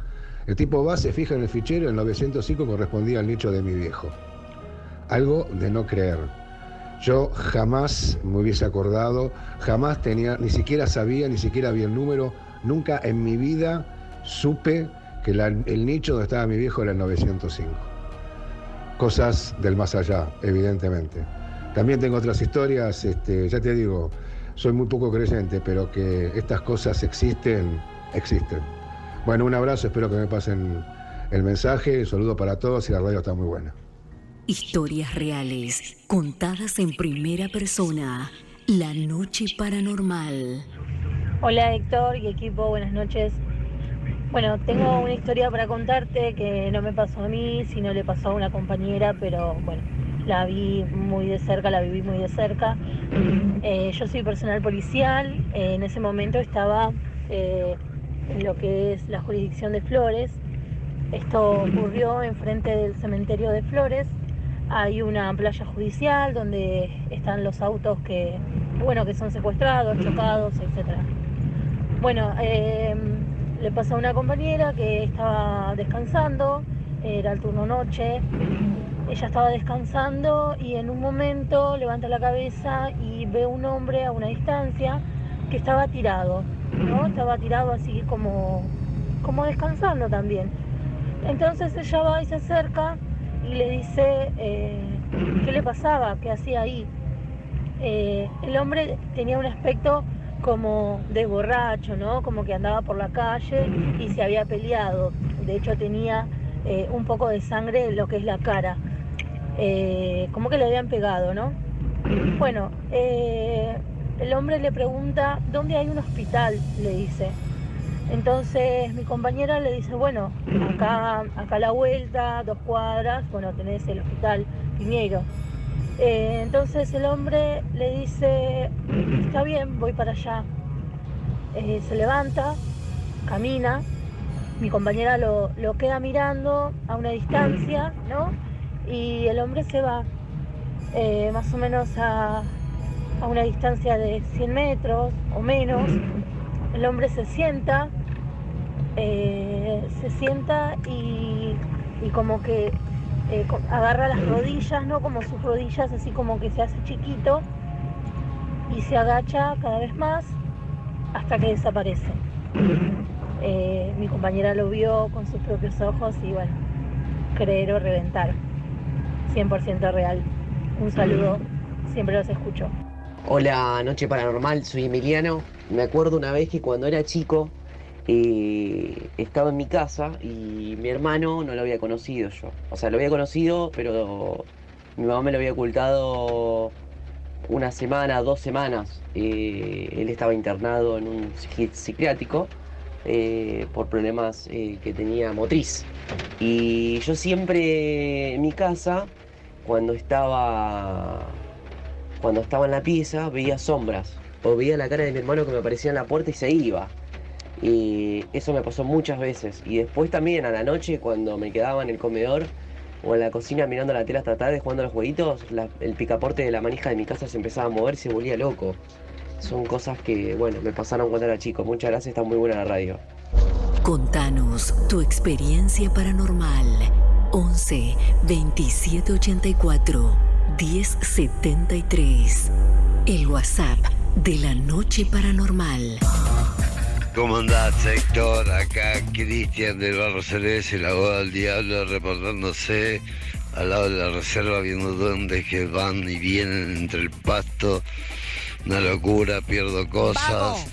El tipo va, se fija en el fichero, el 905 correspondía al nicho de mi viejo. Algo de no creer. Yo jamás me hubiese acordado, jamás tenía, ni siquiera sabía, ni siquiera vi el número, nunca en mi vida supe que el nicho donde estaba mi viejo era el 905. Cosas del más allá, evidentemente. También tengo otras historias, este, ya te digo, soy muy poco creyente, pero que estas cosas existen, existen. Bueno, un abrazo, espero que me pasen el mensaje, un saludo para todos y la radio está muy buena. Historias reales, contadas en primera persona. La noche paranormal. Hola Héctor y equipo, buenas noches. Bueno, tengo una historia para contarte que no me pasó a mí, sino le pasó a una compañera, pero bueno, la vi muy de cerca, la viví muy de cerca. Eh, yo soy personal policial, eh, en ese momento estaba eh, en lo que es la jurisdicción de Flores. Esto ocurrió enfrente del cementerio de Flores. Hay una playa judicial donde están los autos que, bueno, que son secuestrados, chocados, etc. Bueno, le pasó a una compañera que estaba descansando, era el turno noche, ella estaba descansando y en un momento levanta la cabeza y ve un hombre a una distancia que estaba tirado, ¿no? Estaba tirado así como, como descansando también. Entonces ella va y se acerca y le dice eh, qué le pasaba, qué hacía ahí. Eh, el hombre tenía un aspecto como de borracho, ¿no? Como que andaba por la calle y se había peleado. De hecho tenía eh, un poco de sangre en lo que es la cara. Eh, como que le habían pegado, ¿no? Bueno, el hombre le pregunta, ¿dónde hay un hospital? Le dice. Entonces mi compañera le dice, bueno, acá, acá a la vuelta, dos cuadras, bueno, tenés el hospital Piñero. Eh, entonces el hombre le dice, está bien, voy para allá. Eh, se levanta, camina, mi compañera lo, queda mirando a una distancia, ¿no? Y el hombre se va, eh, más o menos a a una distancia de 100 metros o menos. El hombre se sienta, eh, se sienta y, y como que eh, agarra las rodillas, ¿no? Como sus rodillas, así como que se hace chiquito y se agacha cada vez más hasta que desaparece. Eh, mi compañera lo vio con sus propios ojos y bueno, creer o reventar. 100% real. Un saludo, siempre los escucho. Hola, Noche Paranormal, soy Emiliano. Me acuerdo una vez que cuando era chico eh, estaba en mi casa y mi hermano no lo había conocido yo. O sea, lo había conocido, pero mi mamá me lo había ocultado una semana, dos semanas. Eh, él estaba internado en un psiqui- psiquiátrico eh, por problemas que tenía motriz. Y yo siempre en mi casa, cuando estaba cuando estaba en la pieza veía sombras o veía la cara de mi hermano que me aparecía en la puerta y se iba. Y eso me pasó muchas veces. Y después también a la noche cuando me quedaba en el comedor o en la cocina mirando la tele hasta tarde jugando a los jueguitos, el picaporte de la manija de mi casa se empezaba a mover y se volvía loco. Son cosas que, bueno, me pasaron cuando era chico. Muchas gracias, está muy buena la radio. Contanos tu experiencia paranormal. 11 27 84 10 73. El WhatsApp de la noche paranormal. ¿Cómo andás, Héctor? Acá Cristian del Barro Celeste, la boda del diablo, reportándose al lado de la reserva, viendo dónde que van y vienen entre el pasto. Una locura, pierdo cosas.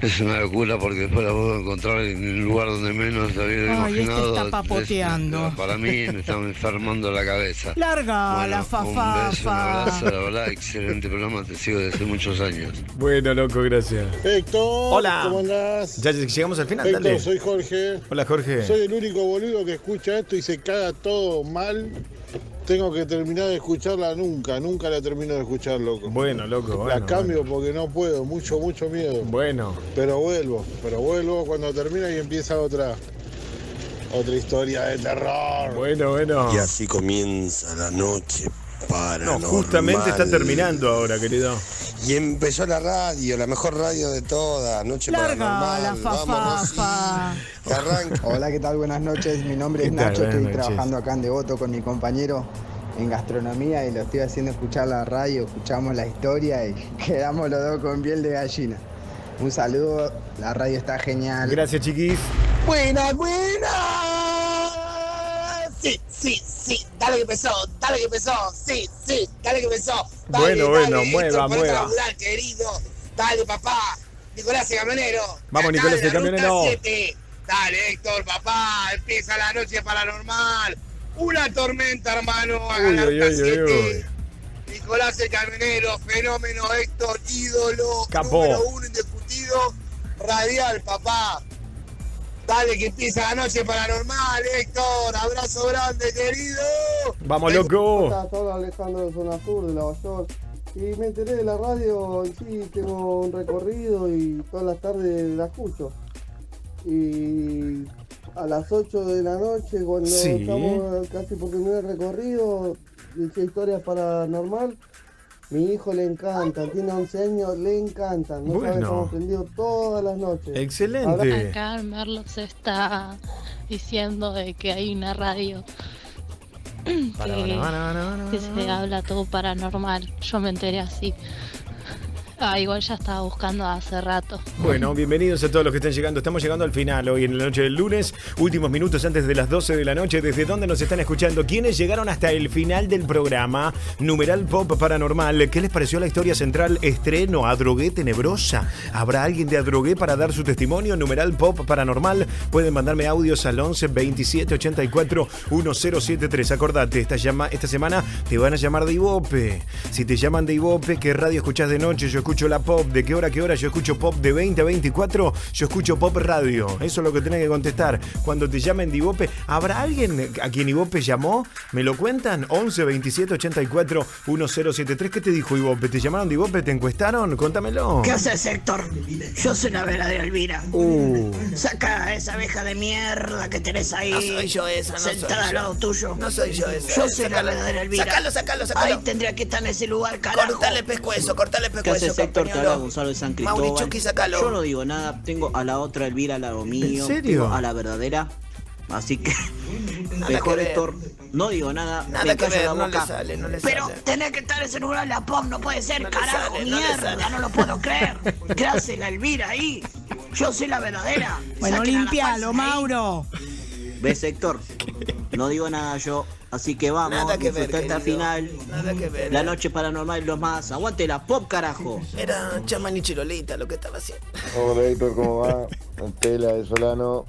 Es una locura porque después la puedo encontrar en el lugar donde menos hubiera Ay, este imaginado. está papoteando. Es- para mí me está enfermando la cabeza. Larga Bueno, la Un beso, un fafafa. abrazo, la verdad, excelente programa, te sigo desde hace muchos años. Bueno, loco, gracias. Héctor, Hola. ¿cómo andás? Ya llegamos al final, Héctor, dale. soy Jorge. Hola, Jorge. Soy el único boludo que escucha esto y se caga todo mal. Tengo que terminar de escucharla nunca, nunca la termino de escuchar, loco. Bueno, loco, bueno, La cambio porque no puedo, mucho, mucho miedo. Bueno. Pero vuelvo, pero vuelvo cuando termina y empieza otra, otra historia de terror. Bueno, bueno. Y así comienza la noche para No, justamente está terminando ahora, querido. Y empezó la radio, la mejor radio de todas, Noche Larga Paranormal. la que arranque. Hola, ¿qué tal? Buenas noches. Mi nombre es. Nacho. Estoy noches. trabajando acá en Devoto con mi compañero en gastronomía y lo estoy haciendo escuchar la radio. Escuchamos la historia y <laughs> quedamos los dos con piel de gallina. Un saludo, la radio está genial. Gracias, chiquis. Buenas, buenas. Sí, sí, dale que empezó, dale que empezó, sí, sí, dale que empezó. Dale, Bueno, dale, bueno, Héctor, mueva, mueva. laburar, querido. Dale, papá. Nicolás el camionero. Vamos, Nicolás el camionero. 7. Dale, Héctor, papá. Empieza la noche paranormal. Una tormenta, hermano. A Uy, ganar uy, uy. Nicolás el camionero, fenómeno, Héctor, ídolo. Capo. Número uno indiscutido. Radial, papá. Dale que empieza la noche paranormal, Héctor. Abrazo grande, querido. Vamos, loco. Hola, soy Alejandro de Zona Sur, de Nueva York. Y me enteré de la radio, y sí, tengo un recorrido y todas las tardes la escucho. Y a las 8 de la noche, cuando Sí. estamos casi por terminar el recorrido, dice historias paranormal, mi hijo le encanta, tiene 11 años, le encanta. No sabe Bueno. cómo prendió todas las noches. Excelente. Acá Merlos está diciendo de que hay una radio que, Para, para, para, para, que se habla todo paranormal. Yo me enteré así. Ah, igual ya estaba buscando hace rato. Bueno, bienvenidos a todos los que están llegando. Estamos llegando al final hoy en la noche del lunes. Últimos minutos antes de las 12 de la noche. ¿Desde dónde nos están escuchando? ¿Quiénes llegaron hasta el final del programa? Numeral Pop Paranormal. ¿Qué les pareció la historia central? Estreno a Drogué Tenebrosa. ¿Habrá alguien de Adrogué para dar su testimonio? Numeral Pop Paranormal. Pueden mandarme audios al 11 27 84 1073. Acordate, esta, llama, esta semana te van a llamar de Ibope. Si te llaman de Ibope, ¿qué radio escuchás de noche? Yo escucho la pop. ¿De qué hora a qué hora yo escucho pop? De 20 a 24 yo escucho pop radio. Eso es lo que tenés que contestar. Cuando te llamen Divope, ¿habrá alguien a quien Ivope llamó? ¿Me lo cuentan? 11 27 84 1073. ¿Qué te dijo Ivope? ¿Te llamaron Divope? ¿Te encuestaron? Contámelo. ¿Qué haces, Héctor? Yo soy la verdadera Elvira. Uh. Saca esa abeja de mierda que tenés ahí. No soy yo esa, no sentada soy al lado yo. tuyo. No soy yo esa. Yo soy la Sácalo. verdadera Elvira. Sácalo, sácalo, sácalo. Ahí tendría que estar en ese lugar, carajo. Cortale pescuezo, cortale ¿Qué pescuezo, Héctor? Te habla. Gonzalo de San Cristóbal. Yo no digo nada, tengo a la otra Elvira al lado mío. serio? tengo a la verdadera. Así que, Nada mejor. Héctor, no digo nada, Nada me que callo ver, la no boca. le sale, no le Pero sale. tenés que estar en ese lugar la pop, no puede ser, No carajo, sale, no le mierda, no lo puedo creer. ¿Qué hace la Elvira ahí? Yo soy la verdadera. Bueno, limpialo, ahí. Mauro. ¿Ves, Héctor? No digo nada yo, así que vamos, Nada que ver, esta final. Nada que ver. La noche paranormal y los más. Aguante la pop, carajo. Era chamán y chirolita lo que estaba haciendo. Hola Héctor, ¿cómo va? <laughs> Tela de Solano.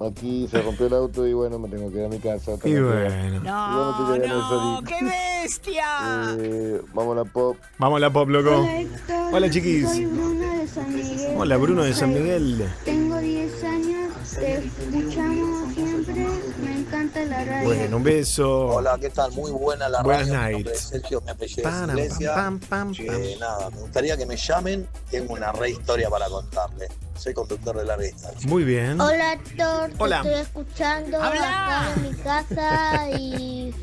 Aquí se rompió el auto y bueno, me tengo que ir a mi casa. Y bueno. No, qué bestia. Eh, vamos a la pop. Vamos a la pop, loco. Hola, Héctor. Hola, chiquis. Soy Bruno de San Miguel. Hola, Bruno de San Miguel. Tengo 10 años, te escuchamos siempre, me encanta la radio. Bueno, un beso. Hola, ¿qué tal? Muy buena la Buenas radio. Mi nombre nights. es Sergio, mi apellido Pam, Iglesia. pam, pam, Que, pam. nada, me gustaría que me llamen. Tengo una re historia para contarle. Soy conductor de larga distancia. Muy bien. Hola, Héctor, te Hola. estoy escuchando Habla. acá en mi casa y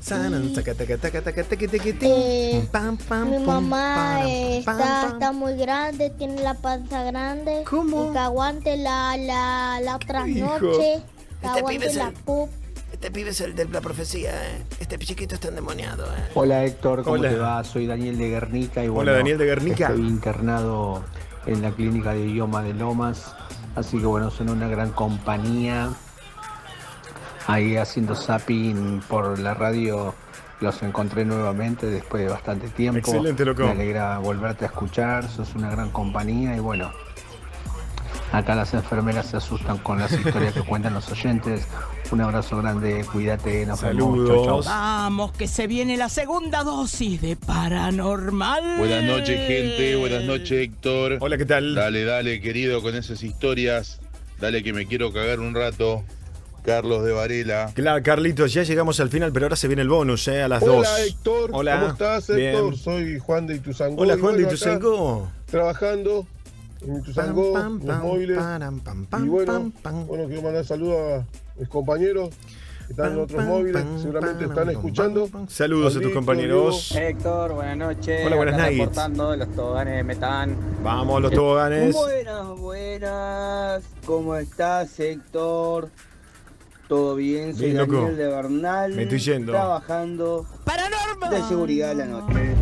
Sanan, taca, taca, taca, taca, taca, taca, taca. Eh, Pam, pam, mi mamá eh, está, muy grande, tiene la panza grande. Y que aguante la, la, la otra Hijo. noche, que Este pibe aguante es la el- pup. Este pibe es el de la profecía, ¿eh? Este chiquito está endemoniado, ¿eh? Hola Héctor, ¿cómo Hola. te va? Soy Daniel de Guernica y Hola, bueno, Daniel de Guernica. Estoy internado en la clínica de idioma de Lomas, así que bueno, son una gran compañía. Ahí haciendo zapping por la radio los encontré nuevamente después de bastante tiempo. Excelente, loco. Me alegra volverte a escuchar, sos una gran compañía y bueno, acá las enfermeras se asustan con las historias que cuentan los oyentes. Un abrazo grande, cuídate, nos vemos. Chau, chau. Vamos, que se viene la segunda dosis de paranormal. Buenas noches, gente. Buenas noches, Héctor. Hola, ¿qué tal? Dale, dale, querido, con esas historias. Dale que me quiero cagar un rato. Carlos de Varela. Claro, Carlitos, ya llegamos al final, pero ahora se viene el bonus, ¿eh? A las Hola 2. Héctor, Hola. ¿cómo estás Bien. Héctor? Soy Juan de Ituzangó. Hola, Juan de bueno, acá, Ituzangó. Trabajando en Ituzangó, Pam, los móviles. param, pam, pam, y bueno, pam, pam. bueno, quiero mandar saludos a mis compañeros que están en otros pam, móviles, pam, seguramente pam, están pam, escuchando. Saludos a tus compañeros. Diego. Héctor, buenas noches. Hola, buenas de los toboganes de Metán. Vamos, los toboganes. Buenas, buenas. ¿Cómo estás, Héctor? ¿Todo bien? Soy Bien, loco. Daniel de Bernal. Me estoy yendo. Trabajando de seguridad de la noche.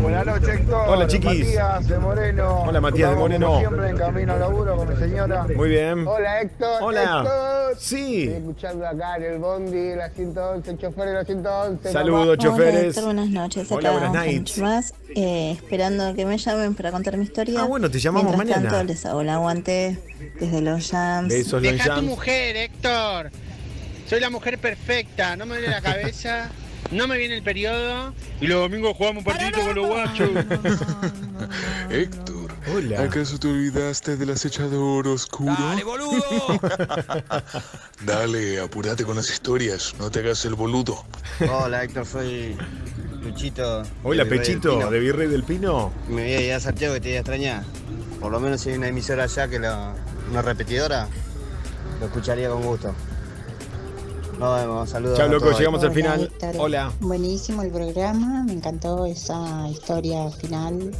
Buenas noches, Héctor. Hola, chiquis. Matías de Moreno. Hola, Matías de Moreno. como siempre en camino al laburo con mi señora. Muy bien. Hola, Héctor. Hola. Héctor. Sí. Estoy escuchando acá en el Bondi, la 111, chofer de la 111. Saludos, choferes. Buenas noches. Hola, Acá buenas más, eh, esperando que me llamen para contar mi historia. Ah, bueno, te llamamos Mientras mañana. tanto, les hago el aguante desde los jams. Besos, Deja Long a tu mujer, Héctor. Soy la mujer perfecta. No me duele la cabeza. No me viene el periodo. Y los domingos jugamos un partidito con los guachos. Héctor, Hola. ¿acaso te olvidaste del acechador oscuro? ¡Dale, boludo! <laughs> Dale, apúrate con las historias, no te hagas el boludo. Hola, Héctor, soy Luchito. Hola, de Pechito, de Virrey del Pino. Me voy a ir a Santiago que te iba a extrañar. Por lo menos si hay una emisora allá que la, una repetidora, lo escucharía con gusto. Nos vemos, saludos. Chao, loco, llegamos al final. Hola. Buenísimo el programa, me encantó esa historia final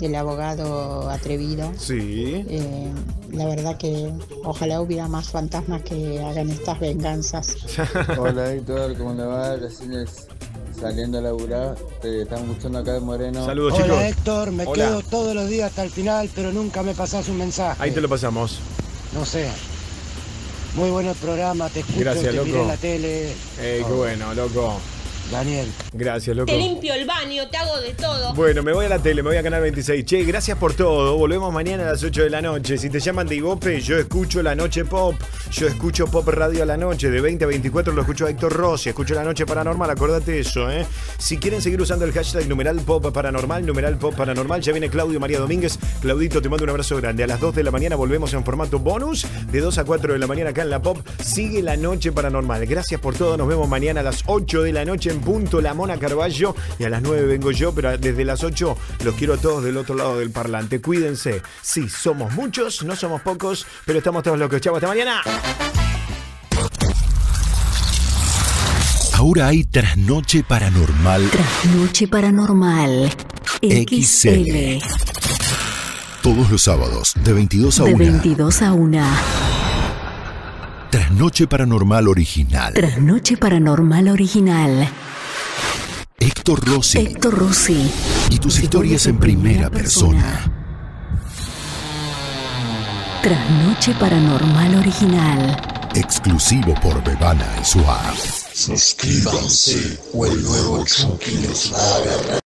del abogado atrevido. Sí. Eh, la verdad que ojalá hubiera más fantasmas que hagan estas venganzas. <laughs> Hola Héctor, ¿cómo le va? Recién es saliendo a laburar, te están escuchando acá de Moreno. Saludos, Hola chicos. Héctor, me Hola. quedo todos los días hasta el final, pero nunca me pasás un mensaje. Ahí te lo pasamos. No sé. Muy bueno el programa, te escucho, Gracias, te miré loco. en la tele. Ey, qué bueno, loco. Daniel. Gracias, loco. Te limpio el baño, te hago de todo. Bueno, me voy a la tele, me voy a Canal 26. Che, gracias por todo. Volvemos mañana a las 8 de la noche. Si te llaman de Ibope, yo escucho La Noche Pop. Yo escucho Pop Radio a la noche. De 20 a 24 lo escucho a Héctor Rossi. Escucho La Noche Paranormal, acordate eso, ¿eh? Si quieren seguir usando el hashtag numeral Pop Paranormal, numeral Pop Paranormal, ya viene Claudio María Domínguez. Claudito, te mando un abrazo grande. A las 2 de la mañana volvemos en formato bonus. De 2 a 4 de la mañana acá en la Pop. Sigue La Noche Paranormal. Gracias por todo. Nos vemos mañana a las 8 de la noche en punto La Mona Carballo. Y a las 9 vengo yo, pero desde las 8 los quiero a todos del otro lado del parlante. Cuídense. Sí, somos muchos, no somos pocos, pero estamos todos locos. Chau, hasta mañana. Ahora hay Trasnoche Paranormal Noche Paranormal. XL. Todos los sábados, de 22 a De 1. 22 a 1. Trasnoche Paranormal Original. Trasnoche Paranormal Original. Héctor Rossi. Héctor Rossi. Y tus historias en primera persona. Trasnoche Paranormal Original. Exclusivo por Bebana y su app. Suscríbanse o el nuevo Chucky los va a agarrar.